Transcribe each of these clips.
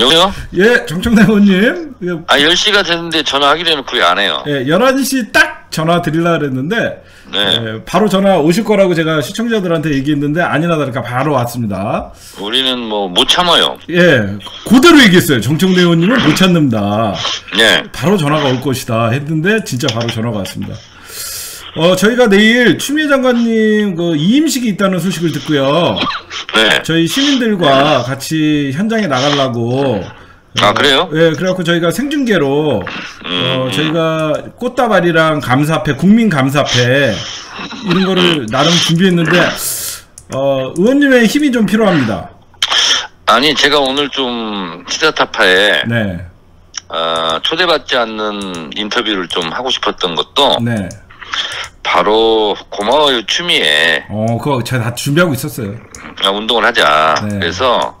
여보세요? 예, 정청래 의원님. 예, 아, 10시가 됐는데 전화하기로 해놓고 왜안 해요? 예, 11시 딱 전화 드리려고 그랬는데, 네. 예, 바로 전화 오실 거라고 제가 시청자들한테 얘기했는데, 아니나 다를까 바로 왔습니다. 우리는 뭐, 못 참아요. 예, 그대로 얘기했어요. 정청래 의원님은 못 찾는다. 네. 바로 전화가 올 것이다 했는데, 진짜 바로 전화가 왔습니다. 어, 저희가 내일 추미애 장관님 그 이임식이 있다는 소식을 듣고요. 네. 저희 시민들과 같이 현장에 나가려고. 아, 그래요? 예, 그래갖고 저희가 생중계로, 어, 저희가 꽃다발이랑 감사패, 국민 감사패, 이런 거를 나름 준비했는데, 어, 의원님의 힘이 좀 필요합니다. 아니, 제가 오늘 좀, 시사타파에, 네, 어, 초대받지 않는 인터뷰를 좀 하고 싶었던 것도, 네. 바로, 고마워요, 추미애. 어, 그거 제가 다 준비하고 있었어요. 아, 운동을 하자. 네. 그래서,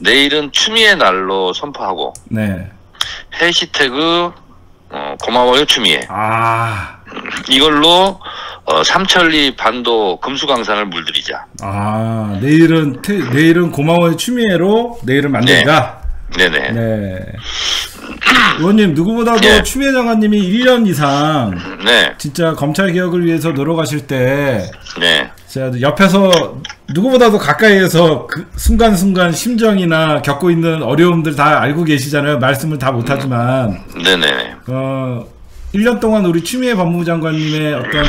내일은 추미애 날로 선포하고, 네. 해시태그, 어, 고마워요, 추미애. 아, 이걸로, 어, 삼천리 반도 금수강산을 물들이자. 아, 내일은, 태, 내일은 고마워요 추미애로 내일은 만들자. 네네. 네. 의원님, 누구보다도 예. 추미애 장관님이 1년 이상 네. 진짜 검찰 개혁을 위해서 노력하실 때 네. 제가 옆에서 누구보다도 가까이에서 그 순간순간 심정이나 겪고 있는 어려움들 다 알고 계시잖아요. 말씀을 다 못하지만 네네. 어 1년 동안 우리 추미애 법무부 장관님의 어떤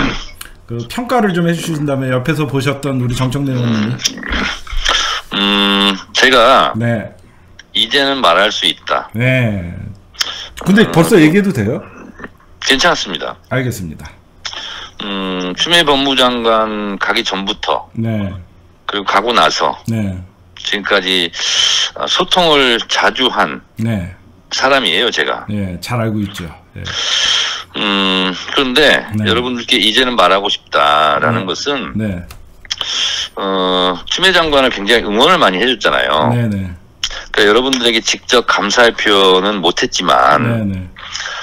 그 평가를 좀 해주신다면 옆에서 보셨던 우리 정청래 의원님이 음, 제가 네, 이제는 말할 수 있다. 네. 근데 벌써 얘기해도 돼요? 괜찮습니다. 알겠습니다. 음, 추미애 법무장관 가기 전부터 네, 그리고 가고 나서 네, 지금까지 어, 소통을 자주 한 네, 사람이에요, 제가. 네, 잘 알고 있죠. 네, 음, 그런데 네. 여러분들께 이제는 말하고 싶다라는 네. 것은 네, 어, 추미애 장관을 굉장히 응원을 많이 해줬잖아요. 네, 네, 그러니까 여러분들에게 직접 감사의 표현은 못했지만 네, 네,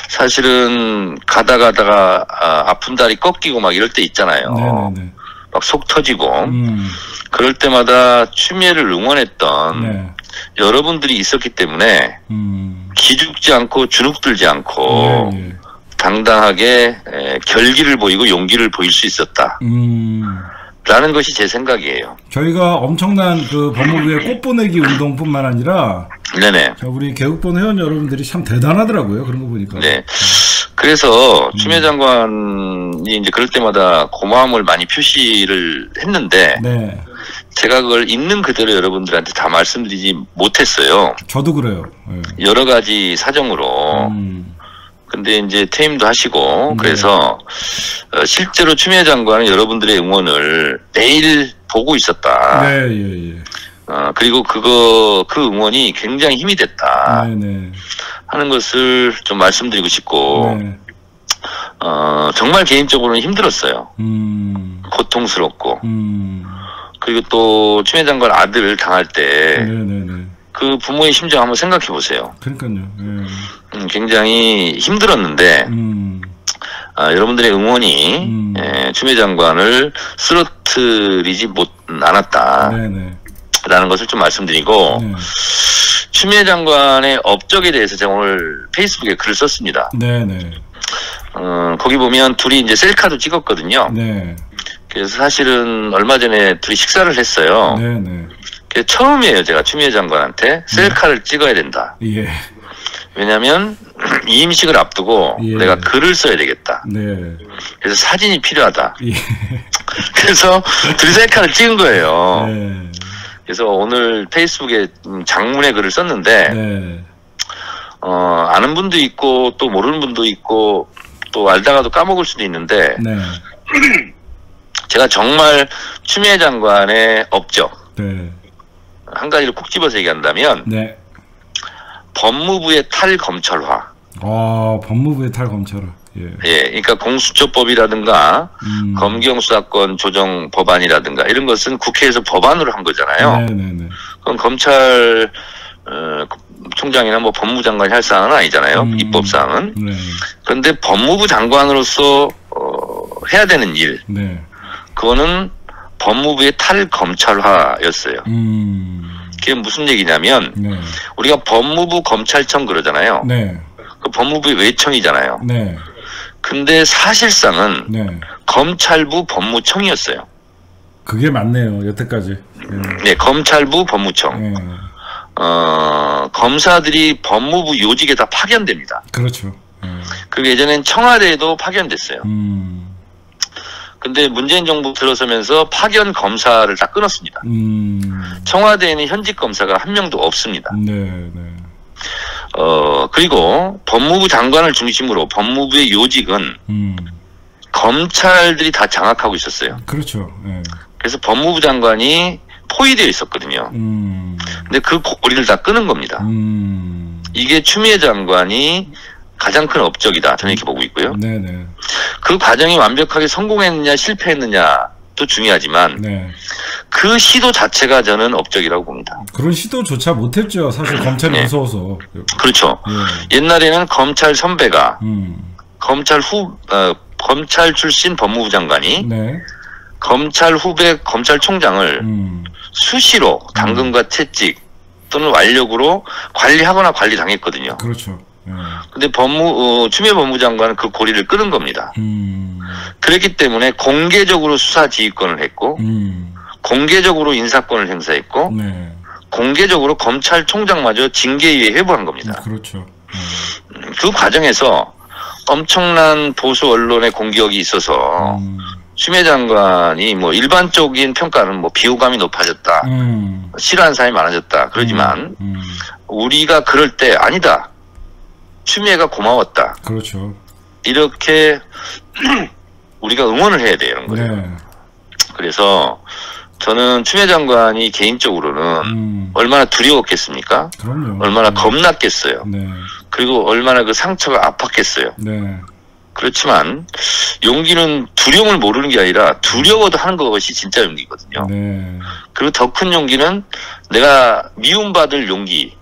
사실은 가다 가다가 아, 아픈 다리 꺾이고 막 이럴 때 있잖아요. 네, 네, 네. 막속 터지고. 음, 그럴 때마다 추미애를 응원했던 네, 여러분들이 있었기 때문에 음, 기죽지 않고 주눅들지 않고 예, 예. 당당하게 에, 결기를 보이고 용기를 보일 수 있었다 라는 음, 것이 제 생각이에요. 저희가 엄청난 그 법무부의 꽃보내기 운동뿐만 아니라 네네. 자, 우리 개국본 회원 여러분들이 참 대단하더라고요. 그런 거 보니까. 네. 그래서 음. 추미애 장관이 이제 그럴 때마다 고마움을 많이 표시를 했는데 네, 제가 그걸 있는 그대로 여러분들한테 다 말씀드리지 못했어요. 저도 그래요. 예. 여러 가지 사정으로. 음, 근데 이제 퇴임도 하시고 네. 그래서 어, 실제로 추미애 장관은 여러분들의 응원을 매일 보고 있었다. 네, 예, 예. 어, 그리고 그거 그 응원이 굉장히 힘이 됐다 네, 네, 하는 것을 좀 말씀드리고 싶고 네, 어, 정말 개인적으로는 힘들었어요. 음, 고통스럽고 음, 그리고 또 추미애 장관 아들 당할 때 네, 네, 네. 그 부모의 심정 한번 생각해 보세요. 그러니까요. 예. 음, 굉장히 힘들었는데 음, 아, 여러분들의 응원이 음. 에, 추미애 장관을 쓰러뜨리지 못 않았다라는 네, 네, 것을 좀 말씀드리고 네, 추미애 장관의 업적에 대해서 제가 오늘 페이스북에 글을 썼습니다. 네, 네, 어, 거기 보면 둘이 이제 셀카도 찍었거든요. 네, 그래서 사실은 얼마 전에 둘이 식사를 했어요. 네, 네, 그게 처음이에요. 제가 추미애 장관한테 셀카를 찍어야 된다. 예, 왜냐하면 이임식을 앞두고 예. 내가 글을 써야 되겠다. 네, 그래서 사진이 필요하다. 예, 그래서 둘이 셀카를 찍은 거예요. 네, 그래서 오늘 페이스북에 음, 장문의 글을 썼는데 네, 어, 아는 분도 있고 또 모르는 분도 있고 또 알다가도 까먹을 수도 있는데 네, 제가 정말 추미애 장관의 업적 네, 한 가지를 콕 집어서 얘기한다면 네. 법무부의 탈검찰화 아, 법무부의 탈검찰. 예. 예, 그러니까 공수처법이라든가 음. 검경수사권 조정 법안이라든가 이런 것은 국회에서 법안으로 한 거잖아요. 네, 네, 네. 그건 검찰 어, 총장이나 뭐 법무장관이 할 사안은 아니잖아요. 음. 입법 사항은. 네, 그런데 법무부 장관으로서 어, 해야 되는 일 네. 그거는 법무부의 탈검찰화였어요. 음. 그게 무슨 얘기냐면 네. 우리가 법무부 검찰청 그러잖아요. 네. 그 법무부의 외청이잖아요. 네. 근데 사실상은 네. 검찰부 법무청이었어요. 그게 맞네요. 여태까지. 예. 네, 검찰부 법무청. 예. 어, 검사들이 법무부 요직에 다 파견됩니다. 그렇죠. 예. 그리고 예전엔 청와대에도 파견됐어요. 음. 근데 문재인 정부 들어서면서 파견 검사를 다 끊었습니다. 음. 청와대에는 현직 검사가 한 명도 없습니다. 네, 네. 어, 그리고 법무부 장관을 중심으로 법무부의 요직은 음. 검찰들이 다 장악하고 있었어요. 그렇죠. 예. 그래서 법무부 장관이 포위되어 있었거든요. 음. 근데 그 고리를 다 끄는 겁니다. 음. 이게 추미애 장관이 가장 큰 업적이다. 저는 이렇게 보고 있고요. 네, 네. 그 과정이 완벽하게 성공했느냐 실패했느냐도 중요하지만 네. 그 시도 자체가 저는 업적이라고 봅니다. 그런 시도조차 못했죠. 사실 검찰이 네. 무서워서. 그렇죠. 예. 옛날에는 검찰 선배가 음. 검찰 후 어, 검찰 출신 법무부 장관이 네. 검찰 후배 검찰총장을 음. 수시로 당근과 채찍 또는 완력으로 관리하거나 관리 당했거든요. 그렇죠. 예. 근데 법무 어, 추미애 법무부 장관은 그 고리를 끊은 겁니다. 음. 그렇기 때문에 공개적으로 수사 지휘권을 했고 음. 공개적으로 인사권을 행사했고 네. 공개적으로 검찰총장마저 징계위에 회부한 겁니다. 그렇죠. 예. 그 과정에서 엄청난 보수 언론의 공격이 있어서 음. 추미애 장관이 뭐 일반적인 평가는 뭐 비호감이 높아졌다, 음. 싫어하는 사람이 많아졌다. 그러지만 음. 우리가 그럴 때 아니다. 추미애가 고마웠다. 그렇죠. 이렇게 우리가 응원을 해야 되는 거예요. 네. 그래서 저는 추미애 장관이 개인적으로는 음. 얼마나 두려웠겠습니까? 그럼요. 얼마나 네. 겁났겠어요. 네. 그리고 얼마나 그 상처가 아팠겠어요. 네. 그렇지만 용기는 두려움을 모르는 게 아니라 두려워도 하는 것이 진짜 용기거든요. 네. 그리고 더 큰 용기는 내가 미움받을 용기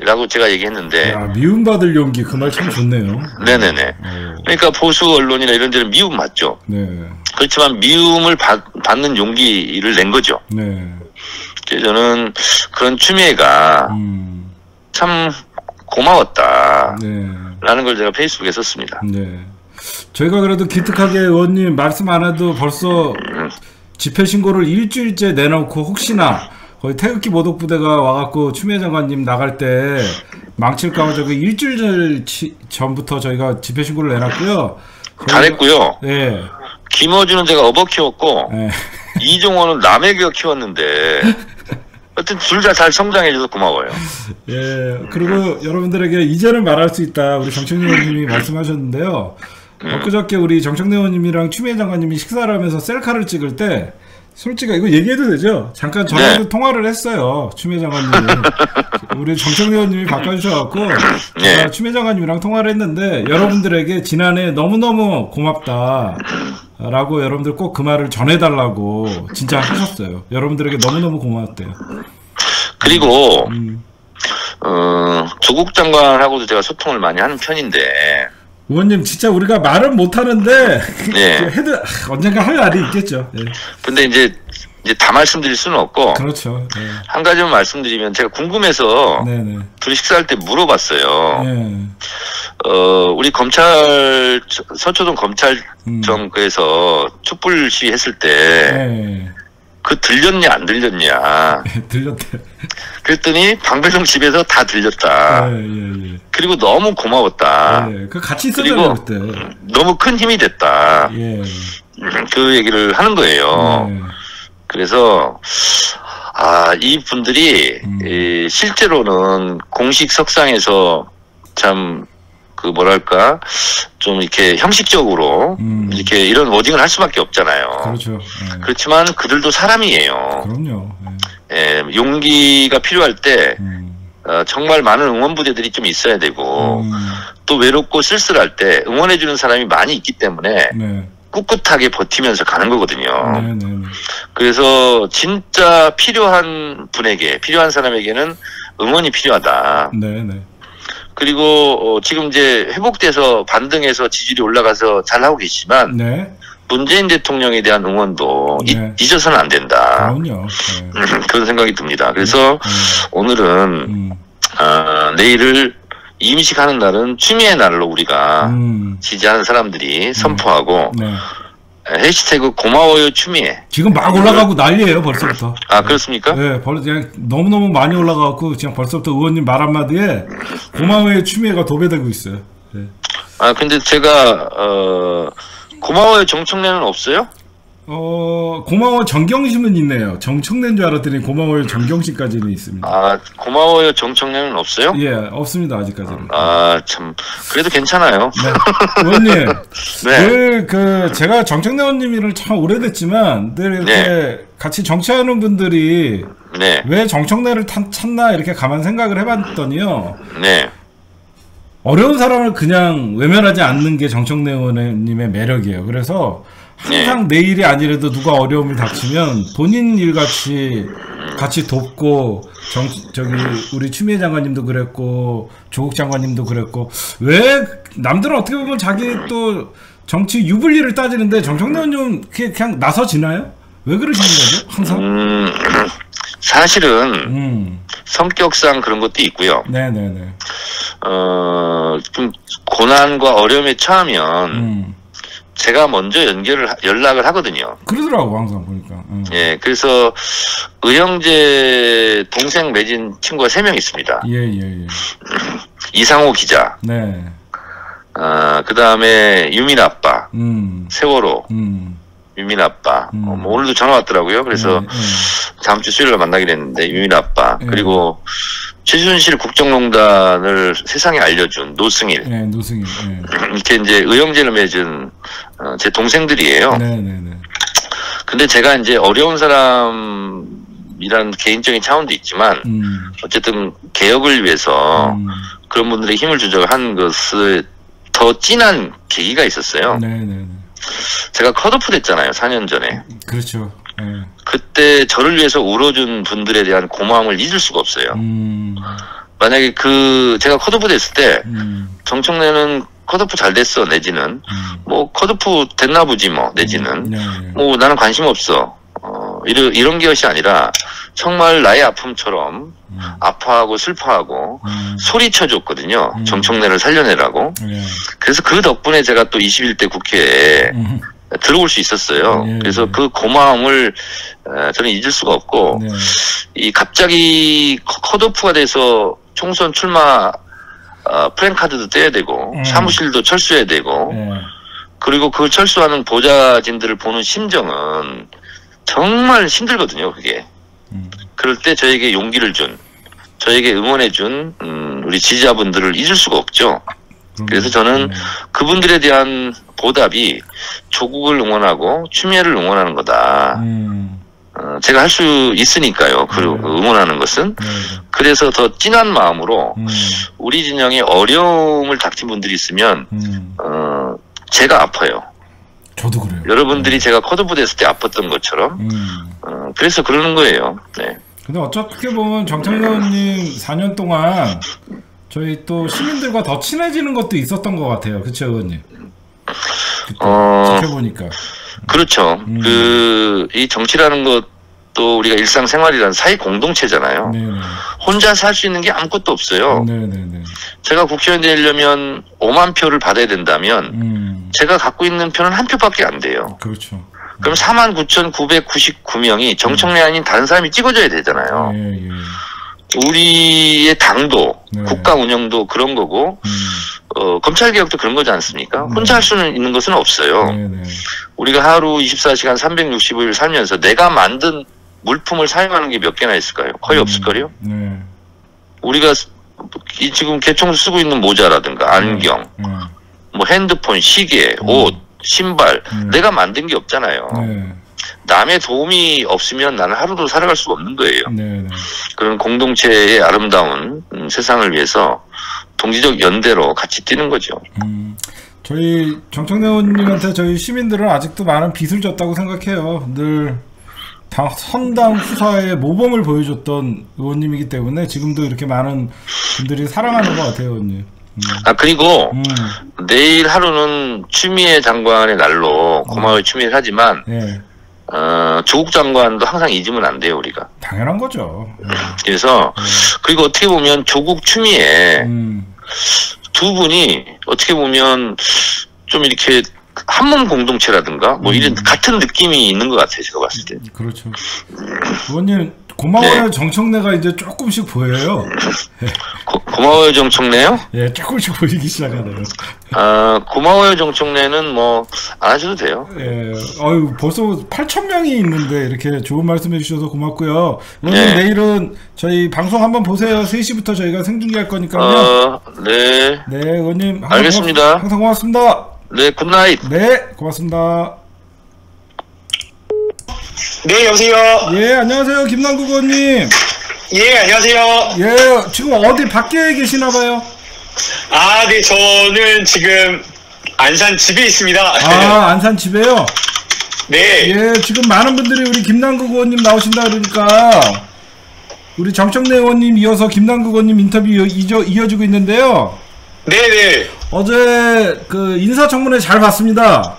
라고 음. 제가 얘기했는데 야, 미움받을 용기 그 말 참 좋네요. 네네네. 어, 그러니까 보수 언론이나 이런 데는 미움 맞죠. 네. 그렇지만 미움을 받, 받는 용기를 낸 거죠. 네. 그래서 저는 그런 추미애가 음. 참 고마웠다. 네. 라는 걸 제가 페이스북에 썼습니다. 네. 저희가 그래도 기특하게 의원님 말씀 안 해도 벌써 집회 신고를 일주일째 내놓고 혹시나 거의 태극기 모독 부대가 와갖고 추미애 장관님 나갈 때 망칠까 봐 저그 일주일 전부터 저희가 집회 신고를 내놨고요. 잘했고요. 예. 김어준은 제가 업어 키웠고 예. 이종원은 남의 기어 키웠는데 하여튼 둘 다 잘 성장해줘서 고마워요. 예. 그리고 여러분들에게 이제는 말할 수 있다. 우리 정청래 의원님이 말씀하셨는데요. 엊그저께 우리 정청래 의원님이랑 추미애 장관님이 식사를 하면서 셀카를 찍을 때 솔직히 이거 얘기해도 되죠? 잠깐 전화로 네. 통화를 했어요. 추미애 장관님이. 우리 정청래 의원님이 바꿔주셔갖고 제가 네. 추미애 장관님이랑 통화를 했는데 여러분들에게 지난해 너무너무 고맙다. 라고 여러분들 꼭 그 말을 전해달라고 진짜 하셨어요. 여러분들에게 너무너무 고마웠대요. 그리고 음. 어, 조국 장관하고도 제가 소통을 많이 하는 편인데 의원님 진짜 우리가 말은 못하는데 네. 해도 아, 언젠가 할 날이 있겠죠. 예. 근데 이제 이제 다 말씀드릴 수는 없고 그렇죠. 예. 한 가지만 말씀드리면 제가 궁금해서 네네. 둘이 식사할 때 물어봤어요. 예. 어, 우리 검찰 서초동 음. 검찰청에서 촛불 시위 했을 때 그 예. 들렸냐 안 들렸냐 들렸대요. 그랬더니 방배동 집에서 다 들렸다. 예, 예, 예. 그리고 너무 고마웠다. 예. 그 같이 있었잖아요, 그때. 너무 큰 힘이 됐다. 예. 그 얘기를 하는 거예요. 예. 그래서 아, 이 분들이 음. 이, 실제로는 공식 석상에서 참 그 뭐랄까 좀 이렇게 형식적으로 음. 이렇게 이런 워딩을 할 수밖에 없잖아요. 그렇죠. 예. 그렇지만 그들도 사람이에요. 그럼요. 예. 예, 용기가 필요할 때 음. 어, 정말 많은 응원 부대들이 좀 있어야 되고 음. 또 외롭고 쓸쓸할 때 응원해주는 사람이 많이 있기 때문에 네. 꿋꿋하게 버티면서 가는 거거든요. 네, 네, 네. 그래서 진짜 필요한 분에게 필요한 사람에게는 응원이 필요하다. 네, 네. 그리고 어, 지금 이제 회복돼서 반등해서 지지율이 올라가서 잘 하고 계시지만 네. 문재인 대통령에 대한 응원도 이- 네. 잊어서는 안 된다. 그럼요. 네. 그런 생각이 듭니다. 그래서 오늘은 음, 어, 내일을 임식하는 날은 추미애 날로 우리가 음, 지지하는 사람들이 선포하고 네. 해시태그 고마워요 추미애. 지금 막 올라가고 난리예요 벌써부터. 아 그렇습니까? 네, 벌써 그냥 너무 너무 많이 올라가고 그냥 벌써부터 의원님 말 한마디에 고마워의 추미애가 도배되고 있어요. 네. 아 근데 제가 어 고마워요 정청래는 없어요? 어 고마워 정경심은 있네요. 정청래인 줄 알았더니 고마워요 정경심까지는 있습니다. 아 고마워요 정청래는 없어요? 예, 없습니다 아직까지는. 아 참 그래도 괜찮아요. 네. 의원님, 네. 늘그 제가 정청래 의원님을 참 오래됐지만 늘 이렇게 네. 같이 정치하는 분들이 네, 왜 정청래를 탄- 찾나 이렇게 가만 생각을 해봤더니요. 네, 어려운 사람을 그냥 외면하지 않는 게 정청래 의원님의 매력이에요. 그래서 항상 내 일이 아니라도 누가 어려움을 닥치면 본인 일 같이 같이 돕고 정 저기 우리 추미애 장관님도 그랬고 조국 장관님도 그랬고 왜 남들은 어떻게 보면 자기 또 정치 유불리를 따지는데 정청래 의원님은 그냥, 그냥 나서 지나요? 왜 그러시는 거죠? 항상? 음 사실은 음, 성격상 그런 것도 있고요. 네네네. 어 좀 고난과 어려움에 처하면 음, 제가 먼저 연결을 하- 연락을 하거든요. 그러더라고 항상 보니까. 음. 예, 그래서 의형제 동생 맺은 친구가 세 명 있습니다. 예, 예, 예. 이상호 기자, 네. 어, 그 다음에 유민 아빠, 음, 세월호, 음. 유민 아빠. 음. 어, 뭐 오늘도 전화 왔더라고요. 그래서 네, 네. 다음 주 수요일에 만나기로 했는데 유민 아빠 네. 그리고 최순실 국정농단을 세상에 알려준 노승일 네, 노승일. 네. 이렇게 이제 의형제를 맺은 어, 제 동생들이에요. 네, 네, 네. 근데 제가 이제 어려운 사람이란 개인적인 차원도 있지만 음, 어쨌든 개혁을 위해서 음, 그런 분들의 힘을 주자고 한 것을 더 진한 계기가 있었어요. 네, 네, 네. 제가 컷오프 됐잖아요, 4년 전에. 그렇죠. 네. 그때 저를 위해서 울어준 분들에 대한 고마움을 잊을 수가 없어요. 음, 만약에 그 제가 컷오프 됐을 때 음, 정청래는 컷오프 잘 됐어 내지는 음. 뭐 컷오프 됐나 보지 뭐 내지는 네, 네. 뭐 나는 관심 없어 어 이런 이런 것이 아니라 정말 나의 아픔처럼 음, 아파하고 슬퍼하고 음, 소리쳐줬거든요 음. 정청래를 살려내라고 네. 그래서 그 덕분에 제가 또 21대 국회에 음, 들어올 수 있었어요 예, 그래서 예. 그 고마움을 어, 저는 잊을 수가 없고 네. 이 갑자기 커- 컷오프가 돼서 총선 출마 어, 프랭카드도 떼야 되고 음. 사무실도 철수해야 되고 네. 그리고 그 철수하는 보좌진들을 보는 심정은 정말 힘들거든요 그게 음, 그럴 때 저에게 용기를 준 저에게 응원해 준 음, 우리 지지자분들을 잊을 수가 없죠 그래서 저는 네. 그분들에 대한 보답이 조국을 응원하고 추미애를 응원하는 거다 음, 어, 제가 할 수 있으니까요 그 네. 응원하는 것은 네, 네. 그래서 더 진한 마음으로 음, 우리 진영에 어려움을 닥친 분들이 있으면 음. 어, 제가 아파요. 저도 그래요. 여러분들이 제가 컷오프 됐을 때 아팠던 것처럼 음. 어, 그래서 그러는 거예요. 네. 근데 어떻게 보면 정청래 의원님 4년 동안 저희 또 시민들과 더 친해지는 것도 있었던 것 같아요. 그쵸, 의원님? 어, 지켜보니까. 그렇죠. 음. 그이 정치라는 것도 우리가 일상생활이란 사회 공동체잖아요. 네네. 혼자 살 수 있는 게 아무것도 없어요. 네네네. 제가 국회의원 되려면 5만 표를 받아야 된다면 음, 제가 갖고 있는 표는 한 표밖에 안 돼요. 그렇죠. 그럼 49,999명이 정청래 아닌 다른 사람이 찍어줘야 되잖아요. 예, 예. 우리의 당도, 네. 국가 운영도 그런 거고, 음, 어, 검찰 개혁도 그런 거지 않습니까? 네. 혼자 할 수는 있는 것은 없어요. 네네. 우리가 하루 24시간 365일 살면서 내가 만든 물품을 사용하는 게 몇 개나 있을까요? 거의 음, 없을걸요? 네. 우리가 이 지금 개총 쓰고 있는 모자라든가 안경, 네. 뭐 핸드폰, 시계, 음. 옷, 신발, 음. 내가 만든 게 없잖아요. 네. 남의 도움이 없으면 나는 하루도 살아갈 수가 없는 거예요. 네네. 그런 공동체의 아름다운 음, 세상을 위해서 동지적 연대로 같이 뛰는 거죠. 음, 저희 정청래 의원님한테 저희 시민들은 아직도 많은 빚을 졌다고 생각해요. 늘 당, 선당 후사의 모범을 보여줬던 의원님이기 때문에 지금도 이렇게 많은 분들이 사랑하는 것 같아요, 의원님. 음, 아 그리고 음, 내일 하루는 추미애 장관의 날로 고마워요 추미애 하지만 예, 어, 조국 장관도 항상 잊으면 안 돼요 우리가. 당연한 거죠. 그래서 그리고 어떻게 보면 조국 추미애 음, 두 분이 어떻게 보면 좀 이렇게 한몸 공동체라든가 뭐 이런 같은 느낌이 있는 것 같아요 제가 봤을 때. 그렇죠. 의원님 고마워요 네. 정청래가 이제 조금씩 보여요. 고, 고마워요 정청래요? 예, 조금씩 보이기 시작하네요. 아 고마워요 정청래는 뭐 안 하셔도 돼요. 예, 어유 벌써 8천 명이 있는데 이렇게 좋은 말씀해 주셔서 고맙고요. 의원님 네. 내일은 저희 방송 한번 보세요. 3시부터 저희가 생중계할 거니까요. 어, 네, 네, 의원님 항상 알겠습니다. 고맙, 항상 고맙습니다. 네 good night. 네, 고맙습니다. 네, 여보세요. 예, 안녕하세요, 김남국 의원님. 예, 안녕하세요. 예, 지금 어디 밖에 계시나 봐요. 아, 네, 저는 지금 안산 집에 있습니다. 아, 안산 집에요. 네. 예, 지금 많은 분들이 우리 김남국 의원님 나오신다 그러니까 우리 정청래 의원님 이어서 김남국 의원님 인터뷰 이어, 이어, 이어지고 있는데요. 네, 네. 어제 그 인사청문회 잘 봤습니다.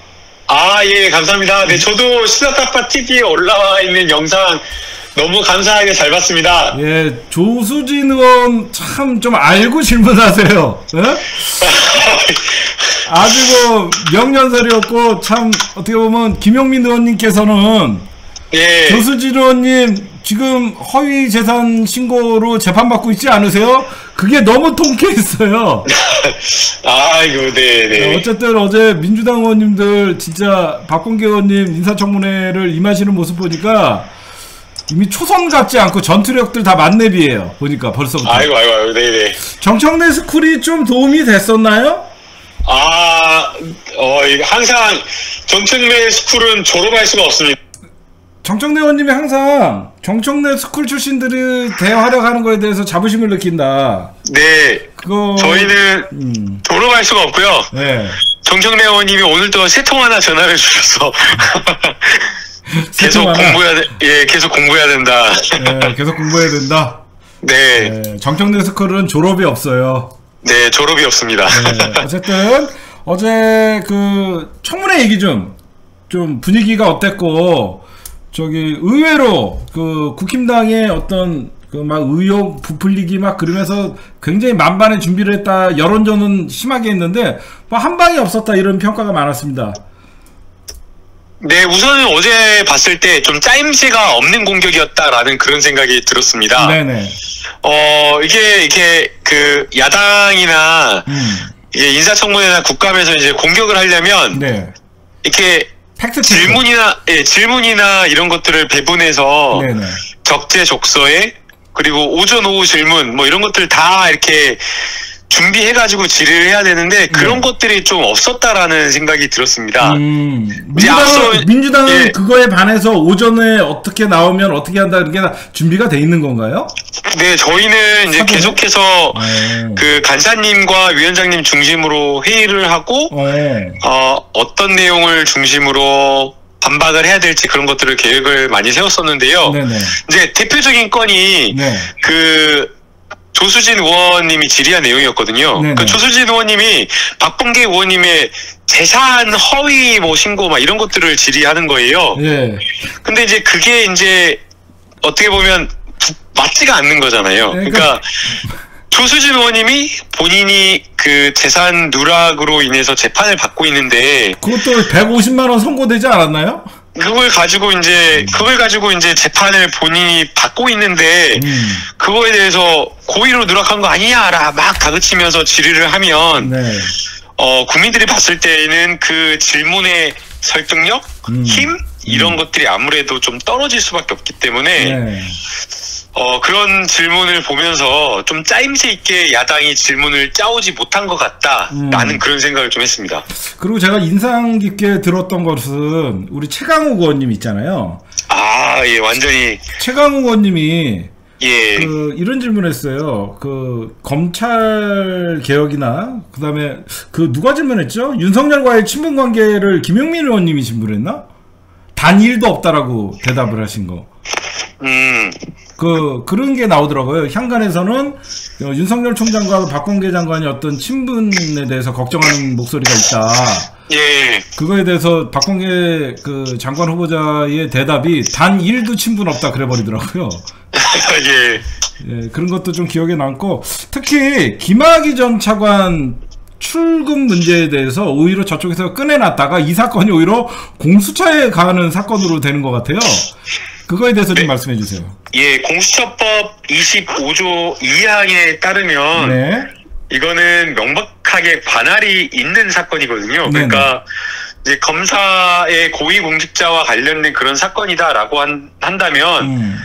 아, 예, 감사합니다. 네, 저도 시사타파 TV에 올라와 있는 영상 너무 감사하게 잘 봤습니다. 예, 조수진 의원 참 좀 알고 질문하세요. 예? 아주 뭐 명년설이었고 참 어떻게 보면 김용민 의원님께서는 예. 조수진 의원님 지금 허위 재산 신고로 재판받고 있지 않으세요? 그게 너무 통쾌했어요. 아이고, 네, 네. 어쨌든 어제 민주당 의원님들 진짜 박범계 의원님 인사청문회를 임하시는 모습 보니까 이미 초선 같지 않고 전투력들 다 만렙이에요. 보니까 벌써부터. 아이고, 아이고, 아이고, 네, 네. 정청래 school이 좀 도움이 됐었나요? 아, 어, 항상 정청래 school은 졸업할 수가 없습니다. 정청래 의원님이 항상 정청래 school 출신들이 대활약하는 거에 대해서 자부심을 느낀다. 네. 그거 저희는 음, 졸업할 수가 없고요. 네. 정청래 의원님이 오늘도 세 통 하나 전화를 주셔서 계속. 공부해야 돼. 예, 계속 공부해야 된다. 네, 계속 공부해야 된다. 네, 네, 정청래 스쿨은 졸업이 없어요. 네, 졸업이 없습니다. 네, 어쨌든 어제 그 청문회 얘기 좀 좀 분위기가 어땠고 저기 의외로 그 국힘당의 어떤 그 막 의혹 부풀리기 막 그러면서 굉장히 만반의 준비를 했다 여론전은 심하게 했는데 뭐 한 방이 없었다 이런 평가가 많았습니다. 네, 우선은 어제 봤을 때 좀 짜임새가 없는 공격이었다라는 그런 생각이 들었습니다. 네네. 어, 이게, 이게, 그, 야당이나, 음. 인사청문회나 국감에서 이제 공격을 하려면, 네. 이렇게 팩트. 질문이나, 예, 질문이나 이런 것들을 배분해서 네네. 적재 적소에, 그리고 오전, 오후 질문, 뭐 이런 것들 다 이렇게 준비해가지고 질의를 해야 되는데, 그런 네. 것들이 좀 없었다라는 생각이 들었습니다. 음, 민주당은, 민주당은 예. 그거에 반해서 오전에 어떻게 나오면 어떻게 한다 그게 다 준비가 돼 있는 건가요? 네, 저희는 이제? 계속해서 어. 그 간사님과 위원장님 중심으로 회의를 하고 어. 어, 어떤 내용을 중심으로 반박을 해야 될지 그런 것들을 계획을 많이 세웠었는데요. 네네. 이제 대표적인 건이 네. 그 조수진 의원님이 질의한 내용이었거든요. 네네. 그 조수진 의원님이 박봉계 의원님의 재산 허위 뭐 신고 막 이런 것들을 질의하는 거예요. 예. 근데 이제 그게 이제 어떻게 보면 부- 맞지가 않는 거잖아요. 네, 그러니까 조수진 의원님이 본인이 그 재산 누락으로 인해서 재판을 받고 있는데 그것도 150만 원 선고되지 않았나요? 그걸 가지고 이제 그걸 가지고 이제 재판을 본인이 받고 있는데 음. 그거에 대해서 고의로 누락한 거 아니냐라 막 다그치면서 질의를 하면 네. 어 국민들이 봤을 때는 그 질문의 설득력, 음. 힘 이런 것들이 아무래도 좀 떨어질 수밖에 없기 때문에 네. 어, 그런 질문을 보면서 좀 짜임새 있게 야당이 질문을 짜오지 못한 것 같다라는 음. 그런 생각을 좀 했습니다. 그리고 제가 인상 깊게 들었던 것은 우리 최강욱 의원님 있잖아요. 아, 예, 완전히, 최강욱 의원님이 예, 그 이런 질문했어요. 그 검찰 개혁이나 그다음에 그 누가 질문했죠? 윤석열과의 친분 관계를 김용민 의원님이 질문했나? 단 일도 없다라고 대답을 하신 거. 음, 그 그런 게 나오더라고요. 향간에서는 어, 윤석열 총장과 박범계 장관이 어떤 친분에 대해서 걱정하는 목소리가 있다. 예. 그거에 대해서 박범계 그 장관 후보자의 대답이 단 1도 친분 없다 그래 버리더라고요. 예. 예, 그런 것도 좀 기억에 남고 특히 김학의 전 차관 출금 문제에 대해서 오히려 저쪽에서 꺼내놨다가 이 사건이 오히려 공수처에 가는 사건으로 되는 것 같아요. 그거에 대해서 좀 말씀해 주세요. 예, 공수처법 25조 2항에 따르면 네. 이거는 명백하게 관할이 있는 사건이거든요. 네네. 그러니까 이제 검사의 고위공직자와 관련된 그런 사건이다라고 한, 한다면 음,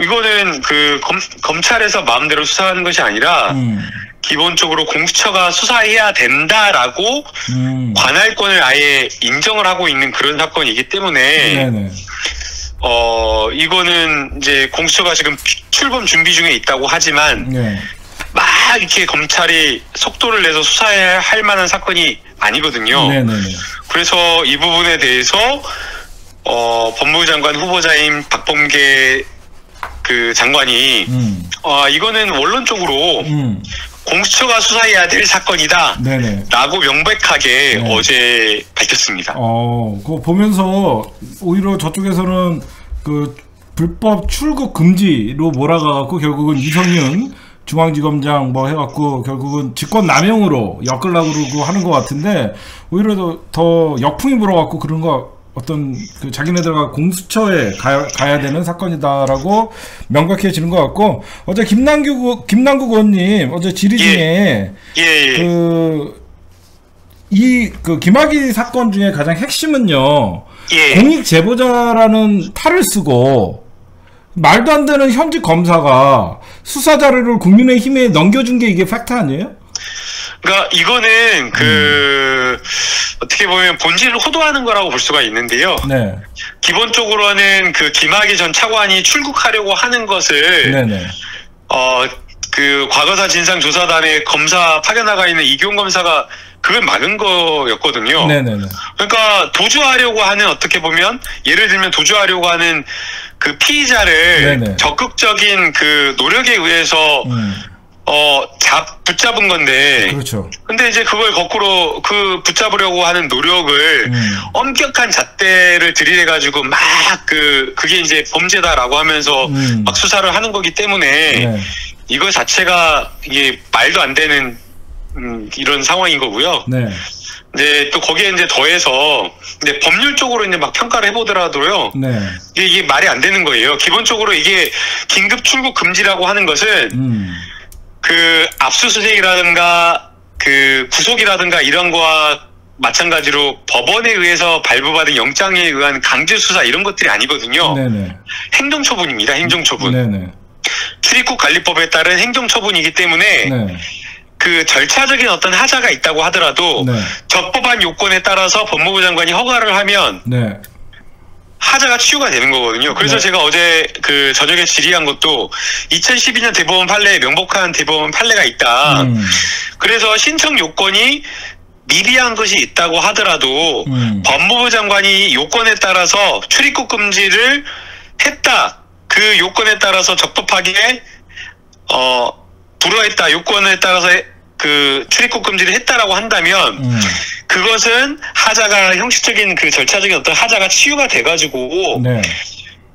이거는 그 검, 검찰에서 마음대로 수사하는 것이 아니라 음, 기본적으로 공수처가 수사해야 된다라고 음. 관할권을 아예 인정을 하고 있는 그런 사건이기 때문에 네네. 어 이거는 이제 공수처가 지금 출범 준비 중에 있다고 하지만 네. 막 이렇게 검찰이 속도를 내서 수사해야 할 만한 사건이 아니거든요. 네네네. 그래서 이 부분에 대해서 어 법무부 장관 후보자인 박범계 그 장관이 음, 아 이거는 원론적으로 음. 공수처가 수사해야 될 사건이다. 네네. 라고 명백하게 네. 어제 밝혔습니다. 어, 그거 보면서 오히려 저쪽에서는 그 불법 출국 금지로 몰아가갖고 결국은 이성윤 중앙지검장 뭐 해갖고 결국은 직권 남용으로 엮으려고 그러고 하는 것 같은데 오히려 더, 더 역풍이 불어갖고 그런 거 어떤 그 자기네들과 공수처에 가야, 가야 되는 사건이다라고 명백해지는 것 같고 어제 김남국 김남국 의원님 어제 질의 중에 예, 예. 그, 이, 그, 김학의 사건 중에 가장 핵심은요, 예. 공익 제보자라는 탈을 쓰고, 말도 안 되는 현직 검사가 수사 자료를 국민의힘에 넘겨준 게 이게 팩트 아니에요? 그러니까 이거는 그 어떻게 보면 본질을 호도하는 거라고 볼 수가 있는데요. 네. 기본적으로는 그 김학의 전 차관이 출국하려고 하는 것을 네네. 어 그 과거사 진상 조사단에 검사 파견 나가 있는 이경 검사가 그걸 막은 거였거든요. 네네네. 그러니까 도주하려고 하는 어떻게 보면 예를 들면 도주하려고 하는 그 피의자를 네네. 적극적인 그 노력에 의해서 음, 어 잡 붙잡은 건데 그렇죠. 근데 이제 그걸 거꾸로 그 붙잡으려고 하는 노력을 음. 엄격한 잣대를 들이대 가지고 막 그 그게 이제 범죄다라고 하면서 음. 막 수사를 하는 거기 때문에 네. 이거 자체가 이게 말도 안 되는 음, 이런 상황인 거고요. 네. 네, 또 거기에 이제 더해서 이제 법률적으로 이제 막 평가를 해보더라도요. 네. 이게, 이게 말이 안 되는 거예요. 기본적으로 이게 긴급 출국 금지라고 하는 것은 음. 그 압수수색이라든가 그 구속이라든가 이런 거와 마찬가지로 법원에 의해서 발부받은 영장에 의한 강제 수사 이런 것들이 아니거든요. 네네. 행정처분입니다. 행정처분. 네네. 출입국 관리법에 따른 행정처분이기 때문에 네. 그 절차적인 어떤 하자가 있다고 하더라도 네. 적법한 요건에 따라서 법무부 장관이 허가를 하면 네. 하자가 치유가 되는 거거든요. 그래서 네. 제가 어제 그 저녁에 질의한 것도 2012년 대법원 판례에 명복한 대법원 판례가 있다. 음. 그래서 신청 요건이 미비한 것이 있다고 하더라도 음. 법무부 장관이 요건에 따라서 출입국 금지를 했다. 그 요건에 따라서 적법하게 어 불허했다. 요건에 따라서 그 출입국 금지를 했다라고 한다면 음. 그것은 하자가 형식적인 그 절차적인 어떤 하자가 치유가 돼가지고 네.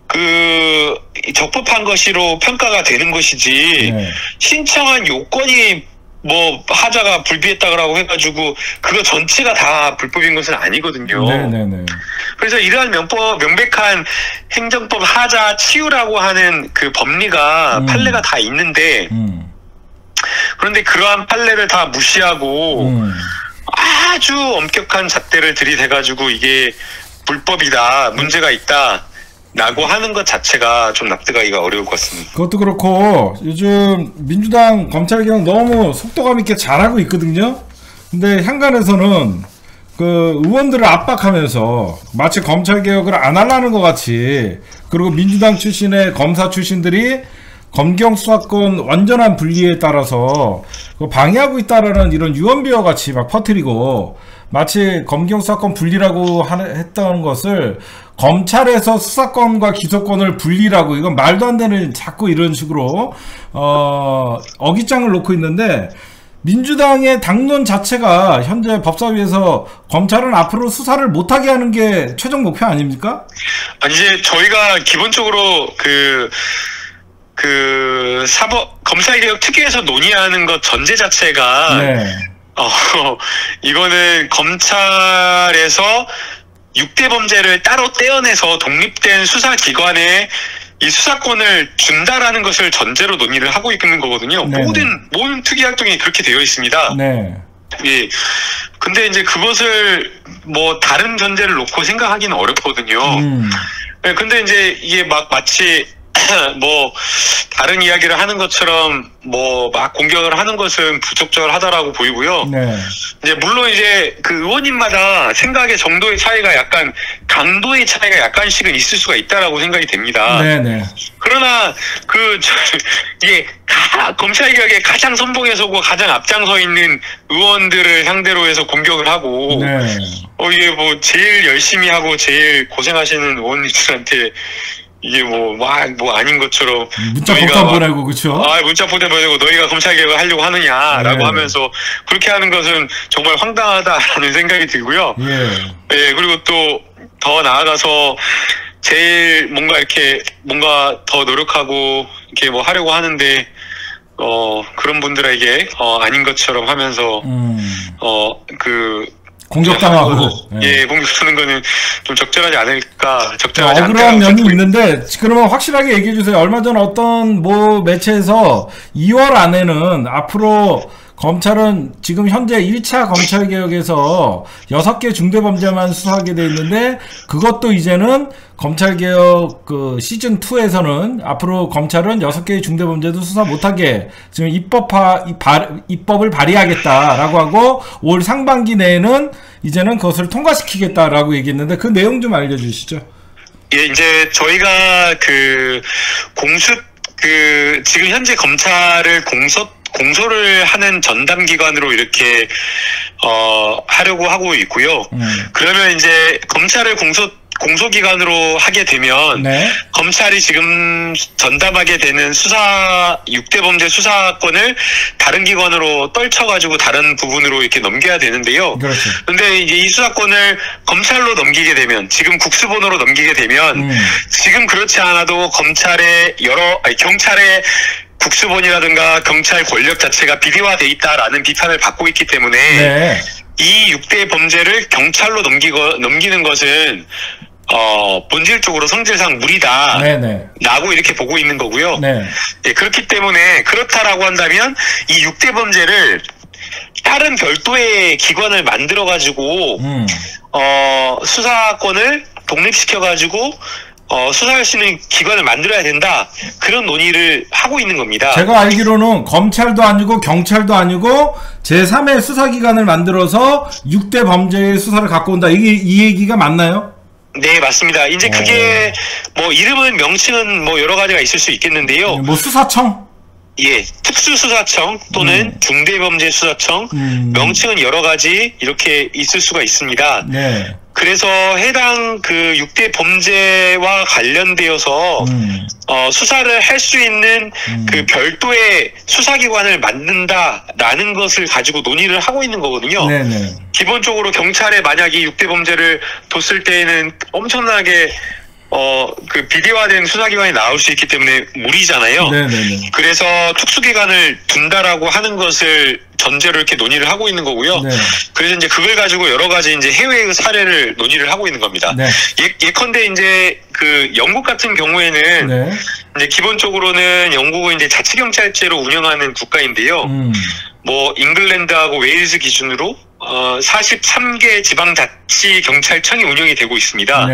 그 적법한 것이로 평가가 되는 것이지 네. 신청한 요건이 뭐 하자가 불비했다고 해가지고 그거 전체가 다 불법인 것은 아니거든요. 네네네. 그래서 이러한 명법 명백한 행정법 하자 치유라고 하는 그 법리가 음. 판례가 다 있는데 음. 그런데 그러한 판례를 다 무시하고 음. 아주 엄격한 잣대를 들이대가지고 이게 불법이다, 문제가 있다, 라고 하는 것 자체가 좀 납득하기가 어려울 것 같습니다. 그것도 그렇고 요즘 민주당 검찰개혁 너무 속도감 있게 잘하고 있거든요. 근데 향간에서는 그 의원들을 압박하면서 마치 검찰개혁을 안 하려는 것 같이 그리고 민주당 출신의 검사 출신들이 검경 수사권 완전한 분리에 따라서 그 방해하고 있다라는 이런 유언비어 같이 막 퍼뜨리고 마치 검경 수사권 분리라고 하- 했던 것을 검찰에서 수사권과 기소권을 분리라고 이건 말도 안 되는 자꾸 이런 식으로 어 어깃장을 놓고 있는데 민주당의 당론 자체가 현재 법사위에서 검찰은 앞으로 수사를 못하게 하는 게 최종 목표 아닙니까? 아니, 이제 저희가 기본적으로 그, 그 사법, 검찰개혁 특위에서 논의하는 것 전제 자체가 네. 어, 이거는 검찰에서 6대 범죄를 따로 떼어내서 독립된 수사기관에 이 수사권을 준다라는 것을 전제로 논의를 하고 있는 거거든요. 네네. 모든, 모든 특이 활동이 그렇게 되어 있습니다. 네. 예. 근데 이제 그것을 뭐 다른 전제를 놓고 생각하기는 어렵거든요. 음. 네, 근데 이제 이게 막 마치 뭐 다른 이야기를 하는 것처럼 뭐 막 공격을 하는 것은 부적절하다라고 보이고요. 네. 이제 물론 이제 그 의원님마다 생각의 정도의 차이가 약간 강도의 차이가 약간씩은 있을 수가 있다라고 생각이 됩니다. 네, 네. 그러나 그 저, 이게 가- 검찰 개혁에 가장 선봉에 서고 가장 앞장서 있는 의원들을 상대로 해서 공격을 하고 네. 어 이게 뭐 제일 열심히 하고 제일 고생하시는 의원님들한테 이게 뭐막뭐 뭐 아닌 것처럼 문자 폭탄 막- 보내고 그쵸? 아 문자 보내 보내고 너희가 검찰 개혁을 하려고 하느냐라고 네. 하면서 그렇게 하는 것은 정말 황당하다라는 생각이 들고요. 예. 예 그리고 또 더 나아가서 제일 뭔가 이렇게 뭔가 더 노력하고 이렇게 뭐 하려고 하는데 어 그런 분들에게 어 아닌 것처럼 하면서 음. 어그 공격당하고. 예. 예, 공격하는 거는 좀 적절하지 않을까, 적절하지 억울한 않다고 면이 생각이 있는데 그러면 확실하게 얘기해 주세요. 얼마 전 어떤 뭐 매체에서 2월 안에는 앞으로 검찰은 지금 현재 1차 검찰 개혁에서 6개 중대 범죄만 수사하게 돼 있는데 그것도 이제는 검찰 개혁 그 시즌 2에서는 앞으로 검찰은 6개의 중대 범죄도 수사 못 하게 지금 입법화 입법을 발의하겠다라고 하고 올 상반기 내에는 이제는 그것을 통과시키겠다라고 얘기했는데 그 내용 좀 알려 주시죠. 예, 이제 저희가 그 공수 그 지금 현재 검찰을 공소 공소를 하는 전담 기관으로 이렇게 어 하려고 하고 있고요. 음. 그러면 이제 검찰을 공소 공소 기관으로 하게 되면 네. 검찰이 지금 전담하게 되는 수사 6대 범죄 수사권을 다른 기관으로 떨쳐가지고 다른 부분으로 이렇게 넘겨야 되는데요. 그렇죠. 근데 이제 이 수사권을 검찰로 넘기게 되면 지금 국수본으로 넘기게 되면 음. 지금 그렇지 않아도 검찰의 여러 아니, 경찰의 국수본이라든가 경찰 권력 자체가 비리화돼 있다라는 비판을 받고 있기 때문에 네. 이 6대 범죄를 경찰로 넘기고 넘기는 것은 어 본질적으로 성질상 무리다. 네, 네. 라고 이렇게 보고 있는 거고요. 네. 예, 그렇기 때문에 그렇다라고 한다면 이 6대 범죄를 다른 별도의 기관을 만들어 가지고 음. 어 수사권을 독립시켜 가지고 어 수사할 수 있는 기관을 만들어야 된다. 그런 논의를 하고 있는 겁니다. 제가 알기로는 검찰도 아니고 경찰도 아니고 제3의 수사기관을 만들어서 6대 범죄의 수사를 갖고 온다. 이게 이 얘기가 맞나요? 네, 맞습니다. 이제 그게 뭐 이름은 명칭은 뭐 여러 가지가 있을 수 있겠는데요. 뭐 수사청? 예, 특수수사청 또는 중대범죄수사청 음. 명칭은 여러 가지 이렇게 있을 수가 있습니다. 네. 그래서 해당 그 6대 범죄와 관련되어서 음. 어, 수사를 할 수 있는 그 별도의 수사기관을 만든다라는 것을 가지고 논의를 하고 있는 거거든요. 네, 네. 기본적으로 경찰에 만약에 6대 범죄를 뒀을 때에는 엄청나게 어, 그 비대화된 수사기관이 나올 수 있기 때문에 무리잖아요. 네, 네, 네. 그래서 특수기관을 둔다라고 하는 것을 전제로 이렇게 논의를 하고 있는 거고요. 네. 그래서 이제 그걸 가지고 여러 가지 이제 해외의 사례를 논의를 하고 있는 겁니다. 네. 예, 예컨대 이제 그 영국 같은 경우에는 네. 이제 기본적으로는 영국은 이제 자치 경찰제로 운영하는 국가인데요. 음. 뭐 잉글랜드하고 웨일즈 기준으로 어 43개 지방 자치 경찰청이 운영이 되고 있습니다.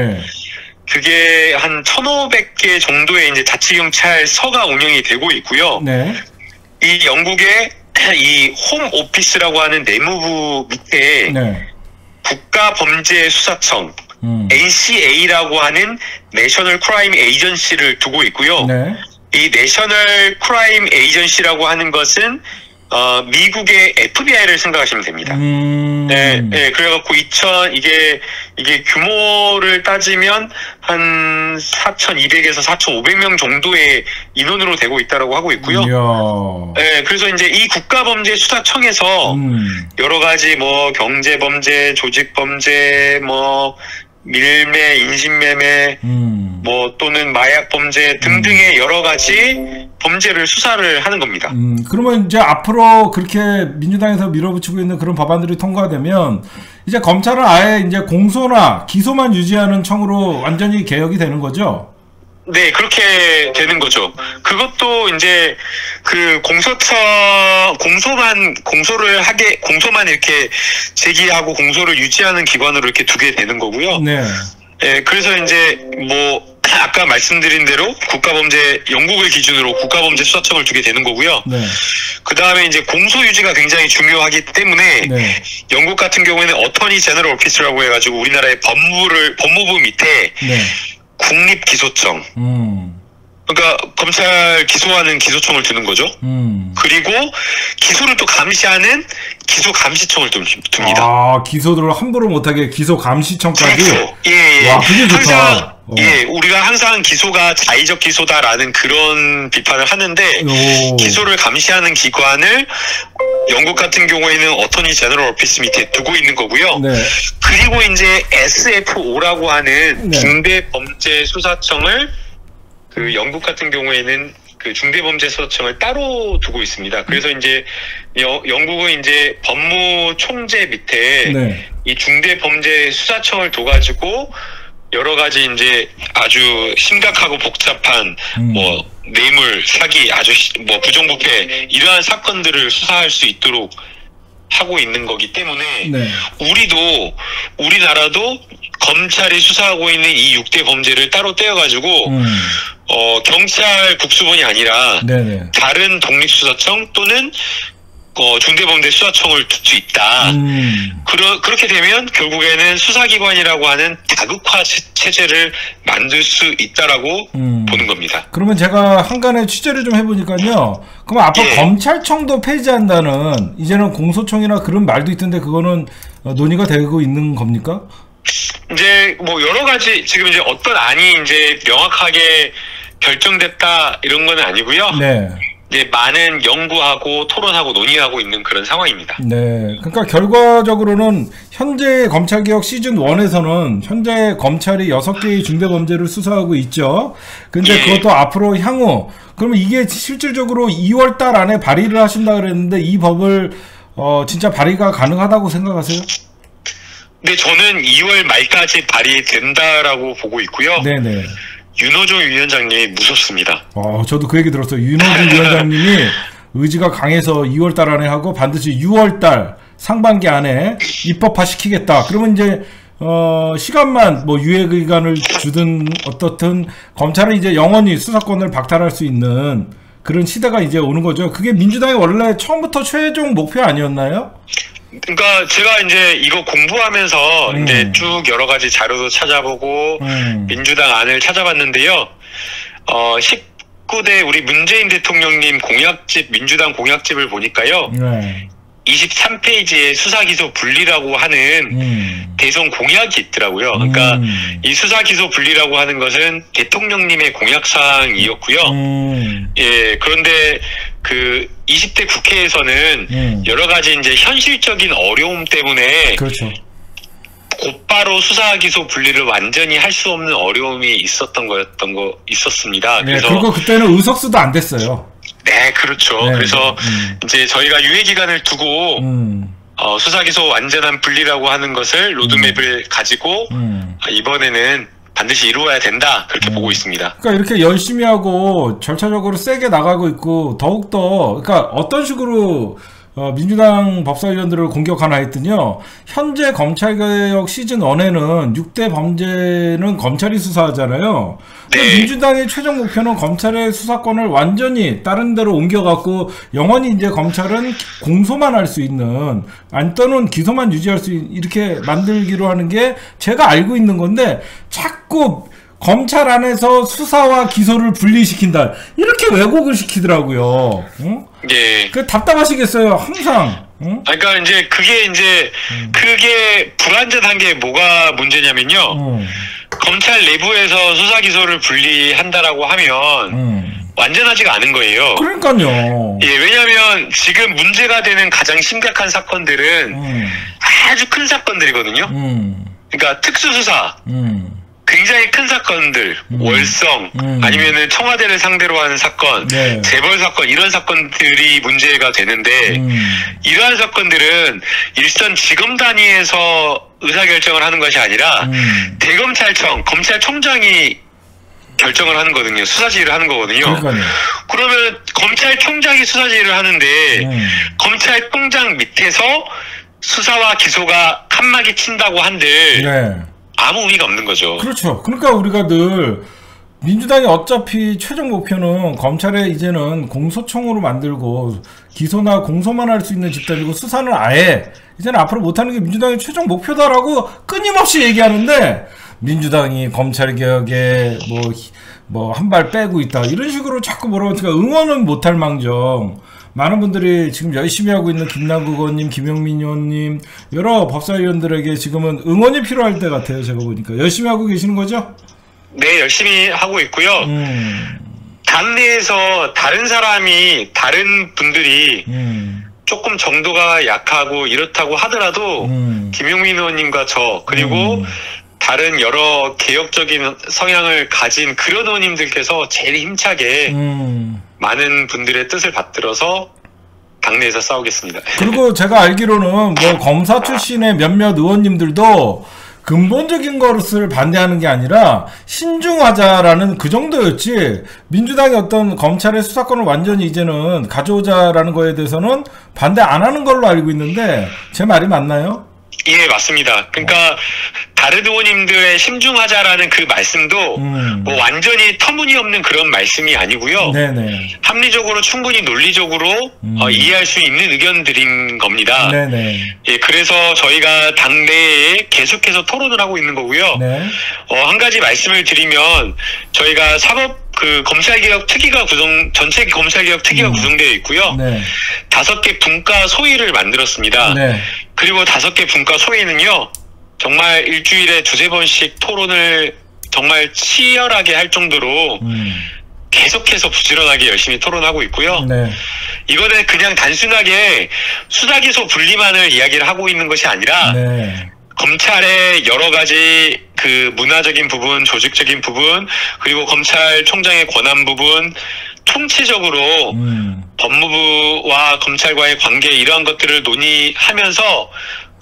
네. 그게 한 1,500개 정도의 이제 자치경찰서가 운영이 되고 있고요. 네. 이 영국의 이 Home Office라고 하는 내무부 밑에 네. 국가범죄수사청 음. NCA라고 하는 National Crime Agency를 두고 있고요. 네. 이 National Crime Agency라고 하는 것은 어, 미국의 FBI를 생각하시면 됩니다. 음. 네, 네, 그래갖고 2000 이게 이게 규모를 따지면 한 4,200에서 4,500명 정도의 인원으로 되고 있다라고 하고 있고요. 이야. 네, 그래서 이제 이 국가범죄수사청에서 음. 여러 가지 뭐 경제범죄, 조직범죄, 뭐 밀매, 인신매매, 음. 뭐 또는 마약 범죄 등등의 여러 가지 범죄를 수사를 하는 겁니다. 음, 그러면 이제 앞으로 그렇게 민주당에서 밀어붙이고 있는 그런 법안들이 통과되면 이제 검찰은 아예 이제 공소나 기소만 유지하는 청으로 완전히 개혁이 되는 거죠? 네, 그렇게 되는 거죠. 그것도 이제 그 공소처 공소만 공소를 하게 공소만 이렇게 제기하고 공소를 유지하는 기관으로 이렇게 두게 되는 거고요. 네. 예, 그래서 이제 뭐 아까 말씀드린 대로 국가범죄 영국을 기준으로 국가범죄 수사청을 두게 되는 거고요. 네. 그 다음에 이제 공소 유지가 굉장히 중요하기 때문에 네. 영국 같은 경우에는 어터니 제너럴 오피스라고 해가지고 우리나라의 법무를 법무부 밑에 네. 국립기소청 음. 그러니까 검찰 기소하는 기소청을 두는 거죠. 음. 그리고 기소를 또 감시하는 기소 감시청을 좀 둡니다. 아, 기소들을 함부로 못하게 기소 감시청까지. 그렇죠. 예, 예. 와, 그게 좋다. 항상, 어. 예, 우리가 항상 기소가 자의적 기소다라는 그런 비판을 하는데, 오. 기소를 감시하는 기관을 영국 같은 경우에는 어터니 제너럴 오피스 밑에 두고 있는 거고요. 네. 그리고 이제 SFO라고 하는 네. 중대범죄수사청을 그 영국 같은 경우에는 그 중대범죄수사청을 따로 두고 있습니다. 그래서 이제 여- 영국은 이제 법무총재 밑에 네. 이 중대범죄수사청을 둬가지고 여러 가지 이제 아주 심각하고 복잡한 음. 뭐 뇌물 사기 아주 시- 뭐 부정부패 이러한 사건들을 수사할 수 있도록 하고 있는 거기 때문에 네. 우리도 우리나라도 검찰이 수사하고 있는 이 6대 범죄를 따로 떼어가지고 음. 어 경찰 국수본이 아니라 네네. 다른 독립수사청 또는 어, 중대범죄 수사청을 둘 수 있다. 음. 그러, 그렇게 되면 결국에는 수사기관이라고 하는 다극화 체- 체제를 만들 수 있다라고 음. 보는 겁니다. 그러면 제가 한간에 취재를 좀 해보니까요. 그럼 앞으로 예. 검찰청도 폐지한다는 이제는 공소청이나 그런 말도 있던데 그거는 어, 논의가 되고 있는 겁니까? 이제 뭐 여러 가지 지금 이제 어떤 안이 이제 명확하게 결정됐다 이런 건 아니고요. 네. 이제 많은 연구하고 토론하고 논의하고 있는 그런 상황입니다. 네. 그러니까 결과적으로는 현재 검찰개혁 시즌 1에서는 현재 검찰이 6개의 중대범죄를 수사하고 있죠. 근데 예. 그것도 앞으로 향후 그러면 이게 실질적으로 2월 달 안에 발의를 하신다 그랬는데 이 법을 어 진짜 발의가 가능하다고 생각하세요? 근데 저는 2월 말까지 발의된다라고 보고 있고요. 네네. 윤호중 위원장님이 무섭습니다. 어, 저도 그 얘기 들었어요. 윤호준 위원장님이 의지가 강해서 2월 달 안에 하고 반드시 6월 달 상반기 안에 입법화 시키겠다. 그러면 이제 어, 시간만 뭐 유예 기간을 주든 어떻든 검찰은 이제 영원히 수사권을 박탈할 수 있는 그런 시대가 이제 오는 거죠. 그게 민주당의 원래 처음부터 최종 목표 아니었나요? 그러니까 제가 이제 이거 공부하면서 음. 이제 쭉 여러 가지 자료도 찾아보고 음. 민주당 안을 찾아봤는데요. 어, 19대 우리 문재인 대통령님 공약집, 민주당 공약집을 보니까요. 네. 23페이지에 수사기소 분리라고 하는 음. 대선 공약이 있더라고요. 그러니까 음. 이 수사기소 분리라고 하는 것은 대통령님의 공약사항이었고요. 음. 예, 그런데 그 20대 국회에서는 음. 여러 가지 이제 현실적인 어려움 때문에 그렇죠. 곧바로 수사 기소 분리를 완전히 할 수 없는 어려움이 있었던 거였던 거 있었습니다. 네, 그래서 그리고 그때는 의석수도 안 됐어요. 네, 그렇죠. 네, 그래서 음. 이제 저희가 유예 기간을 두고 음. 어, 수사 기소 완전한 분리라고 하는 것을 로드맵을 가지고 음. 아, 이번에는 반드시 이루어야 된다 그렇게 보고 있습니다. 그러니까 이렇게 열심히 하고 절차적으로 세게 나가고 있고 더욱 더 그러니까 어떤 식으로 어, 민주당 법사위원들을 공격하나 했더니요. 현재 검찰개혁 시즌 1에는 6대 범죄는 검찰이 수사하잖아요. 네. 민주당의 최종 목표는 검찰의 수사권을 완전히 다른 데로 옮겨갖고 영원히 이제 검찰은 공소만 할 수 있는 안 또는 기소만 유지할 수 있, 이렇게 만들기로 하는 게 제가 알고 있는 건데 자꾸 검찰 안에서 수사와 기소를 분리시킨다. 이렇게 왜곡을 시키더라고요. 응? 예. 그 답답하시겠어요. 항상. 응? 아, 그러니까 이제 그게 이제 그게 불완전한 게 뭐가 문제냐면요. 응. 검찰 내부에서 수사 기소를 분리한다라고 하면 응. 완전하지가 않은 거예요. 그러니까요. 예, 왜냐하면 지금 문제가 되는 가장 심각한 사건들은 응. 아주 큰 사건들이거든요. 응. 그러니까 특수수사, 응. 굉장히 큰 사건들, 음. 월성, 음. 아니면은 청와대를 상대로 하는 사건, 네. 재벌 사건 이런 사건들이 문제가 되는데 음. 이러한 사건들은 일선 지검 단위에서 의사결정을 하는 것이 아니라 음. 대검찰청, 검찰총장이 결정을 하는 거거든요. 수사 지휘를 하는 거거든요. 그러니까요. 그러면 검찰총장이 수사 지휘를 하는데 음. 검찰총장 밑에서 수사와 기소가 칸막이 친다고 한들 네. 아무 의미가 없는 거죠. 그렇죠. 그러니까 우리가 늘 민주당이 어차피 최종 목표는 검찰에 이제는 공소청으로 만들고 기소나 공소만 할 수 있는 집단이고 수사는 아예 이제는 앞으로 못하는 게 민주당의 최종 목표다라고 끊임없이 얘기하는데 민주당이 검찰 개혁에 뭐 뭐 한 발 빼고 있다 이런 식으로 자꾸 뭐라고 하니까 응원은 못할 망정 많은 분들이 지금 열심히 하고 있는 김남국 의원님, 김영민 의원님 여러 법사위원들에게 지금은 응원이 필요할 때 같아요 제가 보니까 열심히 하고 계시는 거죠? 네, 열심히 하고 있고요. 음, 당내에서 다른 사람이 다른 분들이 음, 조금 정도가 약하고 이렇다고 하더라도 음. 김용민 의원님과 저 그리고 음. 다른 여러 개혁적인 성향을 가진 그런 의원님들께서 제일 힘차게 음. 많은 분들의 뜻을 받들어서 당내에서 싸우겠습니다. 그리고 제가 알기로는 뭐 검사 출신의 몇몇 의원님들도 근본적인 것을 반대하는 게 아니라 신중하자라는 그 정도였지 민주당이 어떤 검찰의 수사권을 완전히 이제는 가져오자라는 거에 대해서는 반대 안 하는 걸로 알고 있는데 제 말이 맞나요? 예, 맞습니다. 그러니까 다른 의원님들의 심중하자라는 그 말씀도 음. 뭐 완전히 터무니없는 그런 말씀이 아니고요. 네네. 합리적으로 충분히 논리적으로 음. 어, 이해할 수 있는 의견들인 겁니다. 네네. 예, 그래서 저희가 당내에 계속해서 토론을 하고 있는 거고요. 네. 어, 한 가지 말씀을 드리면 저희가 사법 그 검찰개혁 특위가 구성 전체 검찰개혁 특위가 음. 구성되어 있고요. 네. 다섯 개 분과 소위를 만들었습니다. 네. 그리고 다섯 개 분과 소위는요. 정말 일주일에 두세 번씩 토론을 정말 치열하게 할 정도로 음. 계속해서 부지런하게 열심히 토론하고 있고요. 네. 이거는 그냥 단순하게 수사기소 분리만을 이야기를 하고 있는 것이 아니라 네. 검찰의 여러 가지 그 문화적인 부분, 조직적인 부분, 그리고 검찰총장의 권한 부분, 총체적으로 음. 법무부와 검찰과의 관계 이러한 것들을 논의하면서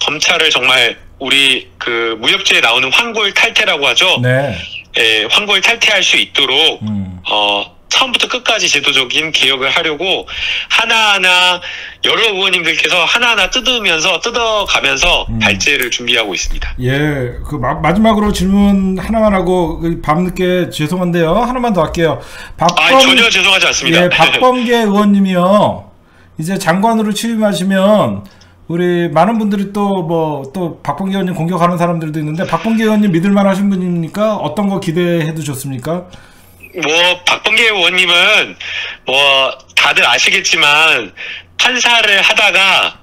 검찰을 정말 우리 그 무협지에 나오는 황골 탈퇴라고 하죠. 네. 예, 황골 탈퇴할 수 있도록 음. 어, 처음부터 끝까지 제도적인 개혁을 하려고 하나하나 여러 의원님들께서 하나하나 뜯으면서 뜯어가면서 음. 발제를 준비하고 있습니다. 예, 그 마, 마지막으로 질문 하나만 하고 그 밤늦게 죄송한데요. 하나만 더 할게요. 박범 아, 전혀 죄송하지 않습니다. 예, 박범계 의원님이요. 이제 장관으로 취임하시면 우리 많은 분들이 또 뭐또 박범계 의원님 공격하는 사람들도 있는데 박범계 의원님 믿을만 하신 분입니까? 어떤 거 기대해 두셨습니까? 뭐 박범계 의원님은 뭐 다들 아시겠지만 판사를 하다가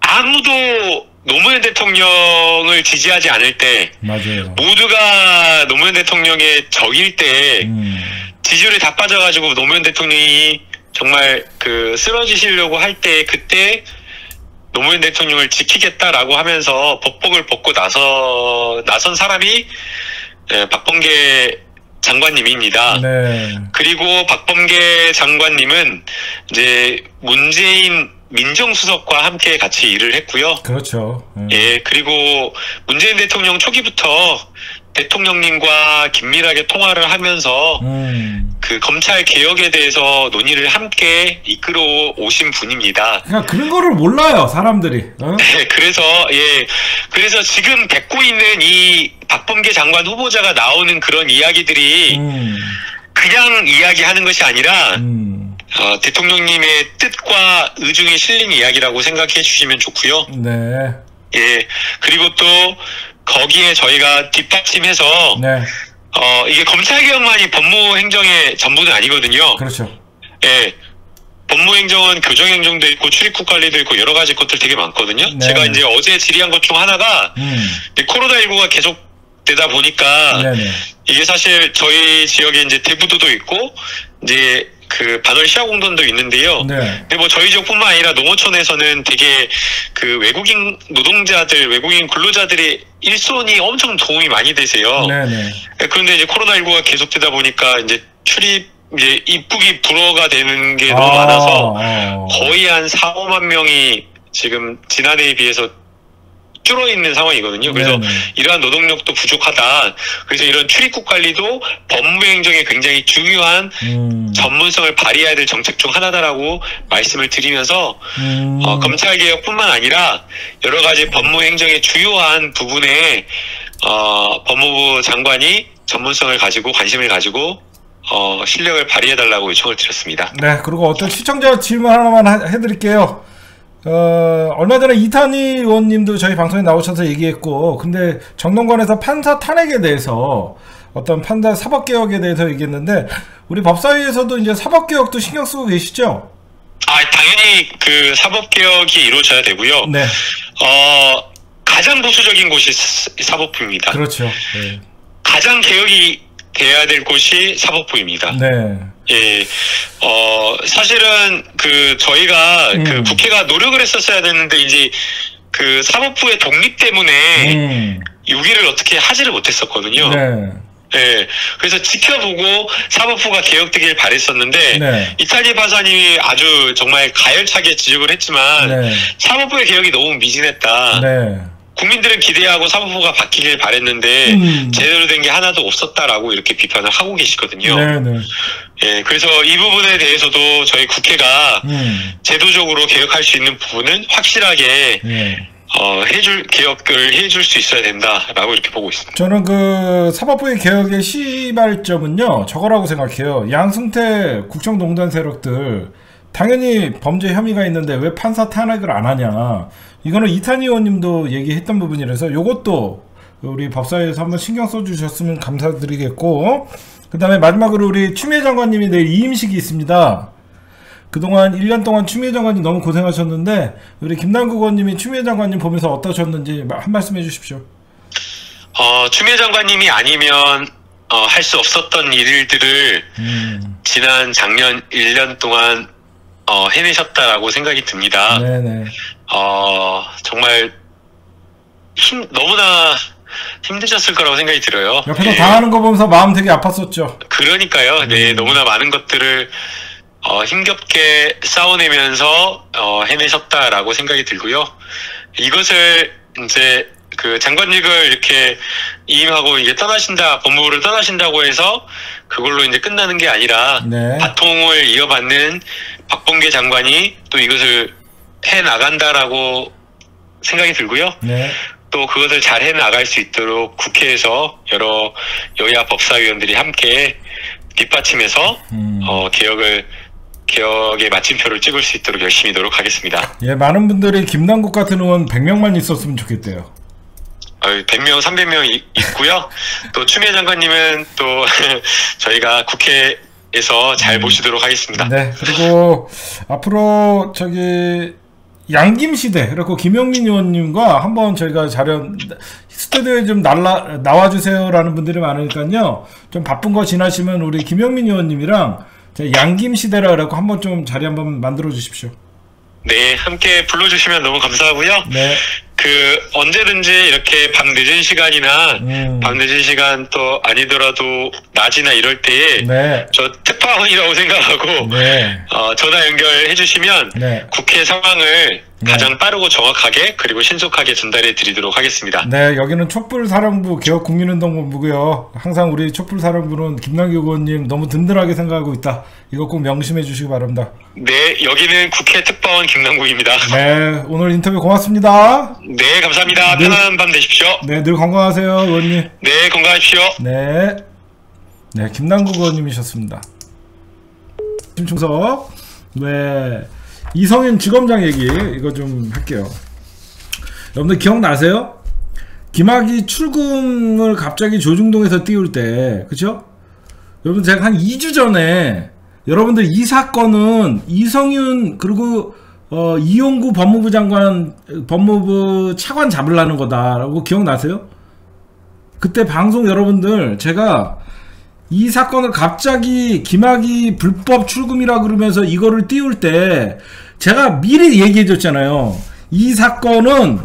아무도 노무현 대통령을 지지하지 않을 때 맞아요. 모두가 노무현 대통령의 적일 때 음, 지지율이 다 빠져가지고 노무현 대통령이 정말 그 쓰러지시려고 할 때 그때 노무현 대통령을 지키겠다라고 하면서 법복을 벗고 나서 나선 사람이 예, 박범계 장관님입니다. 네. 그리고 박범계 장관님은 이제 문재인 민정수석과 함께 같이 일을 했고요. 그렇죠. 음. 예, 그리고 문재인 대통령 초기부터 대통령님과 긴밀하게 통화를 하면서 음. 그 검찰 개혁에 대해서 논의를 함께 이끌어 오신 분입니다. 그러니까 그런 거를 몰라요, 사람들이. 어? 네, 그래서 예, 그래서 지금 뱉고 있는 이 박범계 장관 후보자가 나오는 그런 이야기들이 음. 그냥 이야기하는 것이 아니라 음. 어, 대통령님의 뜻과 의중이 실린 이야기라고 생각해 주시면 좋고요. 네. 예, 그리고 또 거기에 저희가 뒷받침해서 네. 어, 이게 검찰개혁만이 법무행정의 전부는 아니거든요. 그렇죠. 예. 법무행정은 교정행정도 있고 출입국 관리도 있고 여러 가지 것들 되게 많거든요. 네. 제가 이제 어제 질의한 것 중 하나가 음. 코로나19가 계속 되다 보니까 네네. 이게 사실 저희 지역에 이제 대부도도 있고 이제 그 반월 시야 공단도 있는데요. 네. 근데 뭐 저희 지역뿐만 아니라 농어촌에서는 되게 그 외국인 노동자들, 외국인 근로자들의 일손이 엄청 도움이 많이 되세요. 네 네. 그런데 이제 코로나19가 계속되다 보니까 이제 출입 이제 입국이 불어가 되는 게 너무 아, 많아서 어. 거의 한 4, 5만 명이 지금 지난해에 비해서 줄어 있는 상황이거든요. 그래서 네네. 이러한 노동력도 부족하다. 그래서 이런 출입국 관리도 법무행정에 굉장히 중요한 음. 전문성을 발휘해야 될 정책 중 하나다라고 말씀을 드리면서 음. 어, 검찰 개혁뿐만 아니라 여러 가지 법무 행정의 주요한 부분에 어, 법무부 장관이 전문성을 가지고 관심을 가지고 어, 실력을 발휘해달라고 요청을 드렸습니다. 네, 그리고 어떤 시청자 질문 하나만 하- 해드릴게요. 어, 얼마 전에 이탄희 의원님도 저희 방송에 나오셔서 얘기했고, 근데 정동관에서 판사 탄핵에 대해서 어떤 판사 사법개혁에 대해서 얘기했는데, 우리 법사위에서도 이제 사법개혁도 신경 쓰고 계시죠? 아, 당연히 그 사법개혁이 이루어져야 되고요. 네, 어, 가장 보수적인 곳이 사- 사법부입니다. 그렇죠. 네. 가장 개혁이 돼야 될 곳이 사법부입니다. 네. 예, 어, 사실은 그 저희가 음. 그 국회가 노력을 했었어야 되는데 이제 그 사법부의 독립 때문에 음, 6위를 어떻게 하지를 못했었거든요. 네. 예, 그래서 지켜보고 사법부가 개혁되길 바랬었는데 네. 이탈리 바사님이 아주 정말 가열차게 지적을 했지만 네. 사법부의 개혁이 너무 미진했다. 네. 국민들은 기대하고 사법부가 바뀌길 바랬는데 음. 제대로 된 게 하나도 없었다라고 이렇게 비판을 하고 계시거든요. 네, 네. 예, 그래서 이 부분에 대해서도 저희 국회가 음, 제도적으로 개혁할 수 있는 부분은 확실하게 네. 어, 해줄 개혁을 해줄 수 있어야 된다라고 이렇게 보고 있습니다. 저는 그 사법부의 개혁의 시발점은요 저거라고 생각해요 양승태 국정농단 세력들 당연히 범죄 혐의가 있는데 왜 판사 탄핵을 안 하냐 이거는 이탄희 의원님도 얘기했던 부분이라서 요것도 우리 법사위에서 한번 신경 써주셨으면 감사드리겠고 그 다음에 마지막으로 우리 추미애 장관님이 내일 이임식이 있습니다 그동안 1년 동안 추미애 장관님 너무 고생하셨는데 우리 김남국 의원님이 추미애 장관님 보면서 어떠셨는지 한 말씀 해주십시오 어, 추미애 장관님이 아니면 어, 할 수 없었던 일들을 음. 지난 작년 1년 동안 어, 해내셨다라고 생각이 듭니다. 네네. 어, 정말 힘 너무나 힘드셨을 거라고 생각이 들어요. 옆에서 예. 당하는 거 보면서 마음 되게 아팠었죠. 그러니까요. 네, 음. 너무나 많은 것들을 어, 힘겹게 싸워내면서 어, 해내셨다라고 생각이 들고요. 이것을 이제 그 장관직을 이렇게 이임하고 이제 떠나신다, 법무부를 떠나신다고 해서 그걸로 이제 끝나는 게 아니라 네. 바통을 이어받는 박범계 장관이 또 이것을 해 나간다라고 생각이 들고요. 네. 또 그것을 잘 해 나갈 수 있도록 국회에서 여러 여야 법사위원들이 함께 뒷받침해서 음. 어, 개혁을 개혁의 마침표를 찍을 수 있도록 열심히 노력하겠습니다. 예, 많은 분들이 김남국 같은 의원 100명만 있었으면 좋겠대요. 어, 100명, 300명 이- 있고요. 또 추미애 장관님은 또 저희가 국회에서 잘 모시도록 하겠습니다. 네. 그리고 앞으로 저기 양김시대 그리고 김영민 의원님과 한번 저희가 자료 스튜디오에 좀 날라 나와주세요라는 분들이 많으니까요. 좀 바쁜 거 지나시면 우리 김영민 의원님이랑 양김시대라 그래고 한번 좀 자리 한번 만들어 주십시오. 네, 함께 불러주시면 너무 감사하고요. 네. 그 언제든지 이렇게 밤 늦은 시간이나 음. 밤 늦은 시간 또 아니더라도 낮이나 이럴 때에 네. 저 특파원이라고 생각하고 네. 어, 전화 연결해 주시면 네. 국회 상황을 네. 가장 빠르고 정확하게 그리고 신속하게 전달해 드리도록 하겠습니다. 네, 여기는 촛불사령부 개혁국민운동본부고요. 항상 우리 촛불사령부는 김남규 의원님 너무 든든하게 생각하고 있다. 이거 꼭 명심해 주시기 바랍니다. 네, 여기는 국회 특파원 김남국입니다. 네, 오늘 인터뷰 고맙습니다. 네, 감사합니다. 네. 편안한 밤 되십시오. 네, 늘 건강하세요, 의원님. 네, 건강하십시오. 네. 네, 김남국 의원님이셨습니다. 심충석. 네. 이성윤 지검장 얘기, 이거 좀 할게요. 여러분들 기억나세요? 김학이 출금을 갑자기 조중동에서 띄울 때, 그쵸? 여러분, 제가 한 2주 전에, 여러분들 이 사건은 이성윤, 그리고, 어, 이용구 법무부 장관, 법무부 차관 잡으려는 거다라고 기억나세요? 그때 방송 여러분들, 제가 이 사건을 갑자기 김학이 불법 출금이라 그러면서 이거를 띄울 때, 제가 미리 얘기해 줬잖아요. 이 사건은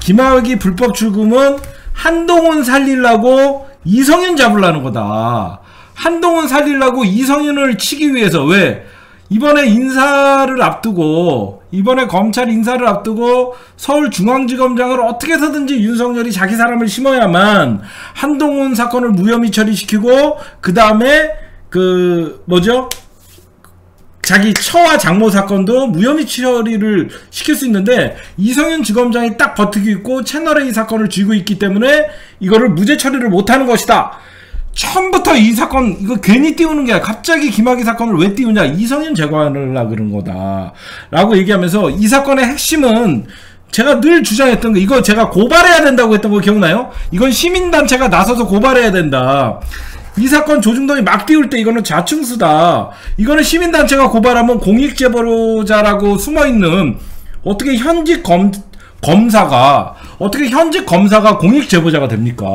김학이 불법 출금은 한동훈 살리려고 이성윤 잡으려는 거다. 한동훈 살리려고 이성윤을 치기 위해서 왜 이번에 인사를 앞두고 이번에 검찰 인사를 앞두고 서울중앙지검장을 어떻게 해서든지 윤석열이 자기 사람을 심어야만 한동훈 사건을 무혐의 처리시키고 그 다음에 그 뭐죠 자기 처와 장모 사건도 무혐의 처리를 시킬 수 있는데 이성윤 지검장이 딱 버티고 있고 채널A 사건을 쥐고 있기 때문에 이거를 무죄 처리를 못하는 것이다. 처음부터 이 사건 이거 괜히 띄우는 게 아니라 갑자기 김학의 사건을 왜 띄우냐 이성윤 제거하려 그런 거다 라고 얘기하면서 이 사건의 핵심은 제가 늘 주장했던 거 이거 제가 고발해야 된다고 했던 거 기억나요? 이건 시민단체가 나서서 고발해야 된다 이 사건 조중동이 막 띄울 때 이거는 자충수다. 이거는 시민단체가 고발하면 공익제보자라고 숨어있는 어떻게 현직 검, 검사가 어떻게 현직 검사가 공익 제보자가 됩니까?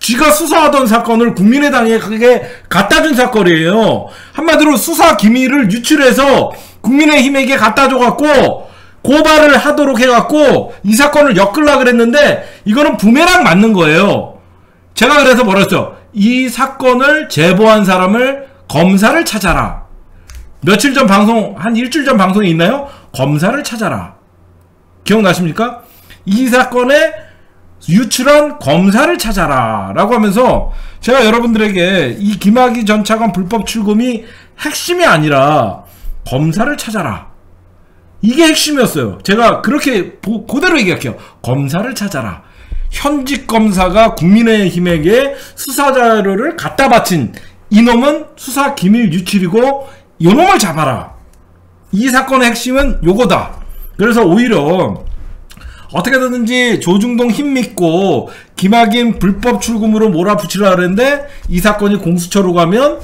쥐가 수사하던 사건을 국민의 당에 그게 갖다 준 사건이에요. 한마디로 수사 기밀을 유출해서 국민의 힘에게 갖다 줘 갖고 고발을 하도록 해 갖고 이 사건을 엮으려 그랬는데 이거는 부메랑 맞는 거예요. 제가 그래서 뭐라 했죠? 이 사건을 제보한 사람을 검사를 찾아라. 며칠 전 방송, 한 일주일 전 방송이 있나요? 검사를 찾아라. 기억나십니까? 이 사건에 유출한 검사를 찾아라. 라고 하면서 제가 여러분들에게 이 김학의 전 차관 불법 출금이 핵심이 아니라 검사를 찾아라. 이게 핵심이었어요. 제가 그렇게 보, 그대로 얘기할게요. 검사를 찾아라. 현직 검사가 국민의힘에게 수사 자료를 갖다 바친 이놈은 수사 기밀 유출이고 이놈을 잡아라. 이 사건의 핵심은 요거다. 그래서 오히려 어떻게든지 조중동 힘 믿고 김학인 불법 출금으로 몰아붙이려 그랬는데 이 사건이 공수처로 가면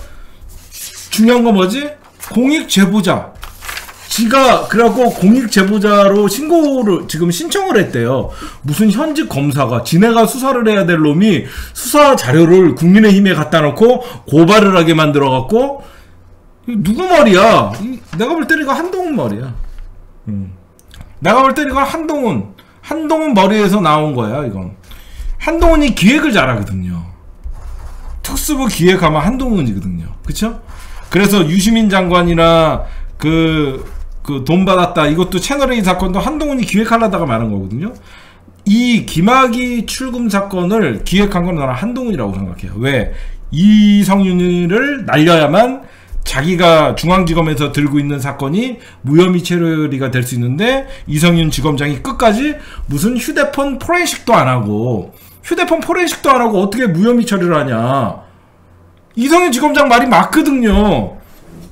중요한 건 뭐지? 공익 제보자 지가 그래갖고 공익 제보자로 신고를 지금 신청을 했대요. 무슨 현직 검사가 지네가 수사를 해야 될 놈이 수사 자료를 국민의힘에 갖다 놓고 고발을 하게 만들어 갖고 누구 말이야? 내가 볼 때는 이거 한동훈 말이야. 음. 내가 볼 때는 이건 한동훈 한동훈 머리에서 나온 거야 이건. 한동훈이 기획을 잘하거든요. 특수부 기획하면 한동훈이거든요. 그쵸? 그래서 유시민 장관이나 그 그 돈 받았다 이것도 채널A 사건도 한동훈이 기획하려다가 말한 거거든요. 이 김학의 출금 사건을 기획한 건 나는 한동훈이라고 생각해요. 왜? 이성윤을 날려야만 자기가 중앙지검에서 들고 있는 사건이 무혐의 처리가 될 수 있는데 이성윤 지검장이 끝까지 무슨 휴대폰 포렌식도 안 하고 휴대폰 포렌식도 안 하고 어떻게 무혐의 처리를 하냐 이성윤 지검장 말이 맞거든요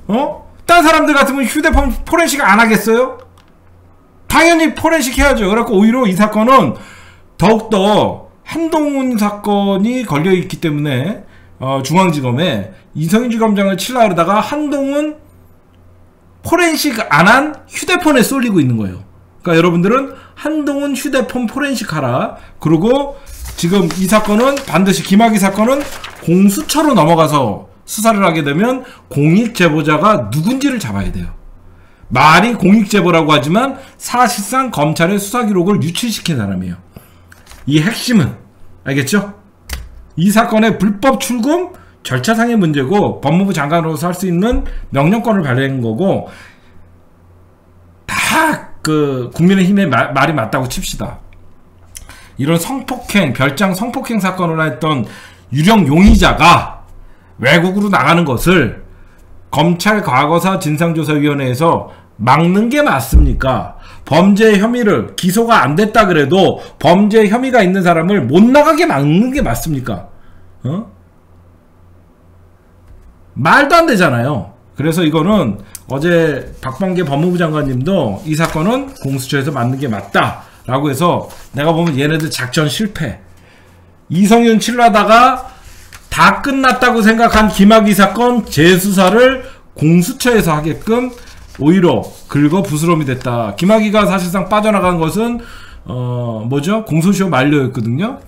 어? 딴 사람들 같으면 휴대폰 포렌식 안 하겠어요? 당연히 포렌식 해야죠. 그래갖고 오히려 이 사건은 더욱더 한동훈 사건이 걸려있기 때문에 어, 중앙지검에 이성윤 지검장을 칠라 그러다가 한동훈 포렌식 안 한 휴대폰에 쏠리고 있는 거예요. 그러니까 여러분들은 한동훈 휴대폰 포렌식 하라. 그리고 지금 이 사건은 반드시 김학의 사건은 공수처로 넘어가서 수사를 하게 되면 공익 제보자가 누군지를 잡아야 돼요. 말이 공익 제보라고 하지만 사실상 검찰의 수사 기록을 유출시킨 사람이에요. 이 핵심은 알겠죠? 이 사건의 불법 출금 절차상의 문제고 법무부 장관으로서 할 수 있는 명령권을 발휘한 거고 다 그 국민의힘의 마, 말이 맞다고 칩시다. 이런 성폭행 별장 성폭행 사건을 했던 유령 용의자가 외국으로 나가는 것을 검찰 과거사 진상조사위원회에서 막는 게 맞습니까? 범죄 혐의를 기소가 안 됐다 그래도 범죄 혐의가 있는 사람을 못 나가게 막는 게 맞습니까? 어? 말도 안 되잖아요. 그래서 이거는 어제 박범계 법무부 장관님도 이 사건은 공수처에서 맞는 게 맞다 라고 해서 내가 보면 얘네들 작전 실패. 이성윤 칠라다가 다 끝났다고 생각한 김학의 사건 재수사를 공수처에서 하게끔 오히려 긁어 부스럼이 됐다. 김학의가 사실상 빠져나간 것은 어 뭐죠? 공소시효 만료였거든요.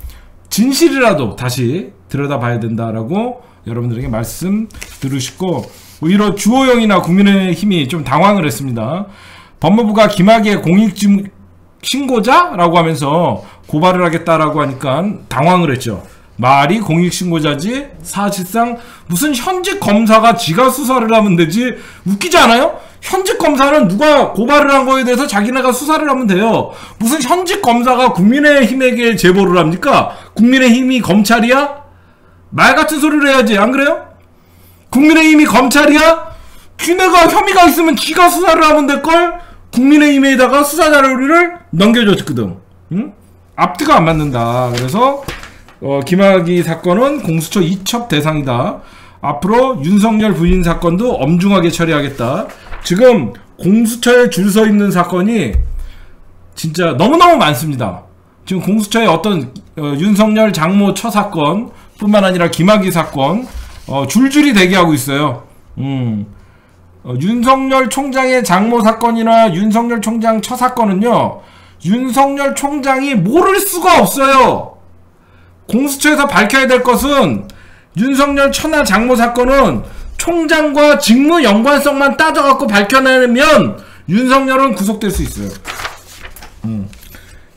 진실이라도 다시 들여다봐야 된다라고 여러분들에게 말씀 들으시고 오히려 주호영이나 국민의힘이 좀 당황을 했습니다. 법무부가 김학의 공익 신고자라고 하면서 고발을 하겠다라고 하니까 당황을 했죠. 말이 공익신고자지 사실상 무슨 현직 검사가 지가 수사를 하면 되지 웃기지 않아요? 현직 검사는 누가 고발을 한 거에 대해서 자기네가 수사를 하면 돼요. 무슨 현직 검사가 국민의힘에게 제보를 합니까? 국민의힘이 검찰이야? 말 같은 소리를 해야지 안 그래요? 국민의힘이 검찰이야? 귀네가 혐의가 있으면 지가 수사를 하면 될걸? 국민의힘에다가 수사 자료를 넘겨줬거든. 응? 앞뒤가 안 맞는다. 그래서 어, 김학의 사건은 공수처 이첩 대상이다. 앞으로 윤석열 부인 사건도 엄중하게 처리하겠다. 지금 공수처에 줄 서 있는 사건이 진짜 너무너무 많습니다. 지금 공수처에 어떤 어, 윤석열 장모 처 사건 뿐만 아니라 김학의 사건 어, 줄줄이 대기하고 있어요. 음. 어, 윤석열 총장의 장모 사건이나 윤석열 총장 처 사건은요. 윤석열 총장이 모를 수가 없어요. 공수처에서 밝혀야 될 것은 윤석열 천하 장모 사건은 총장과 직무 연관성만 따져갖고 밝혀내면 윤석열은 구속될 수 있어요. 음.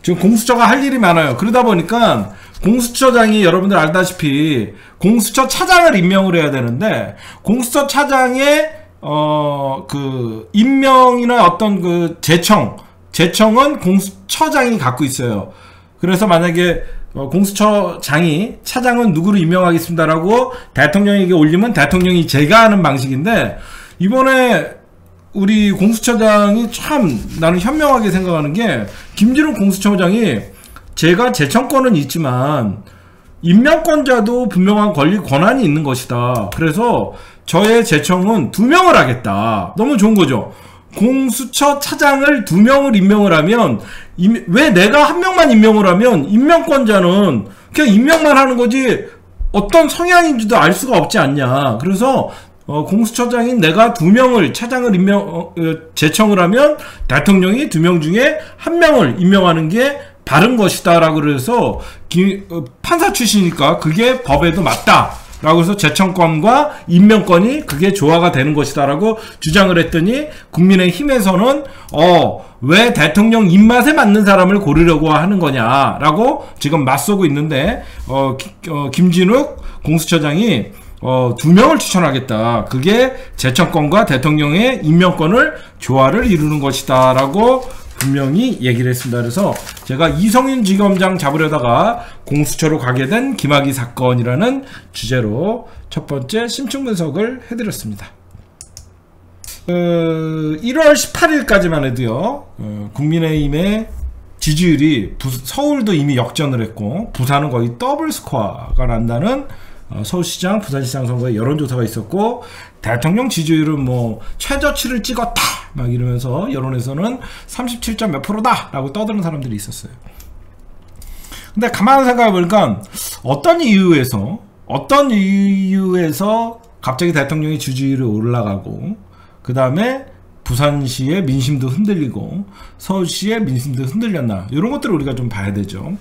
지금 공수처가 할 일이 많아요. 그러다 보니까 공수처장이 여러분들 알다시피 공수처 차장을 임명을 해야 되는데 공수처 차장의 어 그 임명이나 어떤 그 제청 제청은 공수처장이 갖고 있어요. 그래서 만약에 어, 공수처장이 차장은 누구를 임명하겠습니다라고 대통령에게 올리면 대통령이 제가 하는 방식인데 이번에 우리 공수처장이 참 나는 현명하게 생각하는 게 김진욱 공수처장이 제가 제청권은 있지만 임명권자도 분명한 권리 권한이 있는 것이다. 그래서 저의 제청은 두 명을 하겠다. 너무 좋은 거죠. 공수처 차장을 두 명을 임명을 하면 임, 왜 내가 한 명만 임명을 하면 임명권자는 그냥 임명만 하는 거지 어떤 성향인지도 알 수가 없지 않냐. 그래서 어, 공수처장인 내가 두 명을 차장을 임명 어, 어 제청을 하면 대통령이 두 명 중에 한 명을 임명하는 게 바른 것이다라고 그래서 기, 어, 판사 출신이니까 그게 법에도 맞다. 라고 해서 재청권과 임명권이 그게 조화가 되는 것이다라고 주장을 했더니 국민의힘에서는 어 왜 대통령 입맛에 맞는 사람을 고르려고 하는 거냐라고 지금 맞서고 있는데 어, 기, 어 김진욱 공수처장이 어, 두 명을 추천하겠다. 그게 재청권과 대통령의 임명권을 조화를 이루는 것이다라고 분명히 얘기를 했습니다. 그래서 제가 이성윤 지검장 잡으려다가 공수처로 가게 된 김학의 사건이라는 주제로 첫 번째 심층 분석을 해드렸습니다. 어, 1월 18일까지만 해도요, 어, 국민의힘의 지지율이 부, 서울도 이미 역전을 했고, 부산은 거의 더블 스코어가 난다는 어, 서울시장, 부산시장 선거에 여론조사가 있었고 대통령 지지율은 뭐 최저치를 찍었다 막 이러면서 여론에서는 37점 몇 프로다 라고 떠드는 사람들이 있었어요. 근데 가만히 생각해 보니까 어떤 이유에서 어떤 이유에서 갑자기 대통령의 지지율이 올라가고 그 다음에 부산시의 민심도 흔들리고 서울시의 민심도 흔들렸나 이런 것들을 우리가 좀 봐야 되죠.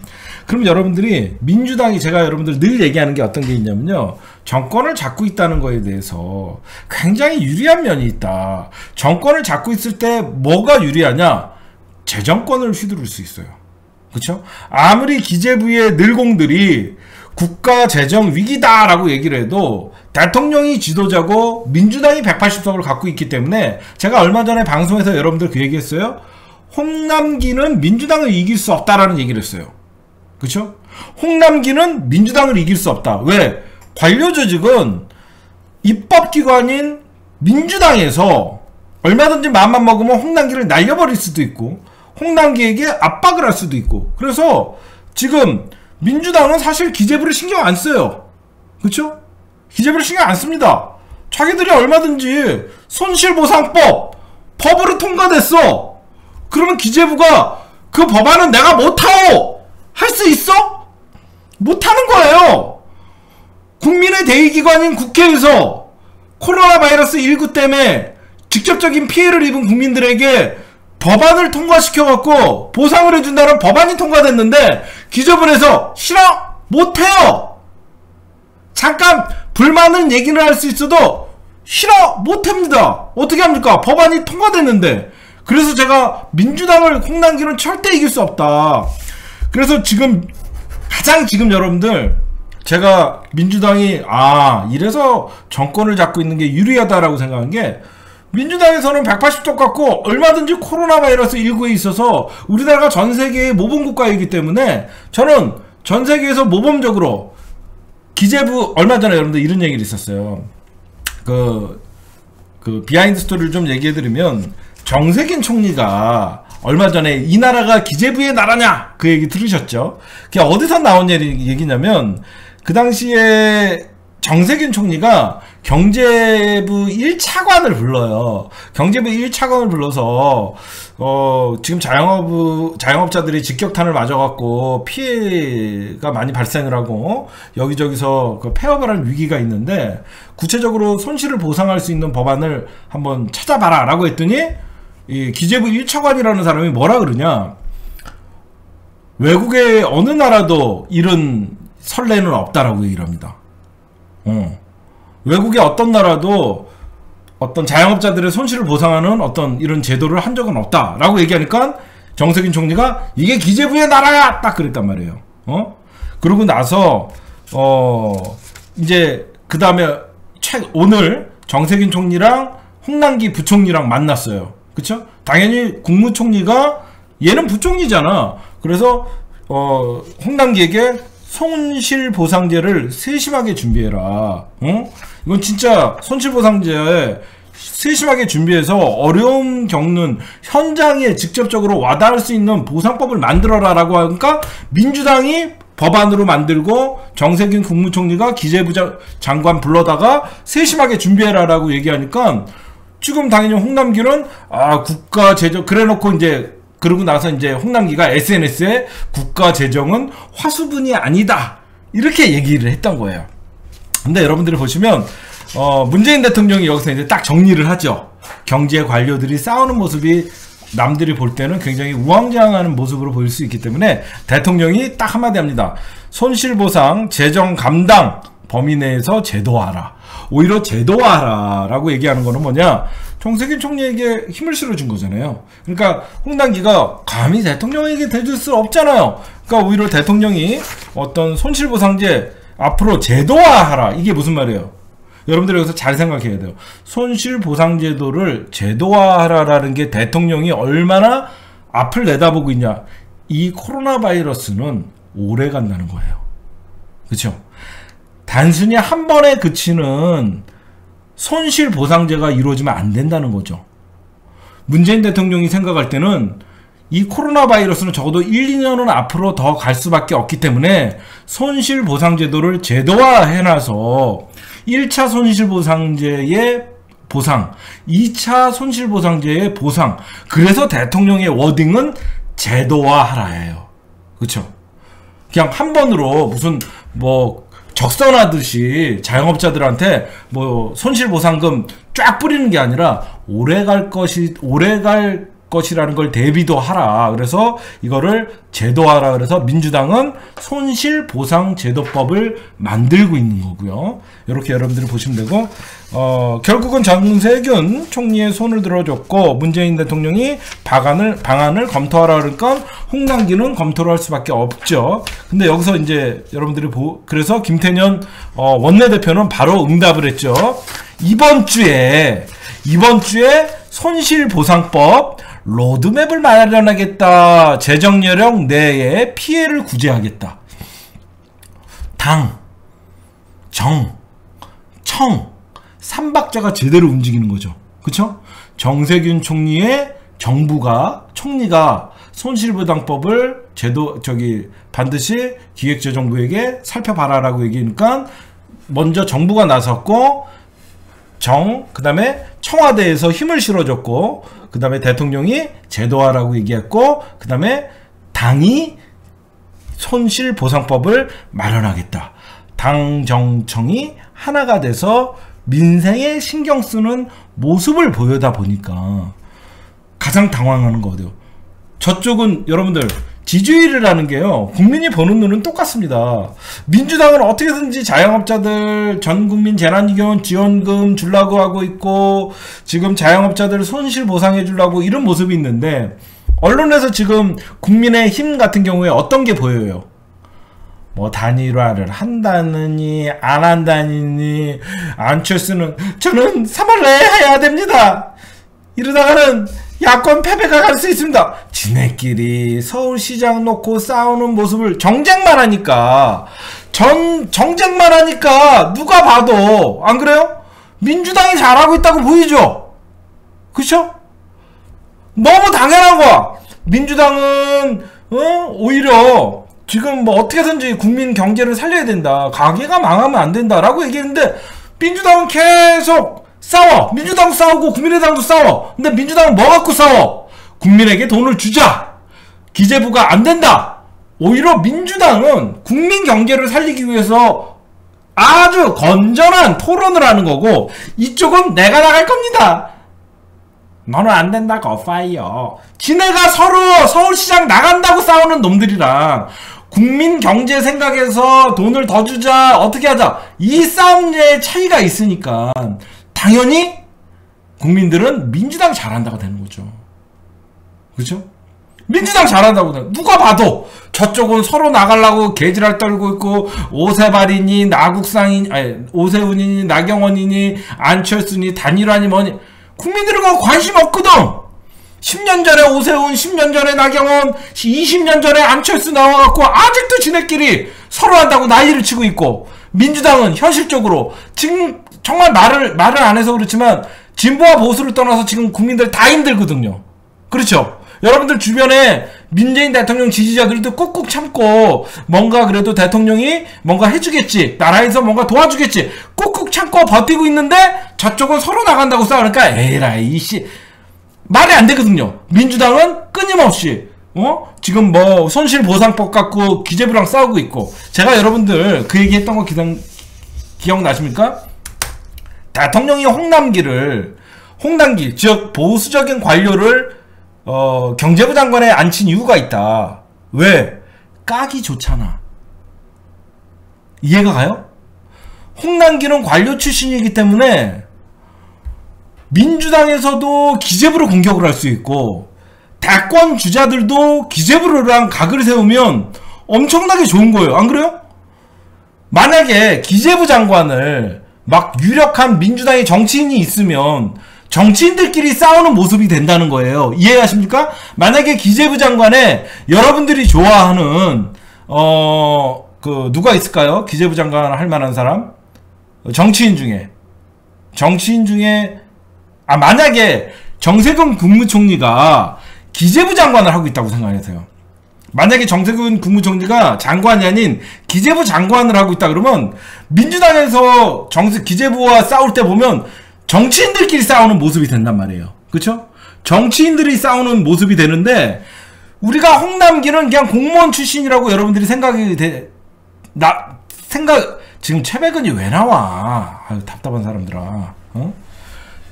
그럼 여러분들이 민주당이 제가 여러분들 늘 얘기하는 게 어떤 게 있냐면요. 정권을 잡고 있다는 거에 대해서 굉장히 유리한 면이 있다. 정권을 잡고 있을 때 뭐가 유리하냐? 재정권을 휘두를 수 있어요. 그렇죠? 아무리 기재부의 늘공들이 국가 재정 위기다라고 얘기를 해도 대통령이 지도자고 민주당이 180석을 갖고 있기 때문에 제가 얼마 전에 방송에서 여러분들 그 얘기했어요. 홍남기는 민주당을 이길 수 없다라는 얘기를 했어요. 그렇죠? 홍남기는 민주당을 이길 수 없다. 왜? 관료 조직은 입법기관인 민주당에서 얼마든지 마음만 먹으면 홍남기를 날려버릴 수도 있고 홍남기에게 압박을 할 수도 있고 그래서 지금 민주당은 사실 기재부를 신경 안 써요. 그렇죠? 기재부를 신경 안 씁니다. 자기들이 얼마든지 손실보상법 법으로 통과됐어. 그러면 기재부가 그 법안은 내가 못하오 할 수 있어? 못하는 거예요. 국민의 대의기관인 국회에서 코로나 바이러스 19 때문에 직접적인 피해를 입은 국민들에게 법안을 통과시켜갖고 보상을 해준다는 법안이 통과됐는데 기재부에서 싫어 못해요. 잠깐 불만은 얘기를 할 수 있어도 싫어 못합니다. 어떻게 합니까? 법안이 통과됐는데 그래서 제가 민주당을 홍남기는 절대 이길 수 없다. 그래서 지금 가장 지금 여러분들 제가 민주당이 아 이래서 정권을 잡고 있는 게 유리하다라고 생각한 게 민주당에서는 180도 갖고 얼마든지 코로나 바이러스 19에 있어서 우리나라가 전 세계의 모범 국가이기 때문에 저는 전 세계에서 모범적으로 기재부 얼마 전에 여러분들 이런 얘기를 있었어요. 그, 그 behind story를 좀 얘기해 드리면 정세균 총리가 얼마 전에 이 나라가 기재부의 나라냐 그 얘기 들으셨죠? 그게 어디서 나온 얘기냐면 그 당시에 정세균 총리가 경제부 1차관을 불러요. 경제부 1차관을 불러서 어 지금 자영업 자영업자들이 직격탄을 맞아갖고 피해가 많이 발생을 하고 여기저기서 그 폐업을 할 위기가 있는데 구체적으로 손실을 보상할 수 있는 법안을 한번 찾아봐라라고 했더니 이 기재부 1차관이라는 사람이 뭐라 그러냐 외국의 어느 나라도 이런 선례는 없다라고 얘기를 합니다. 어. 외국의 어떤 나라도 어떤 자영업자들의 손실을 보상하는 어떤 이런 제도를 한 적은 없다라고 얘기하니까 정세균 총리가 이게 기재부의 나라야 딱 그랬단 말이에요. 어? 그러고 나서 어 이제 그 다음에 최 오늘 정세균 총리랑 홍남기 부총리랑 만났어요. 그쵸? 당연히 국무총리가 얘는 부총리잖아. 그래서 어 홍남기에게 손실보상제를 세심하게 준비해라. 어? 이건 진짜 손실보상제에 세심하게 준비해서 어려움 겪는 현장에 직접적으로 와닿을 수 있는 보상법을 만들어라라고 하니까 민주당이 법안으로 만들고 정세균 국무총리가 기재부 장관 불러다가 세심하게 준비해라라고 얘기하니까 지금 당연히 홍남기는 아 국가 재정 그래놓고 이제 그러고 나서 이제 홍남기가 SNS에 국가 재정은 화수분이 아니다. 이렇게 얘기를 했던 거예요. 근데 여러분들이 보시면 어, 문재인 대통령이 여기서 이제 딱 정리를 하죠. 경제 관료들이 싸우는 모습이 남들이 볼 때는 굉장히 우왕좌왕하는 모습으로 보일 수 있기 때문에 대통령이 딱 한마디 합니다. 손실보상 재정 감당 범위 내에서 제도화하라. 오히려 제도화하라라고 얘기하는 거는 뭐냐? 정세균 총리에게 힘을 실어준 거잖아요. 그러니까 홍당기가 감히 대통령에게 대줄 수 없잖아요. 그러니까 오히려 대통령이 어떤 손실보상제 앞으로 제도화하라. 이게 무슨 말이에요? 여러분들 여기서 잘 생각해야 돼요. 손실보상제도를 제도화하라라는 게 대통령이 얼마나 앞을 내다보고 있냐. 이 코로나 바이러스는 오래 간다는 거예요. 그렇죠? 단순히 한 번에 그치는 손실 보상제가 이루어지면 안 된다는 거죠. 문재인 대통령이 생각할 때는 이 코로나 바이러스는 적어도 1, 2년은 앞으로 더 갈 수밖에 없기 때문에 손실 보상 제도를 제도화해 놔서 1차 손실 보상제의 보상, 2차 손실 보상제의 보상. 그래서 대통령의 워딩은 제도화하라예요. 그렇죠? 그냥 한 번으로 무슨 뭐 적선하듯이 자영업자들한테 뭐 손실보상금 쫙 뿌리는 게 아니라 오래 갈 것이 오래 갈 것이라는 걸 대비도 하라. 그래서 이거를 제도화라 그래서 민주당은 손실보상제도법을 만들고 있는 거고요. 이렇게 여러분들이 보시면 되고 어, 결국은 정세균 총리의 손을 들어줬고 문재인 대통령이 방안을 방안을 검토하라 그러니까 홍남기는 검토를 할 수밖에 없죠. 근데 여기서 이제 여러분들이 보 그래서 김태년 어, 원내대표는 바로 응답을 했죠. 이번 주에 이번 주에 손실보상법 로드맵을 마련하겠다. 재정 여력 내에 피해를 구제하겠다. 당, 정, 청, 삼박자가 제대로 움직이는 거죠. 그쵸? 정세균 총리의 정부가, 총리가 손실부당법을 제도, 저기, 반드시 기획재정부에게 살펴봐라라고 얘기하니까 먼저 정부가 나섰고, 정, 그 다음에 청와대에서 힘을 실어줬고, 그 다음에 대통령이 제도화라고 얘기했고, 그 다음에 당이 손실보상법을 마련하겠다. 당정청이 하나가 돼서 민생에 신경 쓰는 모습을 보여다 보니까 가장 당황하는 거거든요. 저쪽은 여러분들 지주일이라는 게요. 국민이 보는 눈은 똑같습니다. 민주당은 어떻게든지 자영업자들 전 국민 재난기금 지원금 주려고 하고 있고 지금 자영업자들 손실 보상해 주려고 이런 모습이 있는데 언론에서 지금 국민의 힘 같은 경우에 어떤 게 보여요? 뭐 단일화를 한다느니 안 한다느니 안철수는 저는 3월 내에 해야 됩니다. 이러다가는 야권 패배가 갈 수 있습니다. 지네끼리 서울시장 놓고 싸우는 모습을 정쟁만 하니까 전 정쟁만 하니까 누가 봐도 안 그래요? 민주당이 잘하고 있다고 보이죠? 그쵸? 너무 당연한 거야. 민주당은 어? 오히려 지금 뭐 어떻게든지 국민 경제를 살려야 된다. 가게가 망하면 안 된다라고 얘기했는데 민주당은 계속 싸워. 민주당 싸우고 국민의당도 싸워. 근데 민주당은 뭐 갖고 싸워? 국민에게 돈을 주자. 기재부가 안 된다. 오히려 민주당은 국민 경제를 살리기 위해서 아주 건전한 토론을 하는 거고 이쪽은 내가 나갈 겁니다. 너는 안 된다고 파이어. 지네가 서로 서울시장 나간다고 싸우는 놈들이랑 국민 경제 생각에서 돈을 더 주자 어떻게 하자 이 싸움의 차이가 있으니까 당연히 국민들은 민주당 잘한다고 되는 거죠. 그렇죠? 민주당 잘한다고 누가 봐도 저쪽은 서로 나가려고 개지랄 떨고 있고 오세발이니 나국상이니 아니 오세훈이니 나경원이니 안철수니 단일화니 뭐니 국민들은 관심 없거든. 10년 전에 오세훈, 10년 전에 나경원, 20년 전에 안철수 나와갖고 아직도 지네끼리 서로 한다고 난리를 치고 있고 민주당은 현실적으로 지금 정말 말을 말을 안 해서 그렇지만 진보와 보수를 떠나서 지금 국민들 다 힘들거든요. 그렇죠? 여러분들 주변에 민재인 대통령 지지자들도 꾹꾹 참고 뭔가 그래도 대통령이 뭔가 해주겠지 나라에서 뭔가 도와주겠지 꾹꾹 참고 버티고 있는데 저쪽은 서로 나간다고 싸우니까 에라이 씨 말이 안 되거든요 민주당은 끊임없이 어 지금 뭐 손실보상법 갖고 기재부랑 싸우고 있고 제가 여러분들 그 얘기했던 거 기억, 기억나십니까 대통령이 홍남기를 홍남기 즉 보수적인 관료를 어, 경제부 장관에 앉힌 이유가 있다. 왜? 까기 좋잖아. 이해가 가요? 홍남기는 관료 출신이기 때문에 민주당에서도 기재부를 공격을 할 수 있고 대권 주자들도 기재부랑 각을 세우면 엄청나게 좋은 거예요. 안 그래요? 만약에 기재부 장관을 막 유력한 민주당의 정치인이 있으면 정치인들끼리 싸우는 모습이 된다는 거예요. 이해하십니까? 만약에 기재부 장관에 여러분들이 좋아하는 어 그 누가 있을까요? 기재부 장관 할 만한 사람? 정치인 중에 정치인 중에 아 만약에 정세균 국무총리가 기재부 장관을 하고 있다고 생각하세요. 만약에 정세균 국무총리가 장관이 아닌 기재부 장관을 하고 있다 그러면 민주당에서 정세 기재부와 싸울 때 보면 정치인들끼리 싸우는 모습이 된단 말이에요. 그쵸? 정치인들이 싸우는 모습이 되는데 우리가 홍남기는 그냥 공무원 출신이라고 여러분들이 생각이 돼. 나 생각 지금 최백은이 왜 나와? 아유 답답한 사람들아. 어?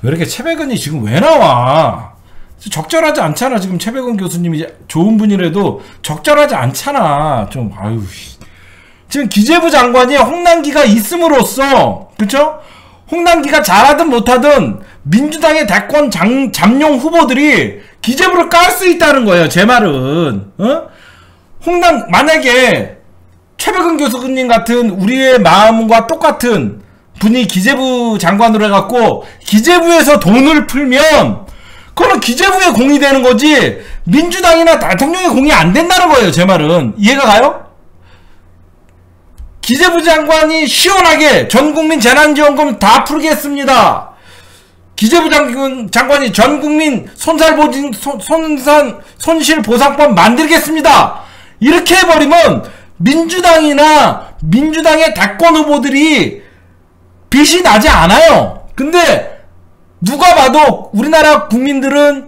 왜 이렇게 최백은이 지금 왜 나와? 적절하지 않잖아. 지금 최백은 교수님이 좋은 분이라도 적절하지 않잖아. 좀 아유. 지금 기재부 장관이 홍남기가 있음으로써 그쵸? 홍남기가 잘하든 못하든 민주당의 대권 장, 잠룡 후보들이 기재부를 깔 수 있다는 거예요. 제 말은. 어? 홍남 만약에 최백은 교수님 같은 우리의 마음과 똑같은 분이 기재부 장관으로 해갖고 기재부에서 돈을 풀면 그거는 기재부의 공이 되는 거지 민주당이나 대통령의 공이 안 된다는 거예요. 제 말은 이해가 가요? 기재부 장관이 시원하게 전국민 재난지원금 다 풀겠습니다. 기재부 장관, 이전 국민 손살보진, 손산, 손실보상법 만들겠습니다. 이렇게 해버리면 민주당이나 민주당의 대권 후보들이 빛이 나지 않아요. 근데 누가 봐도 우리나라 국민들은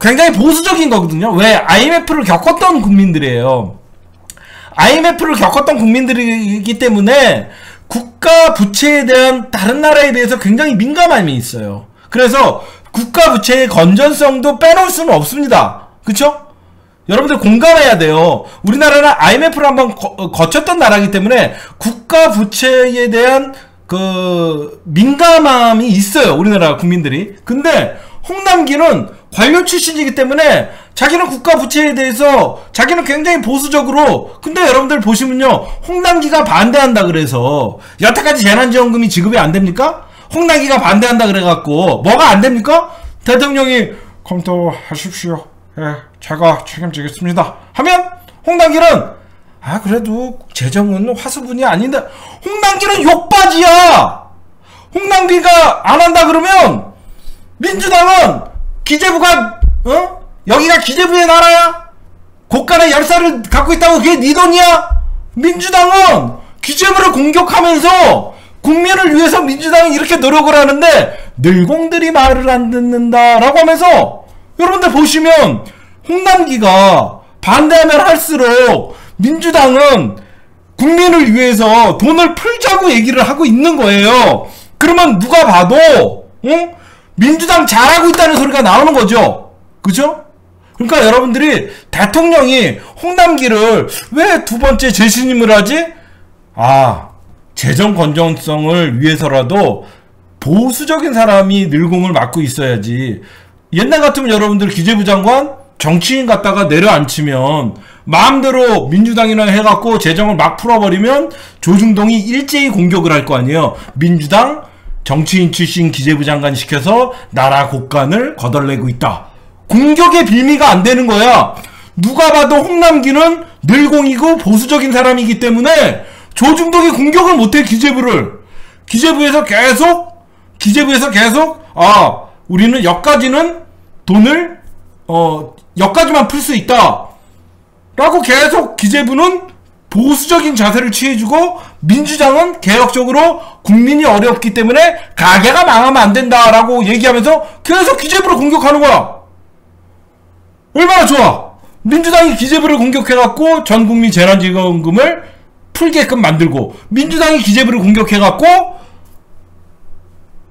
굉장히 보수적인 거거든요. 왜? IMF를 겪었던 국민들이에요. IMF를 겪었던 국민들이기 때문에 국가 부채에 대한 다른 나라에 비해서 굉장히 민감함이 있어요. 그래서 국가 부채의 건전성도 빼놓을 수는 없습니다. 그쵸? 여러분들 공감해야 돼요. 우리나라는 IMF를 한번 거, 쳤던 나라이기 때문에 국가 부채에 대한 그 민감함이 있어요. 우리나라 국민들이. 근데 홍남기는 관료 출신이기 때문에 자기는 국가 부채에 대해서 자기는 굉장히 보수적으로 근데 여러분들 보시면요 홍남기가 반대한다 그래서 여태까지 재난지원금이 지급이 안 됩니까? 홍남기가 반대한다 그래갖고 뭐가 안 됩니까? 대통령이 검토하십시오. 예, 제가 책임지겠습니다. 하면 홍남기는 아 그래도 재정은 화수분이 아닌데 홍남기는 욕바지야. 홍남기가 안 한다 그러면 민주당은 기재부가 어 여기가 기재부의 나라야? 고가의 열사를 갖고 있다고 그게 네 돈이야? 민주당은 기재부를 공격하면서 국민을 위해서 민주당이 이렇게 노력을 하는데 늘공들이 말을 안 듣는다라고 하면서 여러분들 보시면 홍남기가 반대하면 할수록 민주당은 국민을 위해서 돈을 풀자고 얘기를 하고 있는 거예요. 그러면 누가 봐도 응? 민주당 잘하고 있다는 소리가 나오는 거죠. 그죠? 그러니까 여러분들이 대통령이 홍남기를 왜 두 번째 재신임을 하지? 아, 재정 건전성을 위해서라도 보수적인 사람이 늘공을 맡고 있어야지. 옛날 같으면 여러분들 기재부 장관 정치인 갖다가 내려앉히면 마음대로 민주당이나 해갖고 재정을 막 풀어버리면 조중동이 일제히 공격을 할 거 아니에요. 민주당 정치인 출신 기재부 장관 시켜서 나라 곳간을 거덜내고 있다. 공격의 빌미가 안 되는 거야. 누가 봐도 홍남기는 늘공이고 보수적인 사람이기 때문에 조중동이 공격을 못해 기재부를. 기재부에서 계속 기재부에서 계속 아 우리는 여기까지는 돈을 어 여기까지만 풀 수 있다. 라고 계속 기재부는 보수적인 자세를 취해주고 민주당은 개혁적으로 국민이 어렵기 때문에 가게가 망하면 안 된다라고 얘기하면서 계속 기재부를 공격하는 거야. 얼마나 좋아. 민주당이 기재부를 공격해갖고 전 국민 재난지원금을 풀게끔 만들고 민주당이 기재부를 공격해갖고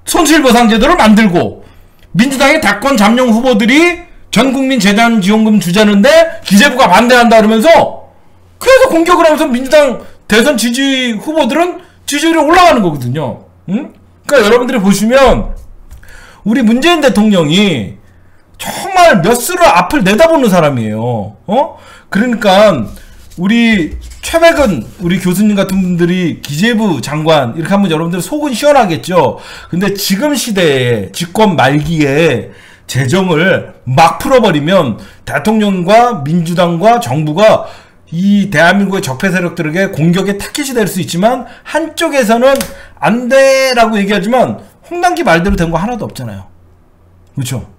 손실보상제도를 만들고 민주당의 당권 잠룡 후보들이 전 국민 재난지원금 주자는데 기재부가 반대한다 그러면서 그래서 공격을 하면서 민주당 대선 지지 후보들은 지지율이 올라가는 거거든요. 응? 그러니까 여러분들이 보시면 우리 문재인 대통령이 정말 몇 수를 앞을 내다보는 사람이에요. 어? 그러니까 우리 최백은 우리 교수님 같은 분들이 기재부 장관 이렇게 하면 여러분들 속은 시원하겠죠. 근데 지금 시대에 집권 말기에 재정을 막 풀어버리면 대통령과 민주당과 정부가 이 대한민국의 적폐 세력들에게 공격의 타켓이 될 수 있지만 한쪽에서는 안 돼라고 얘기하지만 홍당기 말대로 된 거 하나도 없잖아요. 그렇죠?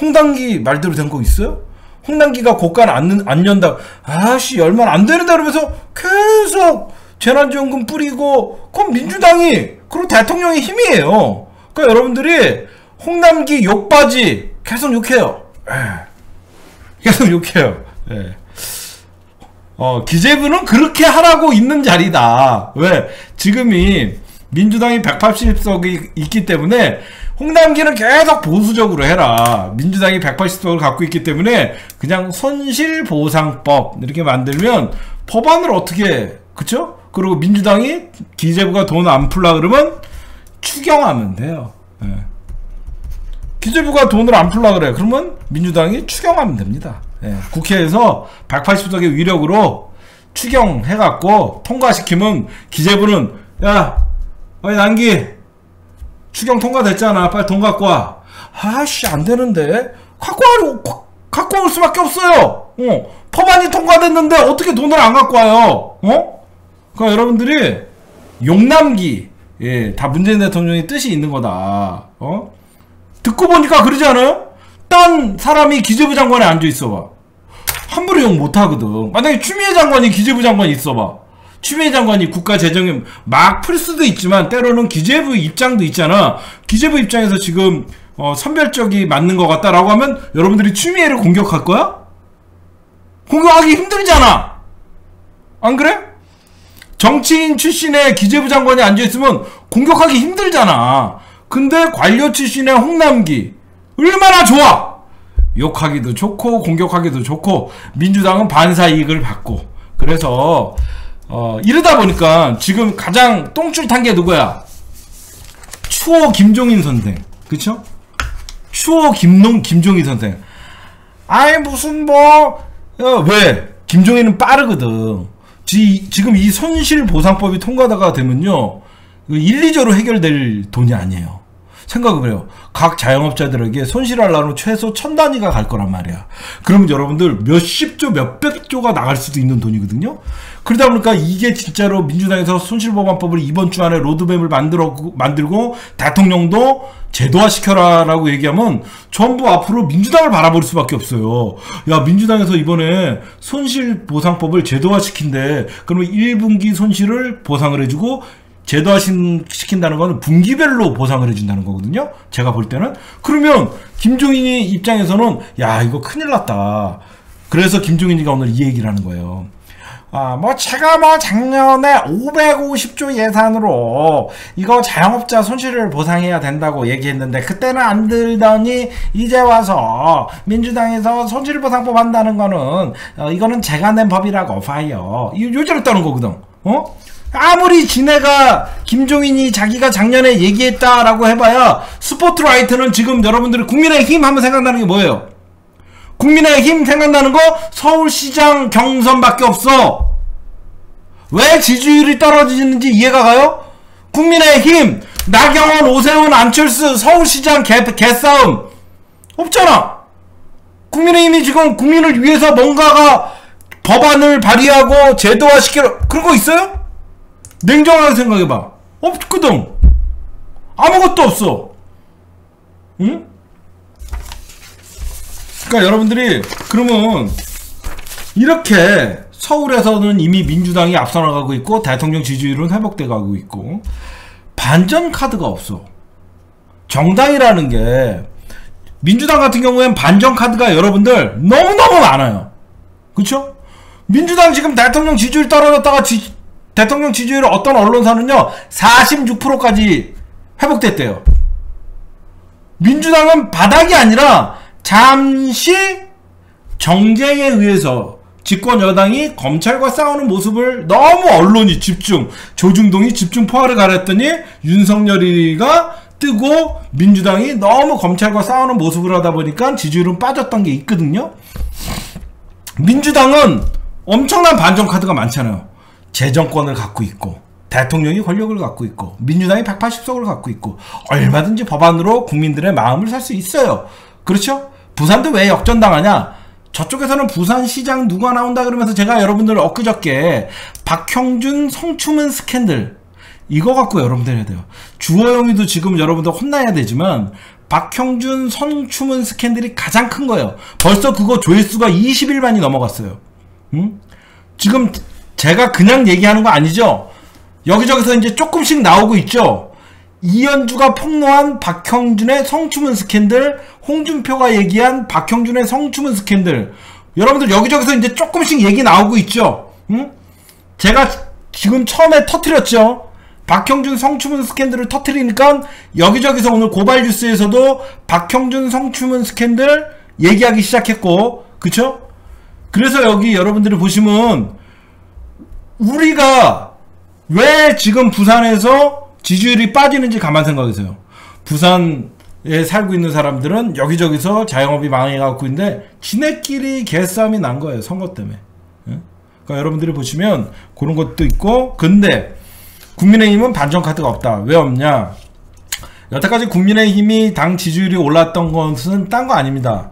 홍당기 말대로 된 거 있어요? 홍당기가 고가를 안, 안 연다. 아씨, 열만 안 되는다 그러면서 계속 재난지원금 뿌리고, 그건 민주당이, 그리고 대통령의 힘이에요. 그러니까 여러분들이 홍남기 욕바지 계속 욕해요. 에. 계속 욕해요. 에. 어, 기재부는 그렇게 하라고 있는 자리다. 왜? 지금이 민주당이 180석이 있기 때문에 홍남기는 계속 보수적으로 해라. 민주당이 180석을 갖고 있기 때문에 그냥 손실보상법 이렇게 만들면 법안을 어떻게 그쵸? 그리고 민주당이 기재부가 돈 안 풀라 그러면 추경하면 돼요. 네. 기재부가 돈을 안 풀라 그래. 그러면 민주당이 추경하면 됩니다. 네. 국회에서 180석의 위력으로 추경해갖고 통과시키면 기재부는 야 어이 난기 추경 통과됐잖아. 빨리 돈 갖고 와. 아씨 안 되는데 갖고 와 갖고 올 수밖에 없어요. 어 법안이 통과됐는데 어떻게 돈을 안 갖고 와요? 어? 그러니까 여러분들이 용남기 예, 다 문재인 대통령의 뜻이 있는 거다. 어? 듣고 보니까 그러지 않아요? 딴 사람이 기재부 장관에 앉아 있어봐. 함부로 욕 못하거든. 만약에 추미애 장관이 기재부 장관이 있어봐. 추미애 장관이 국가 재정에 막 풀 수도 있지만 때로는 기재부 입장도 있잖아. 기재부 입장에서 지금 어, 선별적이 맞는 것 같다라고 하면 여러분들이 추미애를 공격할 거야? 공격하기 힘들잖아. 안 그래? 정치인 출신의 기재부 장관이 앉아있으면 공격하기 힘들잖아. 근데 관료 출신의 홍남기 얼마나 좋아! 욕하기도 좋고 공격하기도 좋고 민주당은 반사 이익을 받고 그래서 어, 이러다 보니까 지금 가장 똥줄 탄 게 누구야? 추호 김종인 선생. 그쵸? 추호 김농 김종인 선생. 아이 무슨 뭐 어, 왜? 김종인은 빠르거든. 지, 지금 이 손실보상법이 통과가 되면요. 1, 2조로 해결될 돈이 아니에요. 생각을 해요. 각 자영업자들에게 손실하려면 최소 천 단위가 갈 거란 말이야. 그러면 여러분들 몇십조, 몇백조가 나갈 수도 있는 돈이거든요. 그러다 보니까 이게 진짜로 민주당에서 손실보관법을 이번 주 안에 로드맵을 만들어, 만들고 대통령도 제도화시켜라라고 얘기하면 전부 앞으로 민주당을 바라볼 수밖에 없어요. 야, 민주당에서 이번에 손실보상법을 제도화시킨대. 그러면 1분기 손실을 보상을 해주고 제도화 시킨다는 건 분기별로 보상을 해준다는 거거든요. 제가 볼 때는. 그러면 김종인이 입장에서는 야 이거 큰일 났다. 그래서 김종인이가 오늘 이 얘기를 하는 거예요. 아, 뭐, 제가 뭐, 작년에 550조 예산으로 이거 자영업자 손실을 보상해야 된다고 얘기했는데, 그때는 안 들더니, 이제 와서 민주당에서 손실보상법 한다는 거는, 어, 이거는 제가 낸 법이라고 봐요. 요저랬다는 거거든. 어? 아무리 지네가 김종인이 자기가 작년에 얘기했다라고 해봐야 스포트라이트는 지금 여러분들이 국민의힘 하면 생각나는 게 뭐예요? 국민의힘 생각나는 거 서울시장 경선밖에 없어. 왜 지지율이 떨어지는지 이해가 가요? 국민의힘 나경원, 오세훈, 안철수 서울시장 개, 개싸움 없잖아. 국민의힘이 지금 국민을 위해서 뭔가가 법안을 발의하고 제도화시키려 그런 거 있어요? 냉정하게 생각해봐. 없거든. 아무것도 없어. 응? 그러니까 여러분들이 그러면 이렇게 서울에서는 이미 민주당이 앞서 나가고 있고 대통령 지지율은 회복돼 가고 있고 반전 카드가 없어. 정당이라는 게 민주당 같은 경우엔 반전 카드가 여러분들 너무너무 많아요. 그쵸? 민주당 지금 대통령 지지율 떨어졌다가 지, 대통령 지지율 어떤 언론사는요 46%까지 회복됐대요. 민주당은 바닥이 아니라 잠시 정쟁에 의해서 집권 여당이 검찰과 싸우는 모습을 너무 언론이 집중, 조중동이 집중 포화를 가렸더니 윤석열이가 뜨고 민주당이 너무 검찰과 싸우는 모습을 하다 보니까 지지율은 빠졌던 게 있거든요. 민주당은 엄청난 반전 카드가 많잖아요. 재정권을 갖고 있고 대통령이 권력을 갖고 있고 민주당이 180석을 갖고 있고 얼마든지 법안으로 국민들의 마음을 살 수 있어요. 그렇죠? 부산도 왜 역전당하냐? 저쪽에서는 부산시장 누가 나온다 그러면서 제가 여러분들 엊그저께 박형준 성추문 스캔들 이거 갖고 여러분들 해야 돼요. 주호영이도 지금 여러분들 혼나야 되지만 박형준 성추문 스캔들이 가장 큰 거예요. 벌써 그거 조회수가 21만이 넘어갔어요. 응? 지금 제가 그냥 얘기하는 거 아니죠? 여기저기서 이제 조금씩 나오고 있죠? 이현주가 폭로한 박형준의 성추문 스캔들, 홍준표가 얘기한 박형준의 성추문 스캔들. 여러분들 여기저기서 이제 조금씩 얘기 나오고 있죠? 응? 제가 지금 처음에 터트렸죠? 박형준 성추문 스캔들을 터트리니까 여기저기서 오늘 고발 뉴스에서도 박형준 성추문 스캔들 얘기하기 시작했고, 그쵸? 그래서 여기 여러분들이 보시면 우리가 왜 지금 부산에서 지지율이 빠지는지 가만 생각해보세요. 부산에 살고 있는 사람들은 여기저기서 자영업이 망해갖고 있는데 지네끼리 개싸움이 난 거예요. 선거 때문에. 예? 그러니까 여러분들이 보시면 그런 것도 있고 근데 국민의힘은 반전 카드가 없다. 왜 없냐? 여태까지 국민의힘이 당 지지율이 올랐던 것은 딴 거 아닙니다.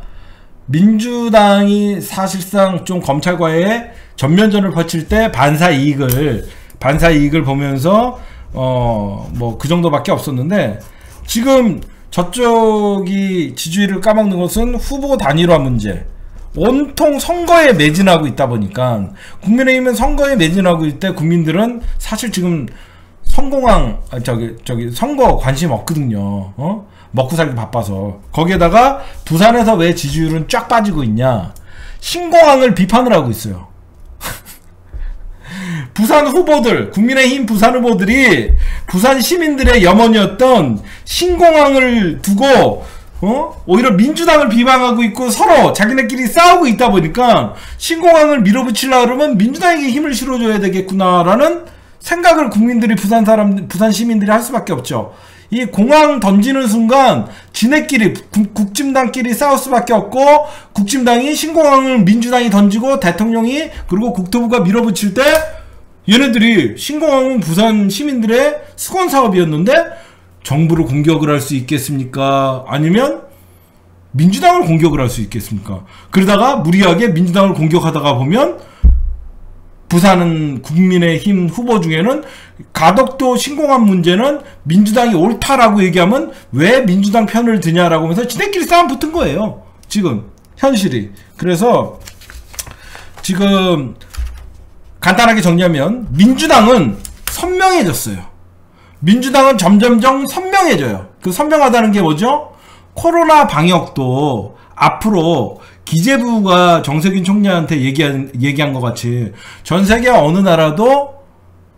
민주당이 사실상 좀 검찰과의 전면전을 펼칠 때 반사 이익을 반사 이익을 보면서 어 뭐 그 정도밖에 없었는데 지금 저쪽이 지지율을 까먹는 것은 후보 단일화 문제 온통 선거에 매진하고 있다 보니까 국민의힘은 선거에 매진하고 있을 때 국민들은 사실 지금 성공한 아, 저기 저기 선거 관심 없거든요. 어? 먹고 살기 바빠서 거기에다가 부산에서 왜 지지율은 쫙 빠지고 있냐 신공항을 비판을 하고 있어요. 부산 후보들, 국민의힘 부산 후보들이 부산 시민들의 염원이었던 신공항을 두고 어? 오히려 민주당을 비방하고 있고 서로 자기네끼리 싸우고 있다 보니까 신공항을 밀어붙이려 그러면 민주당에게 힘을 실어줘야 되겠구나라는 생각을 국민들이 부산 사람 부산 시민들이 할 수밖에 없죠. 이 공항 던지는 순간 지네끼리 국, 국진당끼리 싸울 수밖에 없고 국진당이 신공항을 민주당이 던지고 대통령이 그리고 국토부가 밀어붙일 때 얘네들이 신공항은 부산 시민들의 수건 사업이었는데 정부를 공격을 할 수 있겠습니까? 아니면 민주당을 공격을 할 수 있겠습니까? 그러다가 무리하게 민주당을 공격하다가 보면 부산은 국민의힘 후보 중에는 가덕도 신공항 문제는 민주당이 옳다라고 얘기하면 왜 민주당 편을 드냐라고 하면서 지네끼리 싸움 붙은 거예요. 지금 현실이. 그래서 지금 간단하게 정리하면 민주당은 선명해졌어요. 민주당은 점점점 선명해져요. 그 선명하다는 게 뭐죠? 코로나 방역도 앞으로 기재부가 정세균 총리한테 얘기한, 얘기한 것 같이 전 세계 어느 나라도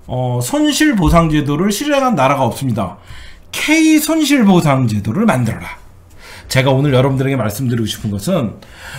어, 손실보상제도를 실행한 나라가 없습니다. K 손실보상제도를 만들어라. 제가 오늘 여러분들에게 말씀드리고 싶은 것은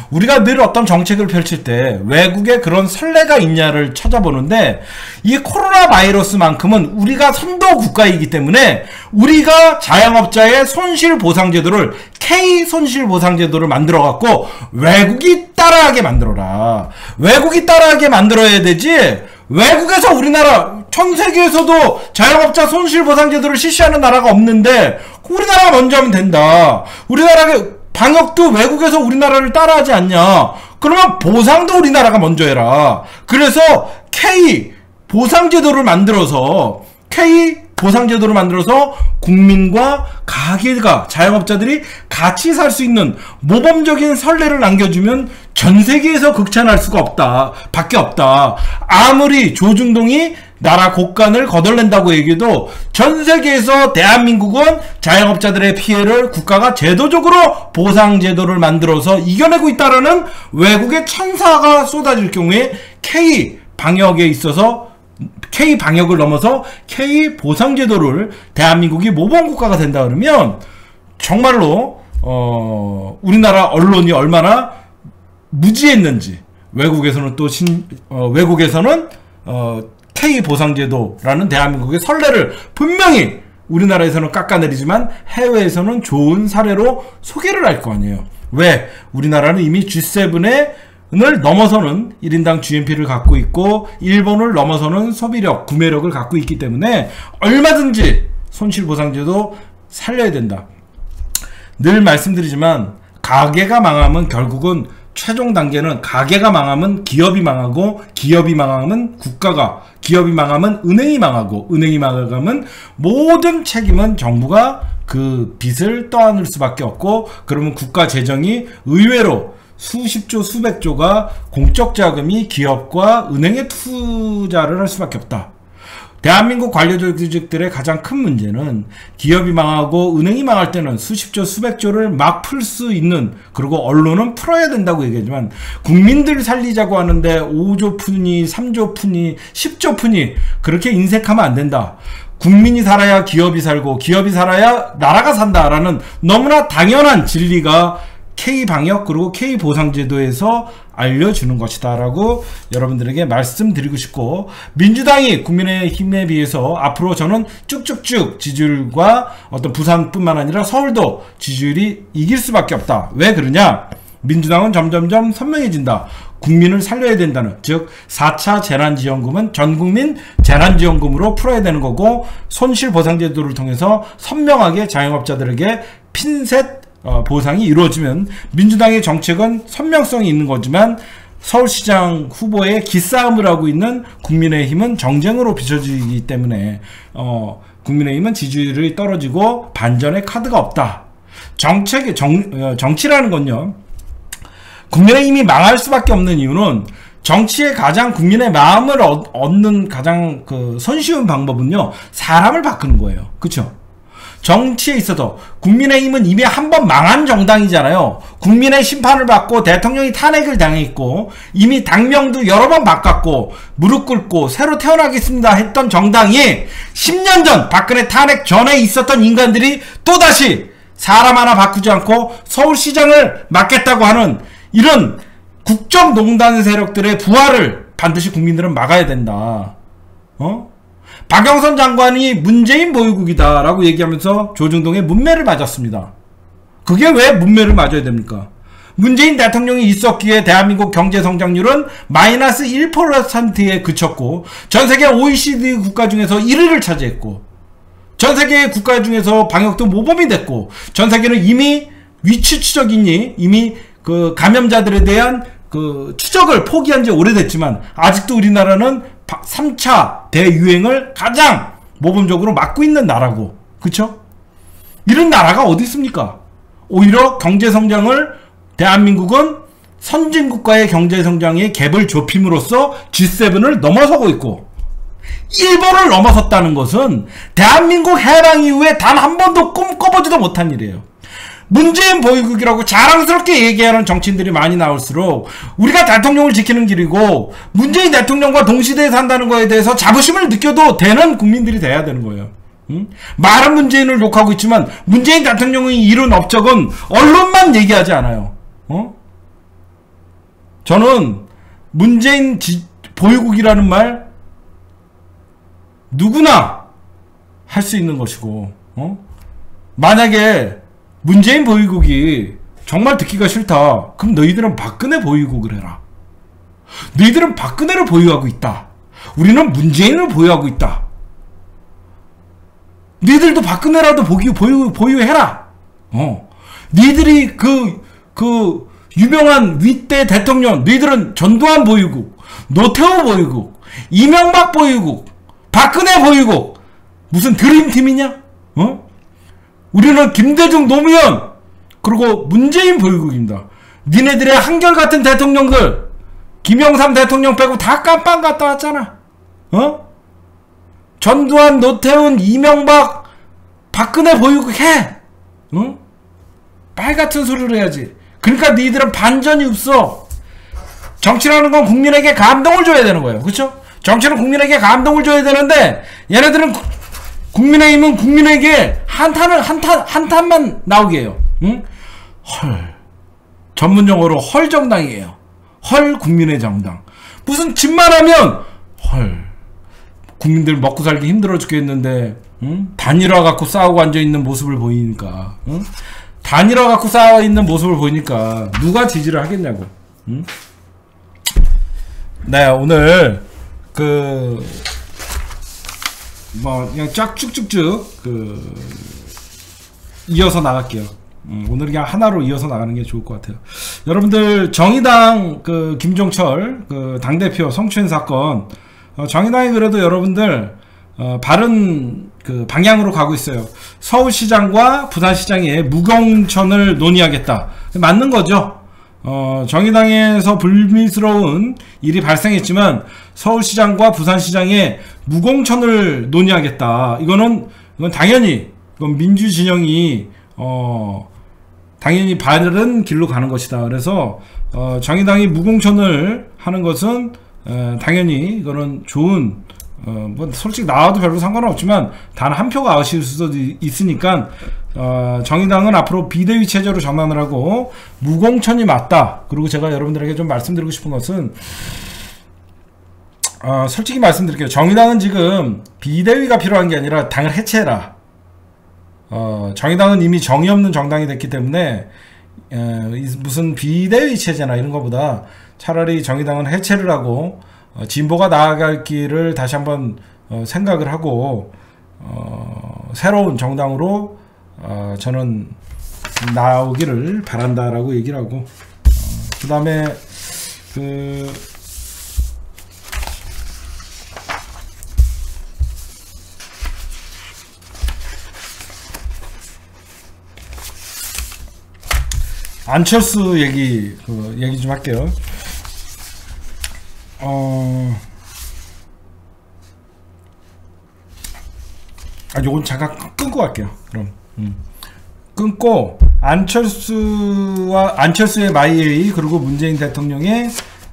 우리가 늘 어떤 정책을 펼칠 때 외국에 그런 선례가 있냐를 찾아보는데 이 코로나 바이러스만큼은 우리가 선도 국가이기 때문에 우리가 자영업자의 손실 보상 제도를 K 손실 보상 제도를 만들어 갖고 외국이 따라하게 만들어라. 외국이 따라하게 만들어야 되지. 외국에서 우리나라 전 세계에서도 자영업자 손실보상제도를 실시하는 나라가 없는데 우리나라가 먼저 하면 된다. 우리나라가 방역도 외국에서 우리나라를 따라하지 않냐. 그러면 보상도 우리나라가 먼저 해라. 그래서 K 보상제도를 만들어서 K 보상제도를 만들어서 국민과 가게가 자영업자들이 같이 살 수 있는 모범적인 선례를 남겨주면 전 세계에서 극찬할 수가 없다. 밖에 없다. 아무리 조중동이 나라 곳간을 거덜낸다고 얘기해도 전 세계에서 대한민국은 자영업자들의 피해를 국가가 제도적으로 보상 제도를 만들어서 이겨내고 있다라는 외국의 천사가 쏟아질 경우에 K 방역에 있어서 K 방역을 넘어서 K 보상 제도를 대한민국이 모범 국가가 된다 그러면 정말로 어 우리나라 언론이 얼마나 무지했는지 외국에서는 또 신, 어, 외국에서는 어, K 보상제도라는 대한민국의 선례를 분명히 우리나라에서는 깎아내리지만 해외에서는 좋은 사례로 소개를 할 거 아니에요. 왜? 우리나라는 이미 G7의 을 넘어서는 1인당 GNP를 갖고 있고 일본을 넘어서는 소비력, 구매력을 갖고 있기 때문에 얼마든지 손실보상제도 살려야 된다. 늘 말씀드리지만 가게가 망하면 결국은 최종 단계는 가게가 망하면 기업이 망하고 기업이 망하면 국가가 기업이 망하면 은행이 망하고 은행이 망하면 모든 책임은 정부가 그 빚을 떠안을 수밖에 없고 그러면 국가 재정이 의외로 수십조 수백조가 공적 자금이 기업과 은행에 투자를 할 수밖에 없다. 대한민국 관료조직들의 가장 큰 문제는 기업이 망하고 은행이 망할 때는 수십조 수백조를 막 풀 수 있는 그리고 언론은 풀어야 된다고 얘기하지만 국민들 살리자고 하는데 5조 푼이 3조 푼이 10조 푼이 그렇게 인색하면 안 된다. 국민이 살아야 기업이 살고 기업이 살아야 나라가 산다라는 너무나 당연한 진리가 K 방역 그리고 K 보상 제도에서 알려주는 것이다 라고 여러분들에게 말씀드리고 싶고 민주당이 국민의힘에 비해서 앞으로 저는 쭉쭉쭉 지지율과 어떤 부산뿐만 아니라 서울도 지지율이 이길 수밖에 없다. 왜 그러냐? 민주당은 점점점 선명해진다. 국민을 살려야 된다는 즉 4차 재난지원금은 전국민 재난지원금으로 풀어야 되는 거고 손실보상제도를 통해서 선명하게 자영업자들에게 핀셋 어, 보상이 이루어지면 민주당의 정책은 선명성이 있는 거지만 서울시장 후보의 기싸움을 하고 있는 국민의힘은 정쟁으로 비춰지기 때문에 어, 국민의힘은 지지율이 떨어지고 반전의 카드가 없다. 정책의 정, 어, 정치라는 건요. 국민의힘이 망할 수밖에 없는 이유는 정치의 가장 국민의 마음을 얻 는 가장 그 손쉬운 방법은요. 사람을 바꾸는 거예요. 그렇죠? 정치에 있어서 국민의힘은 이미 한 번 망한 정당이잖아요. 국민의 심판을 받고 대통령이 탄핵을 당했고 이미 당명도 여러 번 바꿨고 무릎 꿇고 새로 태어나겠습니다 했던 정당이 10년 전 박근혜 탄핵 전에 있었던 인간들이 또다시 사람 하나 바꾸지 않고 서울시장을 맡겠다고 하는 이런 국정농단 세력들의 부활을 반드시 국민들은 막아야 된다. 어? 박영선 장관이 문재인 보유국이다라고 얘기하면서 조중동의 문매를 맞았습니다. 그게 왜 문매를 맞아야 됩니까? 문재인 대통령이 있었기에 대한민국 경제 성장률은 마이너스 1%에 그쳤고 전 세계 OECD 국가 중에서 1위를 차지했고 전 세계 국가 중에서 방역도 모범이 됐고 전 세계는 이미 위치 추적이니 이미 그 감염자들에 대한 그 추적을 포기한 지 오래됐지만 아직도 우리나라는 3차 대유행을 가장 모범적으로 막고 있는 나라고 그쵸? 이런 나라가 어디 있습니까? 오히려 경제성장을 대한민국은 선진국가의 경제성장의 갭을 좁힘으로써 G7을 넘어서고 있고 일본을 넘어섰다는 것은 대한민국 해방 이후에 단 한 번도 꿈꿔보지도 못한 일이에요. 문재인 보유국이라고 자랑스럽게 얘기하는 정치인들이 많이 나올수록 우리가 대통령을 지키는 길이고 문재인 대통령과 동시대에 산다는 거에 대해서 자부심을 느껴도 되는 국민들이 돼야 되는 거예요. 응? 말은 문재인을 욕하고 있지만 문재인 대통령의 이룬 업적은 언론만 얘기하지 않아요. 어? 저는 문재인 지, 보유국이라는 말 누구나 할 수 있는 것이고 어? 만약에 문재인 보유국이 정말 듣기가 싫다. 그럼 너희들은 박근혜 보유국을 해라. 너희들은 박근혜를 보유하고 있다. 우리는 문재인을 보유하고 있다. 너희들도 박근혜라도 보유, 보유, 보유해라. 어. 너희들이 그, 그, 유명한 윗대 대통령, 너희들은 전두환 보유국, 노태우 보유국, 이명박 보유국, 박근혜 보유국, 무슨 드림팀이냐? 어? 우리는 김대중 노무현 그리고 문재인 보유국입니다. 니네들의 한결같은 대통령들 김영삼 대통령 빼고 다 깜빵 갔다 왔잖아. 어? 전두환, 노태훈, 이명박, 박근혜 보유국 해. 어? 빨 같은 소리를 해야지. 그러니까 니들은 반전이 없어. 정치라는 건 국민에게 감동을 줘야 되는 거예요. 그렇죠? 정치는 국민에게 감동을 줘야 되는데 얘네들은 국민의힘은 국민에게 한탄을 한탄 한탄만 나오게 해요. 응? 헐. 전문 용어로 헐 정당이에요. 헐 국민의 정당. 무슨 짓만 하면 헐. 국민들 먹고 살기 힘들어 죽겠는데 응? 단일화 갖고 싸우고 앉아 있는 모습을 보이니까 응? 단일화 갖고 싸워 있는 모습을 보이니까 누가 지지를 하겠냐고. 응? 네 오늘 그 뭐 그냥 쫙 쭉쭉쭉 그 이어서 나갈게요. 음, 오늘 그냥 하나로 이어서 나가는 게 좋을 것 같아요. 여러분들 정의당 그 김종철 그 당 대표 성추행 사건 어, 정의당이 그래도 여러분들 어, 바른 그 방향으로 가고 있어요. 서울시장과 부산시장의 무공천을 논의하겠다. 맞는 거죠. 어, 정의당에서 불미스러운 일이 발생했지만 서울시장과 부산시장의 무공천을 논의하겠다. 이거는 이건 당연히 이건 민주 진영이 어 당연히 바른 길로 가는 것이다. 그래서 어 정의당이 무공천을 하는 것은 어 당연히 이거는 좋은 어 뭐 솔직히 나와도 별로 상관은 없지만 단 한 표가 아웃일 수도 있으니까 어 정의당은 앞으로 비대위 체제로 전환을 하고 무공천이 맞다. 그리고 제가 여러분들에게 좀 말씀드리고 싶은 것은 어, 솔직히 말씀드릴게요. 정의당은 지금 비대위가 필요한 게 아니라 당을 해체해라. 어, 정의당은 이미 정의 없는 정당이 됐기 때문에 에, 무슨 비대위 체제나 이런 것보다 차라리 정의당은 해체를 하고 어, 진보가 나아갈 길을 다시 한번 어, 생각을 하고 어, 새로운 정당으로 어, 저는 나오기를 바란다라고 얘기를 하고 어, 그 다음에 그 안철수 얘기 그 얘기 좀 할게요. 어 아, 요건 잠깐 끊- 끊고 갈게요. 그럼. 음. 끊고 안철수와 안철수의 마이에이 그리고 문재인 대통령의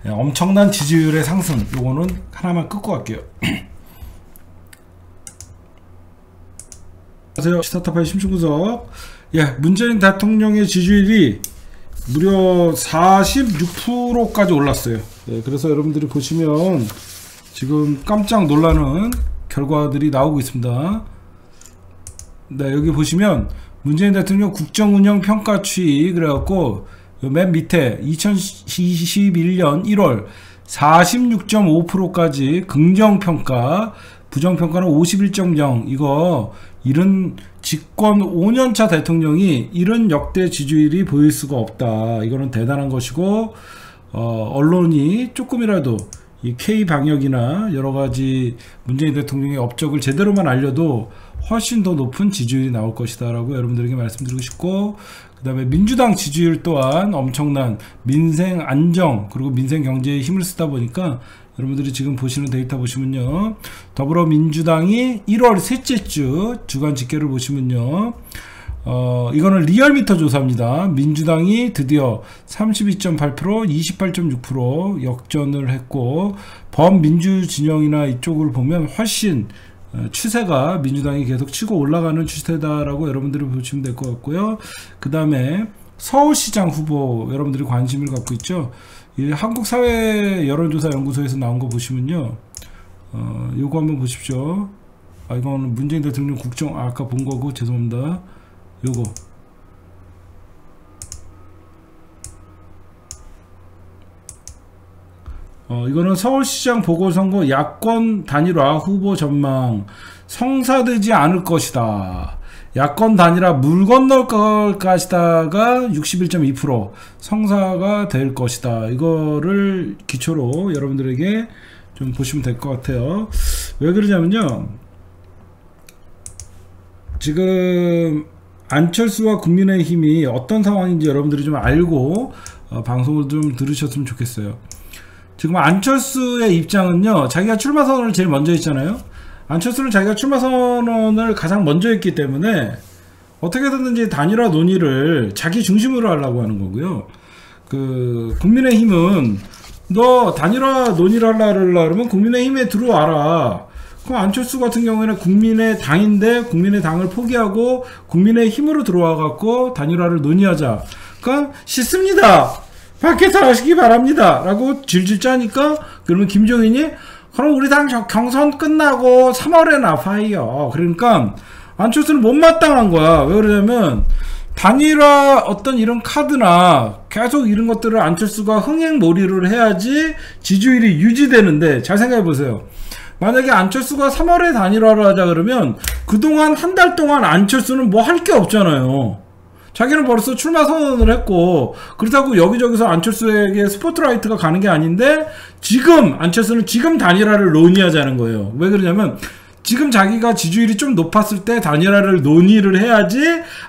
엄청난 지지율의 상승 요거는 하나만 끊고 갈게요. 안녕하세요. 시타타파의 심층구석. 예, 문재인 대통령의 지지율이 무려 46%까지 올랐어요. 예, 그래서 여러분들이 보시면 지금 깜짝 놀라는 결과들이 나오고 있습니다. 네, 여기 보시면 문재인 대통령 국정운영 평가 추이 그래갖고 요맨 밑에 2021년 1월 46.5%까지 긍정 평가, 부정 평가는 51.0 이거 이런 집권 5년차 대통령이 이런 역대 지지율이 보일 수가 없다. 이거는 대단한 것이고 어, 언론이 조금이라도 이 K 방역이나 여러 가지 문재인 대통령의 업적을 제대로만 알려도 훨씬 더 높은 지지율이 나올 것이다라고 여러분들에게 말씀드리고 싶고 그다음에 민주당 지지율 또한 엄청난 민생 안정 그리고 민생 경제에 힘을 쓰다 보니까 여러분들이 지금 보시는 데이터 보시면요 더불어민주당이 1월 셋째 주 주간 집계를 보시면요 어, 이거는 리얼미터 조사입니다. 민주당이 드디어 32.8%, 28.6% 역전을 했고, 범민주 진영이나 이쪽을 보면 훨씬 어, 추세가 민주당이 계속 치고 올라가는 추세다라고 여러분들이 보시면 될 것 같고요. 그 다음에 서울시장 후보 여러분들이 관심을 갖고 있죠. 이 한국사회 여론조사 연구소에서 나온 거 보시면요. 어, 요거 한번 보십시오. 아, 이거는 문재인 대통령 국정, 아, 아까 본 거고, 죄송합니다. 요거 어, 이거는 서울시장 보궐선거 야권 단일화 후보 전망 성사되지 않을 것이다. 야권 단일화 물 건널 것 것이다가 61.2% 성사가 될 것이다. 이거를 기초로 여러분들에게 좀 보시면 될 것 같아요. 왜 그러냐면요. 지금 안철수와 국민의힘이 어떤 상황인지 여러분들이 좀 알고 어, 방송을 좀 들으셨으면 좋겠어요. 지금 안철수의 입장은요, 자기가 출마 선언을 제일 먼저 했잖아요. 안철수는 자기가 출마 선언을 가장 먼저 했기 때문에 어떻게든지 단일화 논의를 자기 중심으로 하려고 하는 거고요. 그 국민의힘은 너 단일화 논의를 하려고 그러면 국민의힘에 들어와라. 그럼 안철수 같은 경우에는 국민의 당인데 국민의 당을 포기하고 국민의 힘으로 들어와 갖고 단일화를 논의하자. 그러니까 싫습니다. 밖에서 하시기 바랍니다. 라고 질질 짜니까 그러면 김종인이 그럼 우리 당 저- 경선 끝나고 3월에 나파이요. 그러니까 안철수는 못마땅한 거야. 왜 그러냐면 단일화 어떤 이런 카드나 계속 이런 것들을 안철수가 흥행몰이를 해야지 지지율이 유지되는데 잘 생각해 보세요. 만약에 안철수가 3월에 단일화를 하자 그러면 그동안 한 달 동안 안철수는 뭐 할 게 없잖아요. 자기는 벌써 출마 선언을 했고 그렇다고 여기저기서 안철수에게 스포트라이트가 가는 게 아닌데 지금 안철수는 지금 단일화를 논의하자는 거예요. 왜 그러냐면 지금 자기가 지지율이 좀 높았을 때 단일화를 논의를 해야지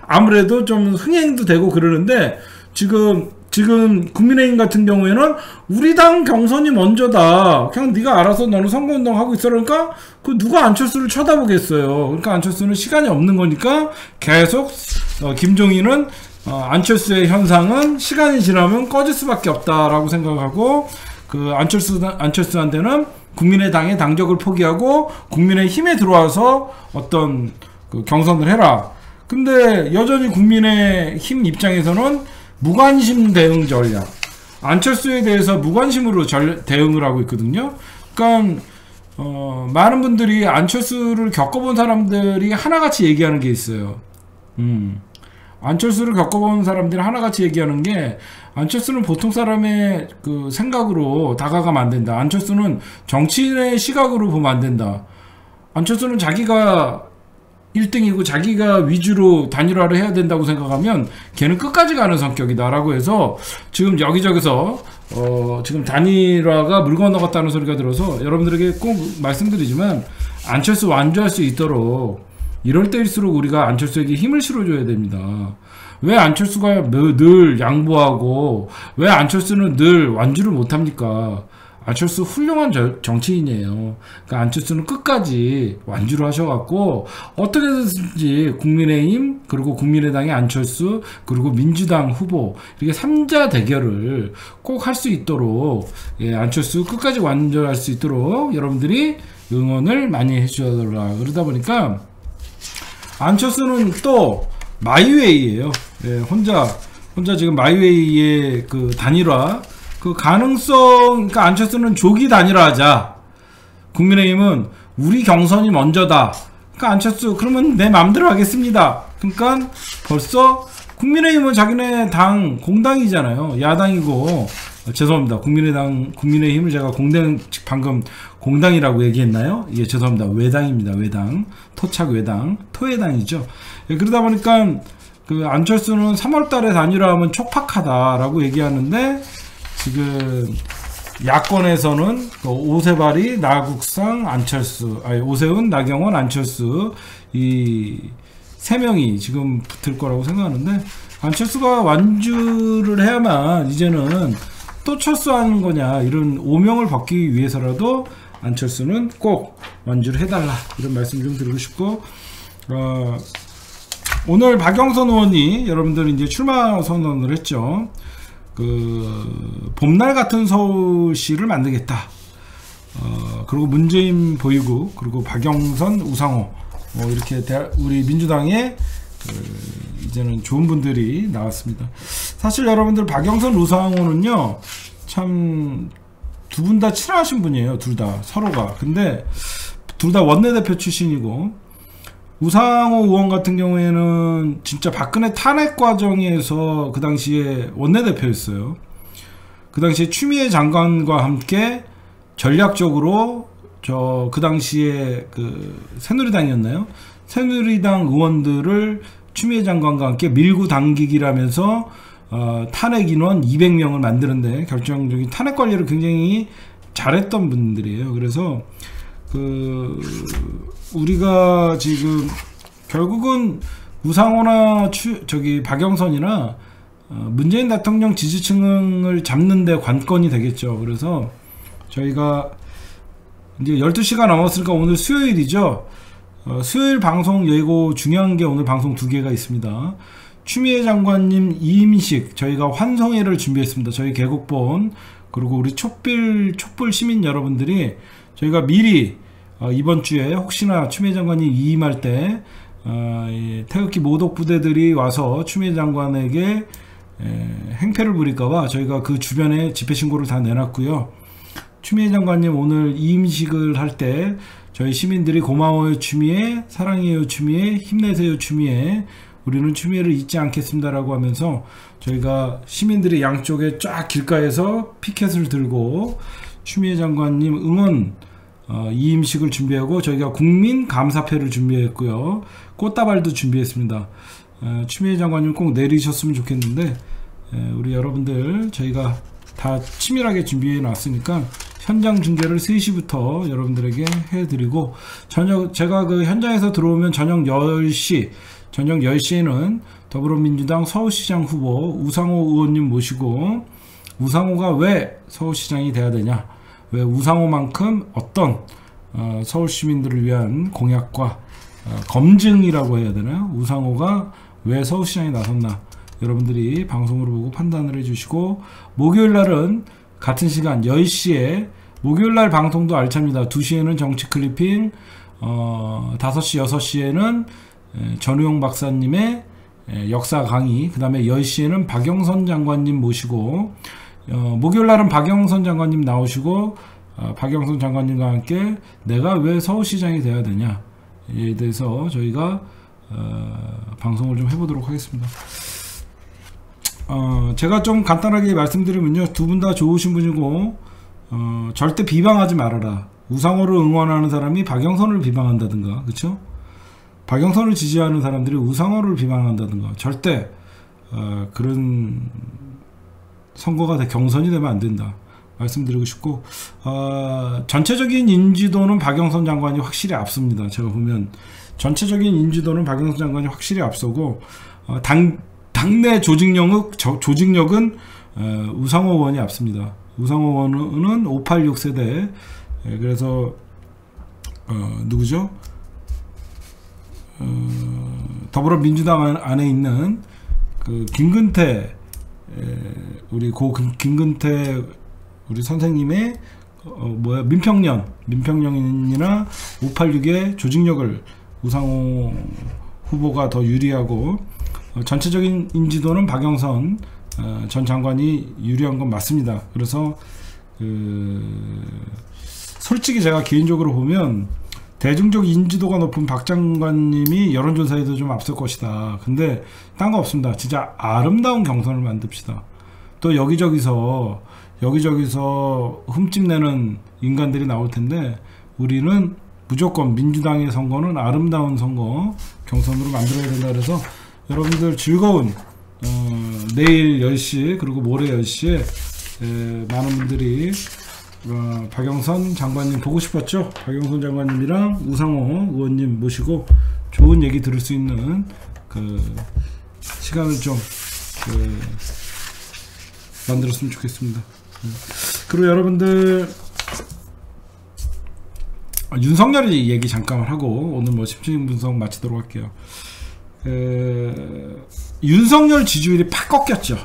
아무래도 좀 흥행도 되고 그러는데 지금 지금 국민의힘 같은 경우에는 우리 당 경선이 먼저다. 그냥 네가 알아서 너는 선거운동 하고 있어 그러니까 그 누가 안철수를 쳐다보겠어요. 그러니까 안철수는 시간이 없는 거니까 계속 어, 김종인은 어, 안철수의 현상은 시간이 지나면 꺼질 수밖에 없다라고 생각하고 그 안철수 안철수한테는 국민의당의 당적을 포기하고 국민의 힘에 들어와서 어떤 그 경선을 해라. 근데 여전히 국민의 힘 입장에서는 무관심 대응 전략. 안철수에 대해서 무관심으로 전, 대응을 하고 있거든요. 그러니까 어, 많은 분들이 안철수를 겪어본 사람들이 하나같이 얘기하는 게 있어요. 음. 안철수를 겪어본 사람들이 하나같이 얘기하는 게 안철수는 보통 사람의 그 생각으로 다가가면 안 된다. 안철수는 정치인의 시각으로 보면 안 된다. 안철수는 자기가 1등이고 자기가 위주로 단일화를 해야 된다고 생각하면 걔는 끝까지 가는 성격이다라고 해서 지금 여기저기서 어 지금 단일화가 물 건너갔다는 소리가 들어서 여러분들에게 꼭 말씀드리지만 안철수 완주할 수 있도록 이럴 때일수록 우리가 안철수에게 힘을 실어줘야 됩니다. 왜 안철수가 늘 양보하고 왜 안철수는 늘 완주를 못합니까? 안철수 훌륭한 저- 정치인이에요. 그러니까 안철수는 끝까지 완주를 하셔갖고 어떻게든지 국민의힘 그리고 국민의당의 안철수 그리고 민주당 후보 이렇게 삼자 대결을 꼭 할 수 있도록 예, 안철수 끝까지 완주할 수 있도록 여러분들이 응원을 많이 해주셔라 그러다 보니까 안철수는 또 마이웨이예요. 예, 혼자 혼자 지금 마이웨이의 그 단일화 그 가능성 그러니까 안철수는 조기 단일화하자. 국민의힘은 우리 경선이 먼저다. 그러니까 안철수 그러면 내 마음대로 하겠습니다. 그러니까 벌써 국민의힘은 자기네 당 공당이잖아요. 야당이고 어, 죄송합니다. 국민의당 국민의힘을 제가 공당 방금 공당이라고 얘기했나요? 예, 죄송합니다. 외당입니다. 외당 토착 외당 토해당이죠. 예, 그러다 보니까 그 안철수는 3월달에 단일화하면 촉박하다라고 얘기하는데 지금 야권에서는 그 오세발이 나국상 안철수 아니 오세훈 나경원 안철수 이 세 명이 지금 붙을 거라고 생각하는데 안철수가 완주를 해야만 이제는 또 철수하는 거냐 이런 오명을 받기 위해서라도 안철수는 꼭 완주를 해달라 이런 말씀 좀 드리고 싶고 어, 오늘 박영선 의원이 여러분들 이제 출마 선언을 했죠. 그 봄날 같은 서울시를 만들겠다. 어, 그리고 문재인 보이고 그리고 박영선 우상호 뭐 이렇게 대- 우리 민주당의 그 이제는 좋은 분들이 나왔습니다. 사실 여러분들 박영선 우상호는요 참 두 분 다 친하신 분이에요. 둘 다 서로가. 근데 둘 다 원내대표 출신이고 우상호 의원 같은 경우에는 진짜 박근혜 탄핵 과정에서 그 당시에 원내대표였어요. 그 당시에 추미애 장관과 함께 전략적으로 저 그 당시에 그 새누리당이었나요? 새누리당 의원들을 추미애 장관과 함께 밀고 당기기라면서 어, 탄핵 인원 200명을 만드는데 결정적인 탄핵 관리를 굉장히 잘했던 분들이에요. 그래서 그 우리가 지금 결국은 우상호나 추, 저기 박영선이나 어, 문재인 대통령 지지층을 잡는데 관건이 되겠죠. 그래서 저희가 이제 12시가 넘었으니까 오늘 수요일이죠. 어, 수요일 방송 예고 중요한 게 오늘 방송 두 개가 있습니다. 추미애 장관님 이임식 저희가 환송회를 준비했습니다. 저희 개국본 그리고 우리 촛불 촛불 시민 여러분들이 저희가 미리 어, 이번 주에 혹시나 추미애 장관이 이임할 때 어, 이 태극기 모독 부대들이 와서 추미애 장관에게 에, 행패를 부릴까봐 저희가 그 주변에 집회 신고를 다 내놨고요. 추미애 장관님 오늘 이임식을 할 때 저희 시민들이 고마워요 추미애. 사랑해요 추미애. 힘내세요 추미애. 우리는 추미애를 잊지 않겠습니다라고 하면서 저희가 시민들이 양쪽에 쫙 길가에서 피켓을 들고 추미애 장관님 응원 어, 이임식을 준비하고 저희가 국민 감사패를 준비했고요. 꽃다발도 준비했습니다. 어, 추미애 장관님 꼭 내리셨으면 좋겠는데 에, 우리 여러분들 저희가 다 치밀하게 준비해 놨으니까 현장 중계를 3시부터 여러분들에게 해드리고 저녁 제가 그 현장에서 들어오면 저녁 10시 저녁 10시에는 더불어민주당 서울시장 후보 우상호 의원님 모시고 우상호가 왜 서울시장이 돼야 되냐 왜 우상호만큼 어떤 어, 서울 시민들을 위한 공약과 어, 검증이라고 해야 되나요? 우상호가 왜 서울시장에 나섰나 여러분들이 방송으로 보고 판단을 해주시고 목요일 날은 같은 시간 10시에 목요일 날 방송도 알찹니다. 2시에는 정치 클리핑 어, 5시 6시에는 에, 전우용 박사님의 에, 역사 강의 그 다음에 10시에는 박영선 장관님 모시고 어, 목요일 날은 박영선 장관님 나오시고 어, 박영선 장관님과 함께 내가 왜 서울시장이 돼야 되냐에 대해서 저희가 어, 방송을 좀 해보도록 하겠습니다. 어, 제가 좀 간단하게 말씀드리면요. 두 분 다 좋으신 분이고, 어, 절대 비방하지 말아라. 우상호를 응원하는 사람이 박영선을 비방한다든가, 그쵸? 박영선을 지지하는 사람들이 우상호를 비방한다든가, 절대, 어, 그런 선거가 돼- 경선이 되면 안 된다. 말씀드리고 싶고, 어, 전체적인 인지도는 박영선 장관이 확실히 앞섭니다. 제가 보면, 전체적인 인지도는 박영선 장관이 확실히 앞서고, 어, 당, 당내 조직력은, 저- 조직력은 어, 우상호 의원이 앞섭니다. 우상호 의원은 586 세대. 예, 그래서 어, 누구죠? 어, 더불어민주당 안- 안에 있는 그 김근태 에, 우리 고 김- 김근태 우리 선생님의 어, 뭐야 민평년 민평년이나 586의 조직력을 우상호 후보가 더 유리하고 어, 전체적인 인지도는 박영선 어, 전 장관이 유리한 건 맞습니다. 그래서 그 솔직히 제가 개인적으로 보면 대중적 인지도가 높은 박 장관님이 여론조사에도 좀 앞설 것이다. 근데 딴 거 없습니다. 진짜 아름다운 경선을 만듭시다. 또 여기저기서 여기저기서 흠집내는 인간들이 나올 텐데 우리는 무조건 민주당의 선거는 아름다운 선거 경선으로 만들어야 된다 그래서 여러분들 즐거운 어, 내일 10시 그리고 모레 10시에 에, 많은 분들이 어, 박영선 장관님 보고 싶었죠? 박영선 장관님이랑 우상호 의원님 모시고 좋은 얘기 들을 수 있는 그 시간을 좀 그, 만들었으면 좋겠습니다. 네. 그리고 여러분들 아, 윤석열이 얘기 잠깐만 하고 오늘 뭐 심층 분석 마치도록 할게요. 에, 윤석열 지지율이 팍 꺾였죠.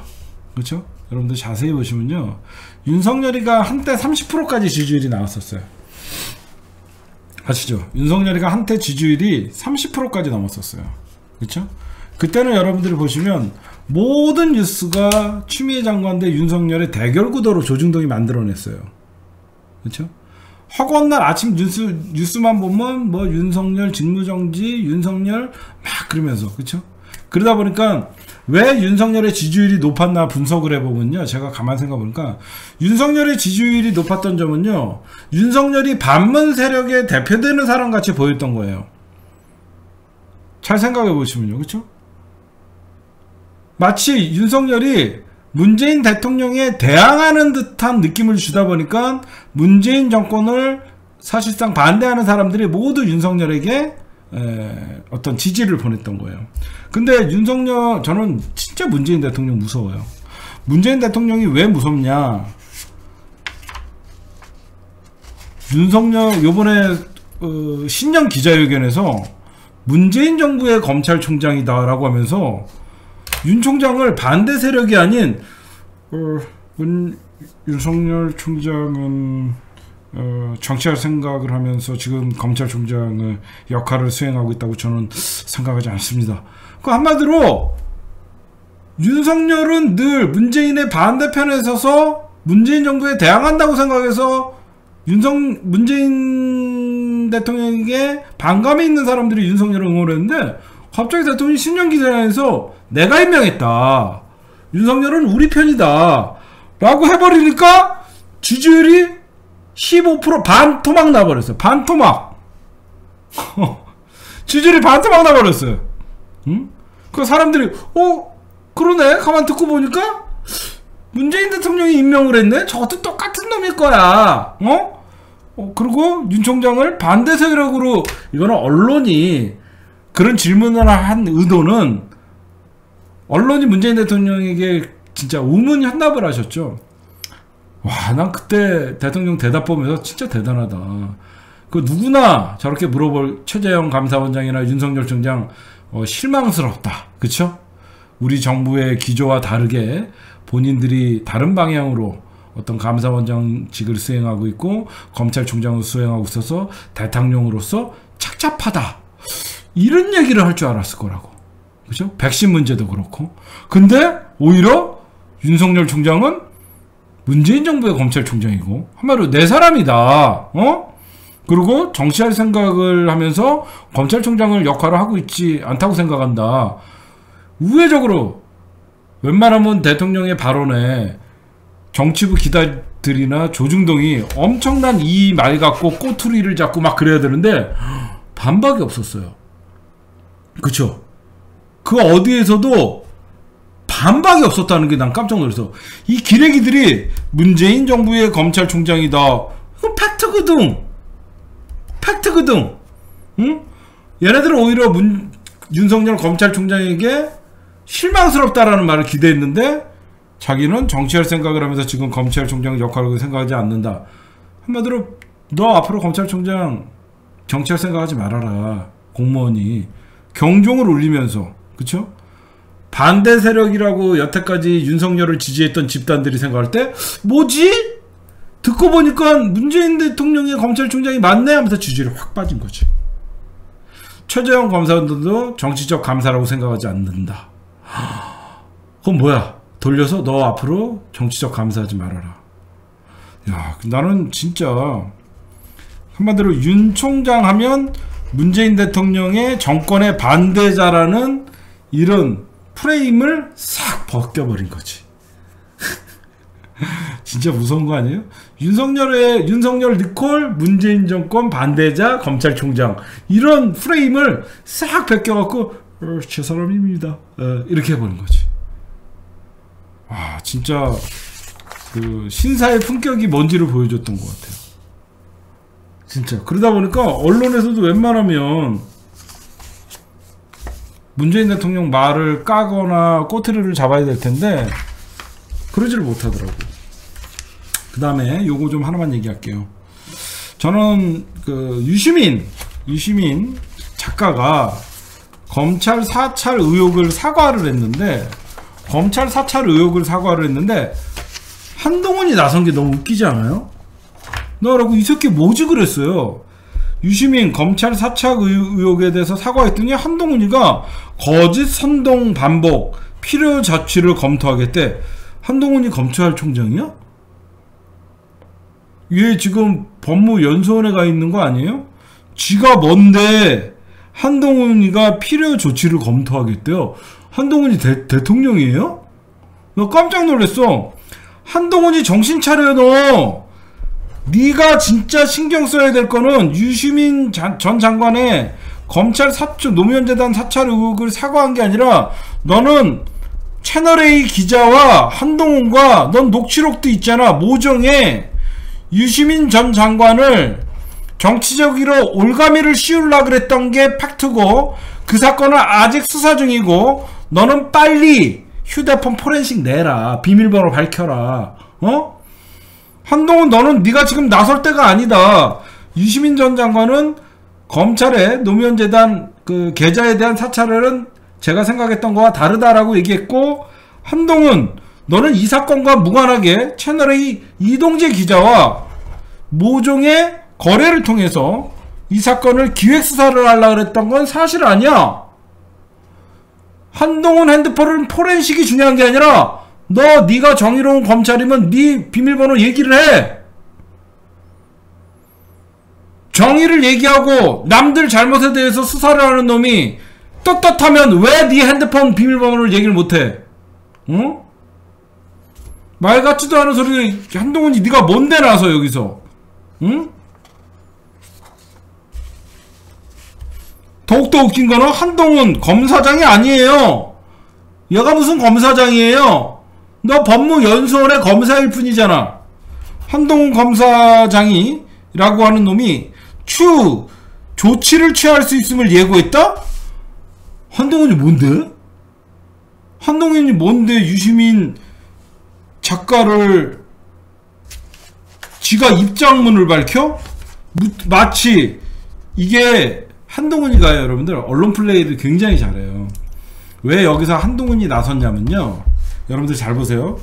그렇죠? 여러분들 자세히 보시면요. 윤석열이가 한때 30%까지 지지율이 나왔었어요. 아시죠? 윤석열이가 한때 지지율이 30%까지 넘었었어요. 그렇죠? 그때는 여러분들이 보시면 모든 뉴스가 추미애 장관 대 윤석열의 대결 구도로 조중동이 만들어냈어요. 그렇죠? 허구한 아침 뉴스 뉴스만 보면 뭐 윤석열 직무정지, 윤석열 막 그러면서 그렇죠? 그러다 보니까 왜 윤석열의 지지율이 높았나 분석을 해보면요. 제가 가만 생각해 보니까 윤석열의 지지율이 높았던 점은요. 윤석열이 반문 세력에 대표되는 사람 같이 보였던 거예요. 잘 생각해 보시면요. 그렇죠? 마치 윤석열이 문재인 대통령에 대항하는 듯한 느낌을 주다 보니까 문재인 정권을 사실상 반대하는 사람들이 모두 윤석열에게 에, 어떤 지지를 보냈던 거예요. 근데 윤석열 저는 진짜 문재인 대통령 무서워요. 문재인 대통령이 왜 무섭냐? 윤석열 요번에 어, 신년 기자회견에서 문재인 정부의 검찰총장이다라고 하면서 윤 총장을 반대 세력이 아닌 어, 문, 윤석열 총장은 어, 정치할 생각을 하면서 지금 검찰총장의 역할을 수행하고 있다고 저는 생각하지 않습니다. 그 한마디로 윤석열은 늘 문재인의 반대편에 서서 문재인 정부에 대항한다고 생각해서 윤석 문재인 대통령에게 반감이 있는 사람들이 윤석열을 응원했는데 갑자기 대통령이 신년 기자회견에서 내가 임명했다. 윤석열은 우리 편이다. 라고 해버리니까 지지율이 15% 반토막 나버렸어요. 반토막. 지지율이 반토막 나버렸어요. 응? 그 사람들이, 어? 그러네? 가만 듣고 보니까 문재인 대통령이 임명을 했네? 저것도 똑같은 놈일 거야. 어? 어, 그리고 윤 총장을 반대 세력으로, 이거는 언론이 그런 질문을 한 의도는 언론이 문재인 대통령에게 진짜 우문 현답을 하셨죠. 와, 난 그때 대통령 대답 보면서 진짜 대단하다. 그 누구나 저렇게 물어볼 최재형 감사원장이나 윤석열 총장 어, 실망스럽다. 그쵸? 우리 정부의 기조와 다르게 본인들이 다른 방향으로 어떤 감사원장직을 수행하고 있고 검찰총장을 수행하고 있어서 대통령으로서 착잡하다. 이런 얘기를 할 줄 알았을 거라고. 그죠? 백신 문제도 그렇고. 근데 오히려 윤석열 총장은 문재인 정부의 검찰총장이고 한마디로 내 사람이다. 어? 그리고 정치할 생각을 하면서 검찰총장을 역할을 하고 있지 않다고 생각한다. 우회적으로 웬만하면 대통령의 발언에 정치부 기다들이나 조중동이 엄청난 이 말 갖고 꼬투리를 잡고 막 그래야 되는데 반박이 없었어요. 그쵸? 그 어디에서도 반박이 없었다는 게 난 깜짝 놀랐어. 이 기레기들이 문재인 정부의 검찰총장이다. 팩트거든. 팩트거든. 응? 얘네들은 오히려 문, 윤석열 검찰총장에게 실망스럽다라는 말을 기대했는데 자기는 정치할 생각을 하면서 지금 검찰총장 역할을 생각하지 않는다. 한마디로 너 앞으로 검찰총장 정치할 생각하지 말아라. 공무원이 경종을 울리면서 그쵸? 반대 세력이라고 여태까지 윤석열을 지지했던 집단들이 생각할 때 뭐지? 듣고 보니까 문재인 대통령의 검찰총장이 맞네 하면서 지지를 확 빠진 거지. 최재형 검사들도 정치적 감사라고 생각하지 않는다. 그럼 뭐야? 돌려서 너 앞으로 정치적 감사하지 말아라. 야, 나는 진짜 한마디로 윤 총장 하면 문재인 대통령의 정권의 반대자라는 이런 프레임을 싹 벗겨버린 거지. 진짜 무서운 거 아니에요? 윤석열의 윤석열 니콜 문재인 정권 반대자 검찰총장 이런 프레임을 싹 벗겨갖고 어, 제 사람입니다. 어, 이렇게 해버린 거지. 와 진짜 그 신사의 품격이 뭔지를 보여줬던 것 같아요. 진짜 그러다 보니까 언론에서도 웬만하면 문재인 대통령 말을 까거나 꼬투리를 잡아야 될 텐데 그러지를 못하더라고. 그 다음에 요거 좀 하나만 얘기할게요. 저는 그 유시민 유시민 작가가 검찰 사찰 의혹을 사과를 했는데 검찰 사찰 의혹을 사과를 했는데 한동훈이 나선 게 너무 웃기지 않아요? 나라고 이 새끼 뭐지 그랬어요. 유시민 검찰 사찰 의혹에 대해서 사과했더니 한동훈이가 거짓 선동 반복 필요 자치를 검토하겠대. 한동훈이 검찰총장이야? 얘 지금 법무연수원에 가 있는 거 아니에요? 지가 뭔데 한동훈이가 필요 조치를 검토하겠대요. 한동훈이 대, 대통령이에요? 나 깜짝 놀랐어. 한동훈이 정신 차려 너. 네가 진짜 신경 써야 될 거는 유시민 전 장관의 검찰 사초 노무현 재단 사찰 의혹을 사과한 게 아니라 너는 채널A 기자와 한동훈과 넌 녹취록도 있잖아 모정에 유시민 전 장관을 정치적으로 올가미를 씌우려 그랬던 게 팩트고 그 사건은 아직 수사 중이고 너는 빨리 휴대폰 포렌식 내라 비밀번호 밝혀라 어? 한동훈 너는 네가 지금 나설 때가 아니다. 유시민 전 장관은 검찰의 노무현 재단 그 계좌에 대한 사찰은 제가 생각했던 거와 다르다라고 얘기했고 한동훈 너는 이 사건과 무관하게 채널의 이동재 기자와 모종의 거래를 통해서 이 사건을 기획 수사를 하려고 그랬던 건 사실 아니야. 한동훈 핸드폰은 포렌식이 중요한 게 아니라 너 네가 정의로운 검찰이면 네 비밀번호 얘기를 해. 정의를 얘기하고 남들 잘못에 대해서 수사를 하는 놈이 떳떳하면 왜 네 핸드폰 비밀번호를 얘기를 못해? 응? 말 같지도 않은 소리 한동훈이 네가 뭔데 나서 여기서 응? 더욱더 웃긴 거는 한동훈 검사장이 아니에요 얘가 무슨 검사장이에요 너 법무연수원의 검사일 뿐이잖아. 한동훈 검사장이 라고 하는 놈이 추 조치를 취할 수 있음을 예고했다? 한동훈이 뭔데? 한동훈이 뭔데 유시민 작가를 지가 입장문을 밝혀? 마치 이게 한동훈이가요 여러분들 언론 플레이를 굉장히 잘해요 왜 여기서 한동훈이 나섰냐면요 여러분들 잘 보세요.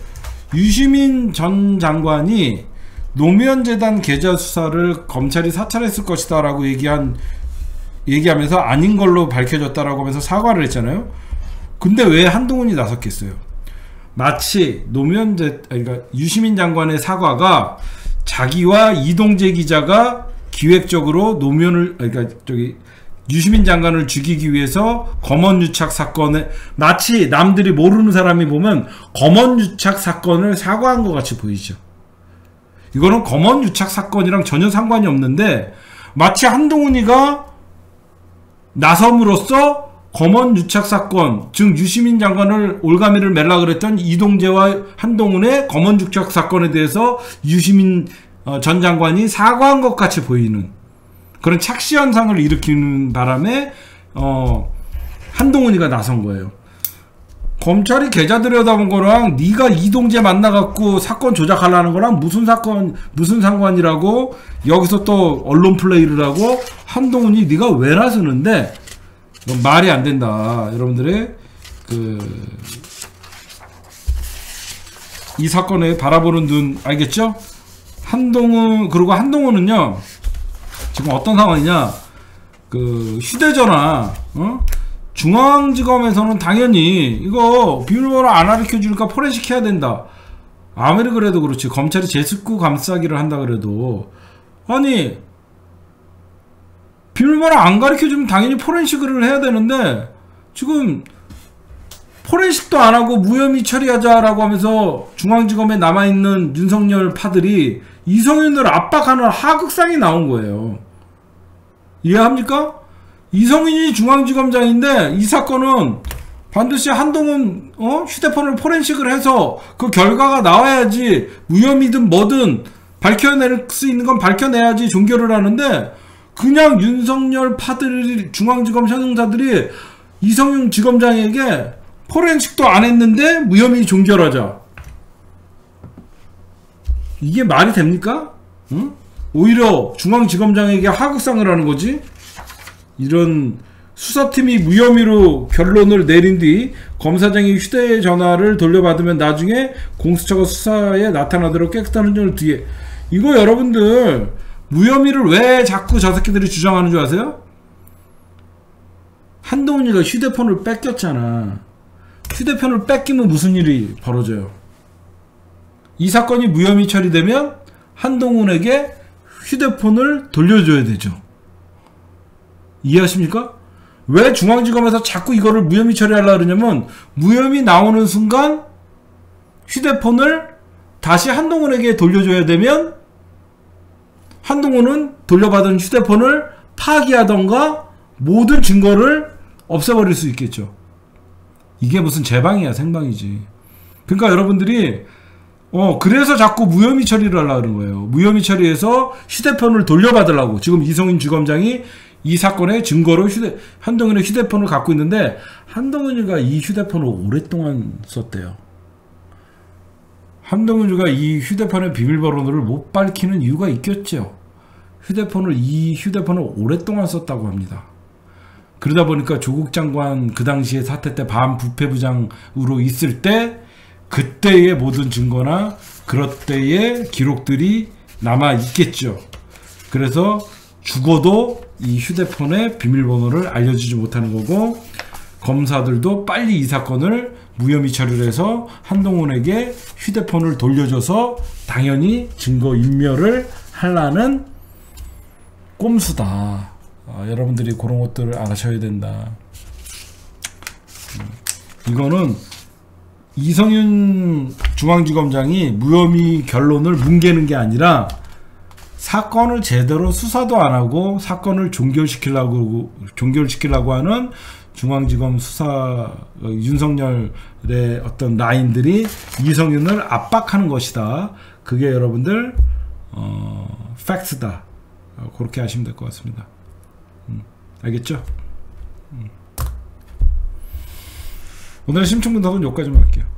유시민 전 장관이 노무현 재단 계좌 수사를 검찰이 사찰했을 것이다 라고 얘기한 얘기하면서 아닌 걸로 밝혀졌다라고 하면서 사과를 했잖아요. 근데 왜 한동훈이 나섰겠어요? 마치 노무현 재 그러니까 유시민 장관의 사과가 자기와 이동재 기자가 기획적으로 노무현을 그러니까 저기 유시민 장관을 죽이기 위해서 검언유착 사건에 마치 남들이 모르는 사람이 보면 검언유착 사건을 사과한 것 같이 보이죠. 이거는 검언유착 사건이랑 전혀 상관이 없는데 마치 한동훈이가 나섬으로써 검언유착 사건, 즉 유시민 장관을 올가미를 멜라 그랬던 이동재와 한동훈의 검언유착 사건에 대해서 유시민 어, 전 장관이 사과한 것 같이 보이는 그런 착시 현상을 일으키는 바람에 어, 한동훈이가 나선 거예요. 검찰이 계좌 들여다본 거랑 네가 이동재 만나갖고 사건 조작하려는 거랑 무슨 사건 무슨 상관이라고 여기서 또 언론 플레이를 하고 한동훈이 네가 왜 나서는데 말이 안 된다 여러분들의 그 이 사건에 바라보는 눈 알겠죠? 한동훈 그리고 한동훈은요 지금 어떤 상황이냐 그 휴대전화 어? 중앙지검에서는 당연히 이거 비밀번호 안 가르쳐 주니까 포렌식 해야 된다 아무리 그래도 그렇지 검찰이 제습구 감싸기를 한다 그래도 아니 비밀번호 안 가르쳐 주면 당연히 포렌식을 해야 되는데 지금 포렌식도 안 하고 무혐의 처리하자라고 하면서 중앙지검에 남아있는 윤석열 파들이 이성윤을 압박하는 하극상이 나온 거예요. 이해합니까? 이성윤이 중앙지검장인데 이 사건은 반드시 한동훈 어? 휴대폰을 포렌식을 해서 그 결과가 나와야지 무혐의든 뭐든 밝혀낼 수 있는 건 밝혀내야지 종결을 하는데 그냥 윤석열 파들 중앙지검 현행자들이 이성윤 지검장에게 포렌식도 안 했는데 무혐의 종결하자. 이게 말이 됩니까? 응? 오히려 중앙지검장에게 하극상을 하는 거지. 이런 수사팀이 무혐의로 결론을 내린 뒤 검사장이 휴대전화를 돌려받으면 나중에 공수처가 수사에 나타나도록 깨끗한 흔적을 뒤에 이거 여러분들 무혐의를 왜 자꾸 저 새끼들이 주장하는 줄 아세요? 한동훈이가 휴대폰을 뺏겼잖아. 휴대폰을 뺏기면 무슨 일이 벌어져요? 이 사건이 무혐의 처리되면 한동훈에게 휴대폰을 돌려줘야 되죠. 이해하십니까? 왜 중앙지검에서 자꾸 이거를 무혐의 처리하려고 그러냐면 무혐의 나오는 순간 휴대폰을 다시 한동훈에게 돌려줘야 되면 한동훈은 돌려받은 휴대폰을 파기하던가 모든 증거를 없애버릴 수 있겠죠. 이게 무슨 제방이야 생방이지. 그러니까 여러분들이 어 그래서 자꾸 무혐의 처리를 하려고 그런 거예요. 무혐의 처리해서 휴대폰을 돌려받으려고 지금 이성인 주검장이 이 사건의 증거로 휴대 한동훈의 휴대폰을 갖고 있는데 한동훈이가 이 휴대폰을 오랫동안 썼대요. 한동훈이가 이 휴대폰의 비밀번호를 못 밝히는 이유가 있겠죠. 휴대폰을 이 휴대폰을 오랫동안 썼다고 합니다. 그러다 보니까 조국 장관 그 당시에 사태 때 반부패부장으로 있을 때 그때의 모든 증거나 그럴 때의 기록들이 남아 있겠죠. 그래서 죽어도 이 휴대폰의 비밀번호를 알려주지 못하는 거고 검사들도 빨리 이 사건을 무혐의 처리를 해서 한동훈에게 휴대폰을 돌려줘서 당연히 증거 인멸을 하려는 꼼수다. 어, 여러분들이 그런 것들을 아셔야 된다. 음, 이거는 이성윤 중앙지검장이 무혐의 결론을 뭉개는 게 아니라 사건을 제대로 수사도 안 하고 사건을 종결시키려고 종결시키려고 하는 중앙지검 수사 어, 윤석열의 어떤 라인들이 이성윤을 압박하는 것이다. 그게 여러분들 어, 팩트다. 어, 그렇게 하시면 될 것 같습니다. 음, 알겠죠? 오늘 심층 분석은 여기까지만 할게요. 음.